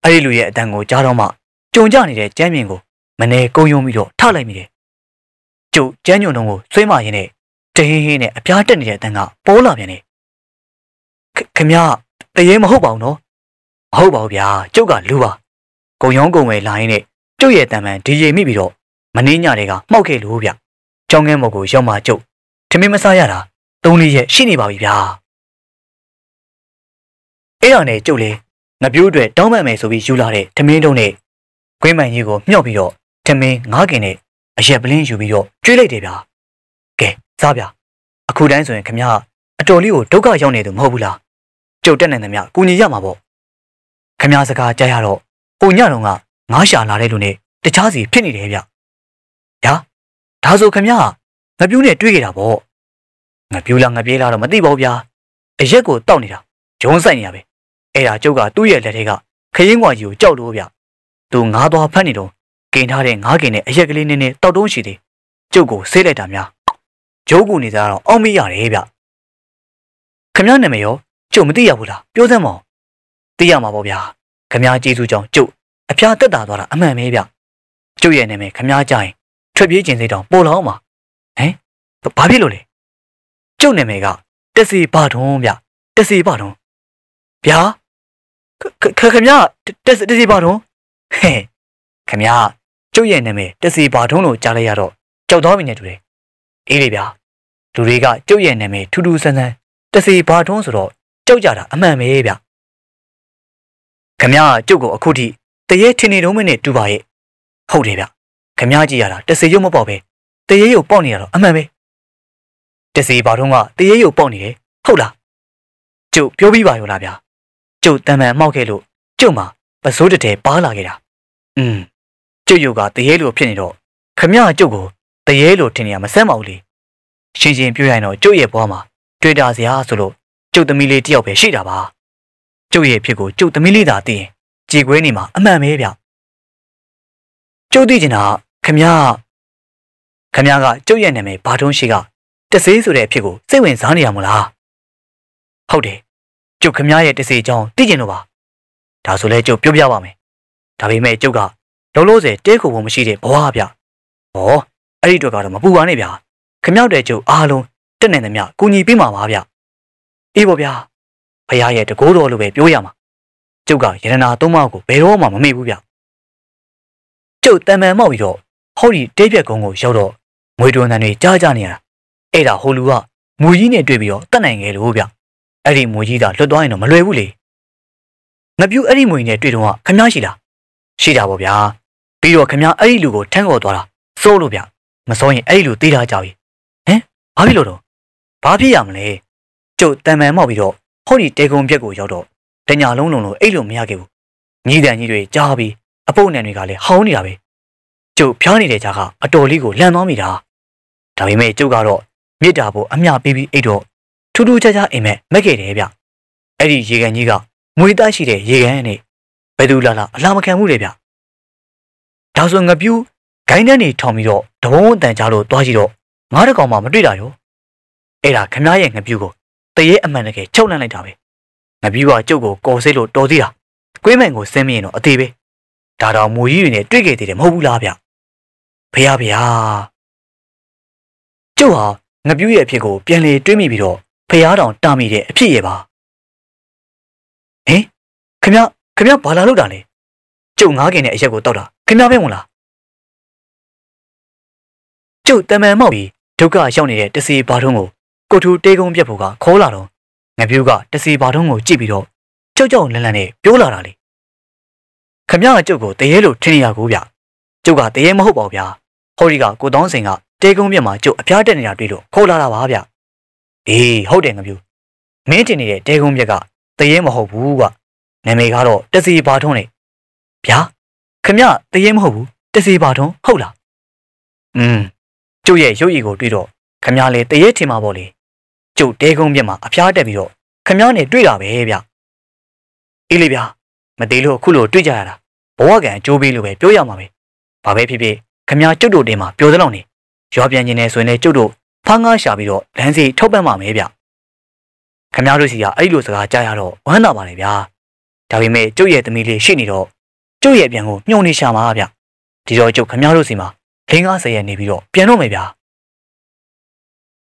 အဲ့ဒီလူရဲ့အတန်ကိုကြားတော့မှကြုံကြနေတဲ့ကျမ်းမြင်ကိုမနေကုံယုံပြီးတော့ထလိုက်မိတယ်ကျုပ်ကျမ်းညုံတုံးကိုဆွဲမရင်းနဲ့တဟင်းဟင်းနဲ့အပြားတက်နေတဲ့အတန်ကပေါ်လာပြန်တယ်ခမရတရေမဟုတ်ပါဘူးနော်မဟုတ်ပါဘူးဗျာကျုပ်ကလူပါကုံရောင်းကုံဝယ်လာရင်းနဲ့ကျုပ်ရဲ့တံပန်ဒီရီမိပြီးတော့မင်းညတွေကမှောက်ခဲ့လို့ဗျကြောင်းငယ်မော်ကိုရောက်မှကျုပ်ထမင်းမစားရတာသုံးလေးရက်ရှိနေပါပြီဗျာ အဲ့ဒါနဲ့ကျုပ်လေငပြိုးတွေတောင်းပန်မယ်ဆိုပြီးယူလာတဲ့ထမင်းတုံးနဲ့ခွင်းမှန်ကြီးကိုမြှော့ပြီးတော့ထမင်းငားကင်နဲ့အရက်ပလင်းယူပြီးတော့ကျွေးလိုက်တယ်ဗျာကဲစားဗျာအခုတိုင်းဆိုရင်ခမအတော်လေးကိုဒုက္ခရောက်နေသူမဟုတ်ဘူးလားကျုပ်တက်နေတယ်မြကူညီရမှာပေါ့ခမစကားကြားရတော့ဟိုညတော့ကငားရှာလာတဲ့လူနဲ့တခြားစီဖြစ်နေတယ်ဗျ။ညာဒါဆိုခမငပြူးနဲ့တွေ့ကြတာပေါ့။ငပြူးလားငပြေးလားတော့မသိပါဘူးဗျာ။အရက်ကိုတောက်နေတာဂျုံဆိုင်နေရပဲ။ အဲ့ဒါကျုပ်ကသူ့ရဲ့လက်ထဲကခရင်ကွာကြီးကိုကြောက်လို့ဗျ။သူငားသွားဖတ်နေတော့กินထားတဲ့ငားกินနဲ့အရက်ကလေးနည်းနည်းတောက်တုံးရှိသေး။ကျုပ်ကိုဆေးလိုက်တာများ။ဂျိုးကူနေကြတော့အောင်းမိရတယ်ဗျ။ခမနာမည်ရောကျုပ်မသိရဘူးလားပြောစမ်းမအောင်သိရမှာပေါ့ဗျာခမားကျေးဇူးကြောင့်ကျုပ်အဖျားတက်တာသွားတာအမှန်ပဲဗျကျုပ်ရဲ့နာမည်ခမားကြရင်ထွက်ပြေးခြင်းစိတ်တောင်ပေါ်လောင်းမှာဟမ်ဘာဖြစ်လို့လဲကျုပ်နာမည်ကတက်စီဘာထုံးဗျတက်စီဘာထုံးဗျာ ခခမားတက်တက်စီဘာထုံးဟဲ့ခမားကျုပ်ရဲ့နာမည်တက်စီဘာထုံးလို့ကြားလိုက်ရတော့ကြောက်သွားပြီနဲ့တူတယ်အေးလေဗျာလူတွေကကျုပ်ရဲ့နာမည်ထူးထူးဆန်းဆန်းတက်စီဘာထုံးဆိုတော့ကြောက်ကြတာအမှန်ပဲဗျခမရကျုပ်ကိုအခုထိတရေထင်နေတော့မနဲ့တူပါရဲ့ဟုတ်တယ်ဗျခမရကြည့်ရတာတစေရုပ်မပေါက်ပဲတရေရုပ်ပေါက်နေရတော့အမှန်ပဲတစေဘာတော့ကတရေရုပ်ပေါက်နေတယ်ဟုတ်လားကျုပ်ပြောပြီးပါရောလားဗျ ကျုပ်တန်ပန်မှောက်ခဲ့လို့ကျုပ်မှာပစိုးတတဲပါလာခဲ့တာอืมကျုပ်ရုပ်ကတရေလိုဖြစ်နေတော့ခမရကျုပ်ကိုတရေလိုထင်နေရမဆန်းပါဘူးလေရှင်းရှင်းပြောရရင်တော့ကျုပ်ရဲ့ဘွားမှာတွေ့တာစရာဆိုလို့ကျုပ်သမီးလေးတယောက်ပဲရှိတာပါကျုပ်ရဲ့ဖြစ်ကိုကျုပ်သမီးလေးသာသိရင်ကြေခွေးနေမှာအမှန်ပဲဗျကျုပ်သိချင်တာခမည်းခမည်းကကျုပ်ရဲ့နာမည်ဘာတုံးရှိကတဆေးဆိုတဲ့အဖြစ်ကိုစိတ်ဝင်စားနေရမလားဟုတ်တယ် ကျုပ်ခမည်းရဲ့တဆေးအကြောင်းသိချင်လို့ပါဒါဆိုလဲကျုပ်ပြောပြပါမယ်ဒါပေမဲ့ကျုပ်ကလုံးလုံးစဲတဲခုပုံမရှိတဲ့ဘဝဗျဟောအဲ့ဒီအတွက်ကတော့မပူပါနဲ့ဗျခမည်းတဲ့ကျုပ်အားလုံးတက်နေသမျှကူညီပေးမှာပါဗျအေးပေါ့ဗျာဖခင်ရဲ့တကိုးတော်လိုပဲပြောရမှာကျုပ်ကယရနာသုံးပါးကိုဘယ်တော့မှမမေ့ဘူးဗျကျုပ်တန်ပန်မောက်ပြီးတော့ဟောဒီတေးပြက်ကုန်းကိုရောက်တော့ငွေတွန်းတန်တွေကြားကြနေရတာအဲ့ဒါဟိုလူကမူကြီးနဲ့တွေ့ပြီးတော့တတ်နိုင်ခဲ့လို့ဗျ အဲ့ဒီမူကြီးကလွတ်သွားရင်တော့မလွယ်ဘူးလေငပြူအဲ့ဒီမူကြီးနဲ့တွေ့တော့ခမားရှိလားရှိတာပေါ့ဗျာပြီးတော့ခမားအဲ့ဒီလူကိုထမ်းခေါ်သွားတာစိုးလို့ဗျမစိုးရင်အဲ့ဒီလူသေးတာကြပြီဟမ်ဘာဖြစ်လို့တော့ဘာဖြစ်ရမလဲကျုပ်တန်ပန်မောက်ပြီးတော့ဟောဒီတေကုံပြက်ကိုရောက်တော့တညာလုံးလုံးလို့အိတ်လို့မရခဲ့ဘူးညီတန်ကြီးတွေကြားပြီးအပုတ်နံတွေကလည်းဟောင်းနေတာပဲကျုပ်ဖျားနေတဲ့ကြားကအတော်လေးကိုလန့်သွားမိတာဒါပေမဲ့ကျုပ်ကတော့မြစ်တာပေါ်အမျှပေးပြီးအိတ်တော့ ထူးထူးခြားခြားအိမ်မက်မက်ခဲ့တယ်ဗျအဲ့ဒီရေကန်ကြီးကမွေသားရှိတဲ့ရေကန်နဲ့ဘယ်သူလာလာအလားမခံဘူးလေဗျဒါဆိုငပြူးဂိုင်းတန်းနေထောင်ပြီးတော့တဘုံအတန်ကြားလို့တွားကြည့်တော့ငါးတကောင်မှမတွေ့တာရောအဲ့ဒါခမရဲ့ငပြူးကိုတရေအမှန်တကယ်ချုပ်လန့်လိုက်တာပဲငပြူးကကျုပ်ကိုကော်စိတ်လို့တော်သေးတာကွေးမိုင်ကိုဆင်းမရင်တော့အသေးပဲဒါတော့မူကြီးတွေနဲ့တွေ့ခဲ့သေးတယ်မဟုတ်ဘူးလားဗျဖះဖះကျုပ်ဟာငပြူးရဲ့အဖြစ်ကိုပြန်လေတွေးမိပြီးတော့ ဖះတောင်တာမိတဲ့အဖြစ်ရဲ့ပါဟင်ခမခမဘာလာလို့တာလဲကျုပ်ငားခင်တဲ့အရက်ကိုတောက်တာခမပဲဝင်လားကျုပ်တမန်မောက်ပြီးဒုက္ခရောက်နေတဲ့တစီဘာထုံးကိုကိုထူတေးကုန်းပြက်ဖို့ကခေါ်လာတော့ငပြူးကတစီဘာထုံးကိုကြည့်ပြီးတော့ကြောက်ကြောက်လန့်လန့်နဲ့ပြောလာတာလေခမကကျုပ်ကိုတရေလို့ထင်နေရကိုဗျကျုပ်ကတရေမဟုတ်ပါဘူးဗျာဟော်ဒီကကိုတောင်းစင်ကတေကုန်းမြက်မှာကျုပ်အဖျားတက်နေတာတွေ့လို့ခေါ်လာတာပါဗျ အေးဟုတ်တယ်ငပြူမင်းတင်နေတဲ့တေကုန်းမြက်ကတရေမဟုတ်ဘူးကွနာမည်ကတော့တစီဘာထုံးလေဗျာခမတရေမဟုတ်ဘူးတစီဘာထုံးဟုတ်လားอืมကျုပ်ရဲ့ရုပ်ရည်ကိုတွေ့တော့ခမလေတရေထင်မှာပေါ့လေကျုပ်တေကုန်းမြက်မှာအဖျားတက်ပြီးတော့ခမနဲ့တွေ့တာပဲဗျအေးလေဗျာမသေးလို့အခုလိုတွေ့ကြရတာဘဝကံအကျိုးပေးလို့ပဲပြောရမှာပဲဘာပဲဖြစ်ဖြစ်ခမကျုပ်တို့တင်မှာပြောသလောက်နေရွာပြန်ကျင်နေဆိုရင်လည်းကျုပ်တို့ ဖားငါးရှာပြီးတော့လမ်းစီထောက်ပံ့မှာမယ်ဗျခမတို့စီကအဲ့လိုစကားကြားရတော့ဝမ်းသာပါလေဗျာဒါပေမဲ့ကျုပ်ရဲ့သမီးလေးရှိနေတော့ကျုပ်ရဲ့ပြန်ကိုမြုံနေရှာမှာဗျဒီတော့ကျုပ်ခမတို့စီမှာလင်းကားဆယ်ရက်နေပြီးတော့ပြန်တော့မယ်ဗျာ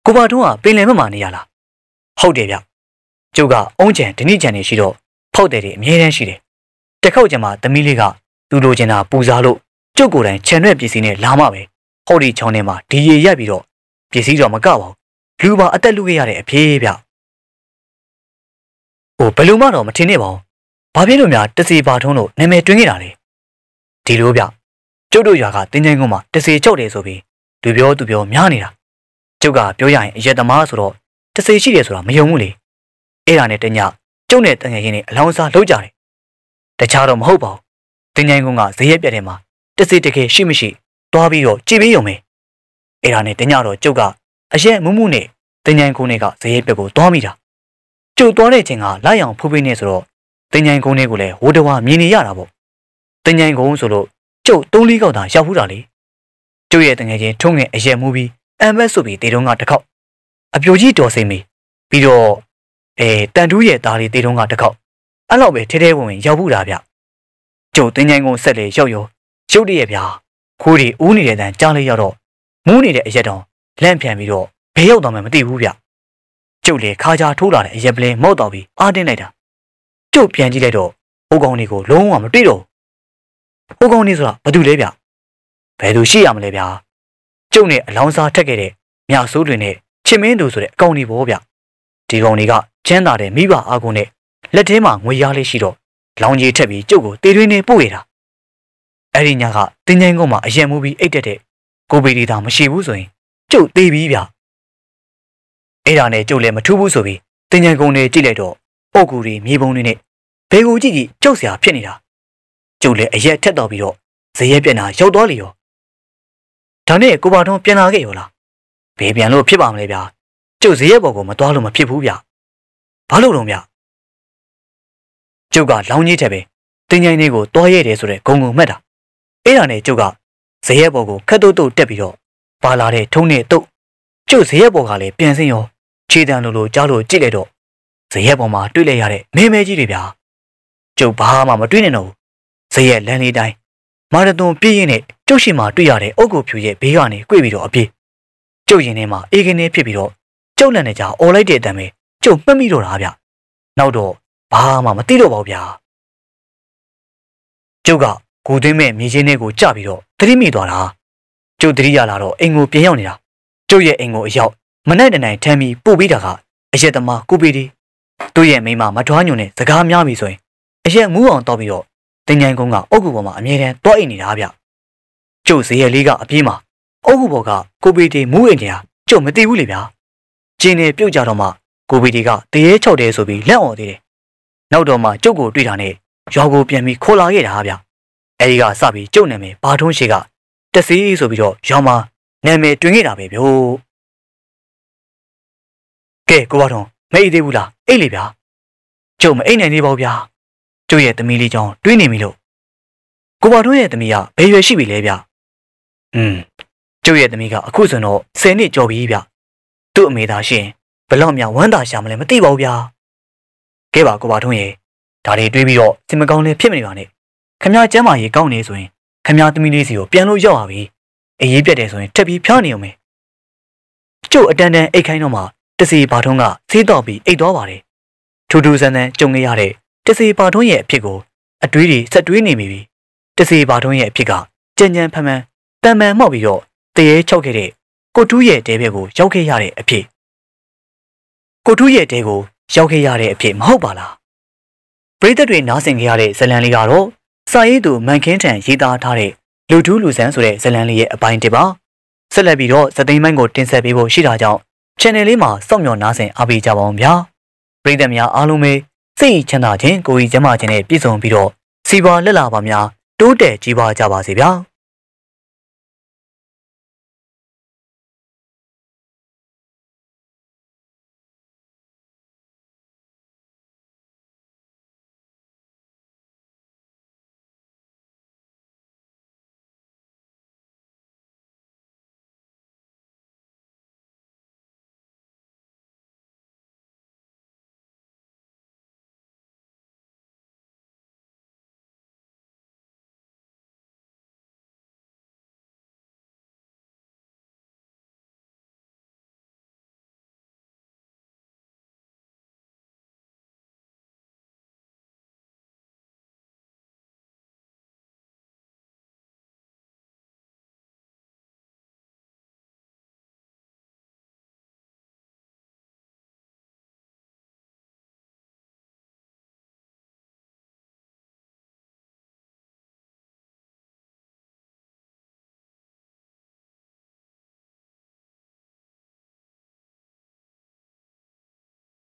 ကိုပါတုံးကပင်လယ်ဘက်မှာနေရလားဟုတ်တယ်ဗျကျုပ်ကအုံးချံဒဏိချံနေရှိတော့ဖောက်တယ်တွေအမြဲတမ်းရှိတယ်တခေါက်ကျမှသမီးလေးကသူ့လိုချင်တာပူစားလို့ကျုပ်ကိုယ်တိုင်ခြံရွက်ပစ္စည်းနဲ့လာမှပဲဟော်ဒီချောင်းထဲမှာဒီရေရက်ပြီးတော့ ပစ္စည်းတော့မကပါဘူးလူပါအသက်လူခဲ့ရတဲ့အဖေးဗျဟိုဘယ်လိုမှတော့မထင်နဲ့ပါဘူးဘာဖြစ်လို့များတစီပါထုံးလို့နာမည်တွင်းခဲ့တာလဲဒီလိုဗျကျုပ်တို့ရွာကတင်းချိုင်းကုန်းမှာတစီကြောက်တယ်ဆိုပြီးလူပြောသူပြောများနေတာကျုပ်ကပြောရရင်အရက်သမားဆိုတော့တစီရှိတယ်ဆိုတာမယုံဘူးလေအဲ့ဒါနဲ့တညကျုပ်နဲ့တငယ်ချင်းတွေအလောင်းစားလုပ်ကြတယ်တခြားတော့မဟုတ်ပါဘူးတင်းချိုင်းကုန်းကဈေးရက်ပြက်ထဲမှာတစီတကယ်ရှိမရှိသွားပြီးတော့ကြည်ပြီးရုံပဲ အဲ့ဒါနဲ့တညတော့ကျုပ်ကအရက်မူးမှုနဲ့တင်းချိုင်းကုန်းတွေကဈေးရက်ပြက်ကိုသွားမိတာကျုပ်သွားတဲ့ချိန်ကလာရောင်ဖူးဖိနေဆိုတော့တင်ញိုင်ကုန်းလေးကိုလည်းဝတဝါမြင်နေရတာပေါ့တင်ញိုင်ကုန်းဆိုလို့ကျုပ်သုံးလေးကောက်သာရောက်ဘူးတာလေကျုပ်ရဲ့တငယ်ချင်းထုံးငယ်အရက်မူပြီးအမ်မက်ဆိုပြီးတေတုံးကတစ်ခေါက်အပြိုကြီးတော်စိမ့်မီပြီးတော့အဲတန်တူးရဲ့သားလေးတေတုံးကတစ်ခေါက်အဲ့လောက်ပဲထဲထဲဝင်ဝင်ရောက်ဘူးတာဗျကျုပ်တင်ញိုင်ကုန်းဆက်လေရောက်ရောကျုပ်တည်းရဲ့ဗျာခိုးတွေဦးနေတဲ့တန်ကြားလေးရောက်တော့ မူးနေတဲ့အရက်တောင်လန့်ပြန်ပြီးတော့ဘယ်ရောက်တော့မှမသိဘူးဗျကျုပ်လေခါကြထိုးလာတဲ့အရက်ပလင်းမော့တော့ပြီးအားတင်းလိုက်တာကျုပ်ပြန်ကြည့်လိုက်တော့ဟိုကောင်လေးကိုလုံးဝမတွေ့တော့ဟိုကောင်လေးဆိုတာဘာတူလဲဗျဘယ်သူရှိရမလဲဗျာကျုပ်နဲ့အလောင်းစားထက်ခဲ့တဲ့မြဆိုးတွင်နဲ့ချင်မင်းသူဆိုတဲ့အကောင်လေးပေါ့ဗျဒီကောင်လေးကချမ်းသာတဲ့မိဘအားကုန်နဲ့လက်ထဲမှာငွေရလေးရှိတော့လောင်ကြီးထက်ပြီးကျုပ်ကိုတေးတွင်းနဲ့ပို့ရတာအဲ့ဒီညကတင်းငိုင်းကုန်းမှာအရင်မူပြီးအိတ်တက်တဲ့ ကိုပီဒီတာမရှိဘူးဆိုရင်ကျုပ်သေးပြီဗျအဲ့ဒါနဲ့ကျုပ်လည်းမထူးဘူးဆိုပြီးတင်းငိုင်းကုန်းနဲ့ကြည့်လိုက်တော့အုတ်ကူတွေမြေပုံတွေနဲ့ဘယ်ကိုကြည့်ကြည့်ကြောက်စရာဖြစ်နေတာကျုပ်လည်းအရက်ထက်တော့ပြီးတော့ဇရက်ပြန်တာရောက်သွားလေရောဒါနဲ့ကိုပါထုံးပြန်လာခဲ့ရောလားဘယ်ပြန်လို့ဖြစ်ပါမလဲဗျာကျုပ်ဇရက်ဘော်ကိုမသွားလို့မဖြစ်ဘူးဗျဘာလို့တော့ဗျကျုပ်ကလောင်းကြီးထက်ပဲတင်းချိုင်းလေးကိုတွားရဲတယ်ဆိုတဲ့ဂုံဂုံမှတ်တာအဲ့ဒါနဲ့ကျုပ်က ဇရက်ဘော်ကိုခက်တုတ်တုတ်တက်ပြီးတော့ပါလာတဲ့ထုံးနဲ့တုတ်ကျုပ်ဇရက်ဘော်ကလည်းပြန်စင်းရောခြေတံလိုလိုကြားလို့ကြည့်လိုက်တော့ဇရက်ပေါ်မှာတွေ့လိုက်ရတဲ့မဲမဲကြီးတွေဗျာကျုပ်ဘာမှမတွေ့နဲ့တော့ဇရက်လမ်းလေးတိုင်းမာရသွန်ပြည့်ရင်နဲ့ကျုပ်ရှိမှတွေ့ရတဲ့အုတ်ကိုဖြူရဲ့ဘေးကနေ꿰ပြီးတော့အပြေးကျုပ်ရင်ထဲမှာအေးကင်းနေဖြစ်ပြီးတော့ကျုပ်လန့်နေကြအော်လိုက်တဲ့အတန်ပဲကျုပ်မှတ်မိတော့တာဗျနောက်တော့ဘာမှမသိတော့ပါဘူးဗျာကျုပ်က ကိုသွင်းမဲ့မြေချင်းတွေကိုကြပြီးတော့သတိမိသွားတာကျုပ်သတိရလာတော့အိမ်ကိုပြန်ရောက်နေတာကျုပ်ရဲ့အိမ်ကိုအရောက်မနဲ့တနိုင်ထမ်းပြီးပို့ပေးတာကအရက်သမားကိုပီဒီသူ့ရဲ့မိမမထွားညွန်နဲ့စကားများပြီဆိုရင်အရက်မူးအောင်တောက်ပြီးတော့တင်ញိုင်ကုန်းကအုတ်ကူပေါ်မှာအမြဲတမ်းတောအိတ်နေတာဗျကျုပ်ဇေယျလေးကအပြေးမှာအုတ်ကူပေါ်ကကိုပီတီမူးအိမ်နေတာကျုပ်မသိဘူးလေဗျာကျင်းနေပြုတ်ကြတော့မှကိုပီတီကတရေချောက်တယ်ဆိုပြီးလက်အော်သေးတယ်နောက်တော့မှကျုပ်ကိုတွေ့တာနဲ့ရွာကိုပြန်ပြီးခေါ်လာခဲ့တာဗျ အဲဒီကစပြီးကျုပ်နာမည်ဘာထုံးရှိကတစီဆိုပြီးတော့ရွာမှာနာမည်တွင်ခဲ့တာပဲဗျို့ကဲကိုဘာထုံးမအိပ်သေးဘူးလားအိတ်လေဗျာကျုပ်မအိတ်နိုင်သေးပါဘူးဗျာကျုပ်ရဲ့သမီးလေးကြောင့်တွေးနေပြီလို့ကိုပါထွန်းရဲ့သမီးကဘယ်ရွယ်ရှိပြီလဲဗျอืมကျုပ်ရဲ့သမီးကအခုဆိုတော့10နှစ်ကျော်ပြီဗျသူ့အမေသာရှင်ဘလောက်များဝမ်းသာရှာမလဲမသိပါဘူးဗျာကဲပါကိုပါထွန်းရဲ့ဒါတွေတွေးပြီးတော့စင်မကောင်းလေးဖြစ်မနေပါနဲ့ ခမ ्या ကျမ်းမာရေးကောင်းနေဆိုရင်ခမ ्या သမီးလေးစီကိုပြန်လို့ရောက်ပါပြီအေးရေးပြတ်တယ်ဆိုရင်ထပ်ပြီးဖျားနေအောင်မယ်ကျုပ်အတန်းတန်းအိတ်ခိုင်းတော့မှတစီဘာထုံးကဆေးတော့ပြီးအိတ်သွားပါတယ်ထူးထူးဆန်းဆန်းကြုံခဲ့ရတဲ့တစီဘာထုံးရဲ့အဖြစ်ကိုအတွေးတွေဆက်တွေးနေမိပြီတစီဘာထုံးရဲ့အဖြစ်ကကြံကြံဖန်ဖန်တန်ပန်မှောက်ပြီးတော့တရေချုပ်ခဲ့တဲ့ကိုတူးရဲ့တဲဘက်ကိုရောက်ခဲ့ရတဲ့အဖြစ်ကိုတူးရဲ့တဲကိုရောက်ခဲ့ရတဲ့အဖြစ်မဟုတ်ပါလားပရိသတ်တွေနားဆင်ခဲ့ရတဲ့ဇလံလေးကတော့ စာရေးသူမန်ခင်းထံရေးသားထားတဲ့လူထူးလူဆန်းဆိုတဲ့ဇလံလေးရဲ့အပိုင်းတစ်ပါဆက်လက်ပြီးတော့သသိမ်းပိုင်းကိုတင်ဆက်ပေးဖို့ရှိတာကြောင့် channel လေးမှာစောင့်မျှော်နားဆင်အားပေးကြပါအောင်ဗျာပရိသတ်များအားလုံးပဲစိတ်ချမ်းသာခြင်းကိုယ်ကြီးကျန်းမာခြင်းနဲ့ပြည့်စုံပြီးတော့စီပွားလက်လာပါများတိုးတက်ကြီးပွားကြပါစေဗျာ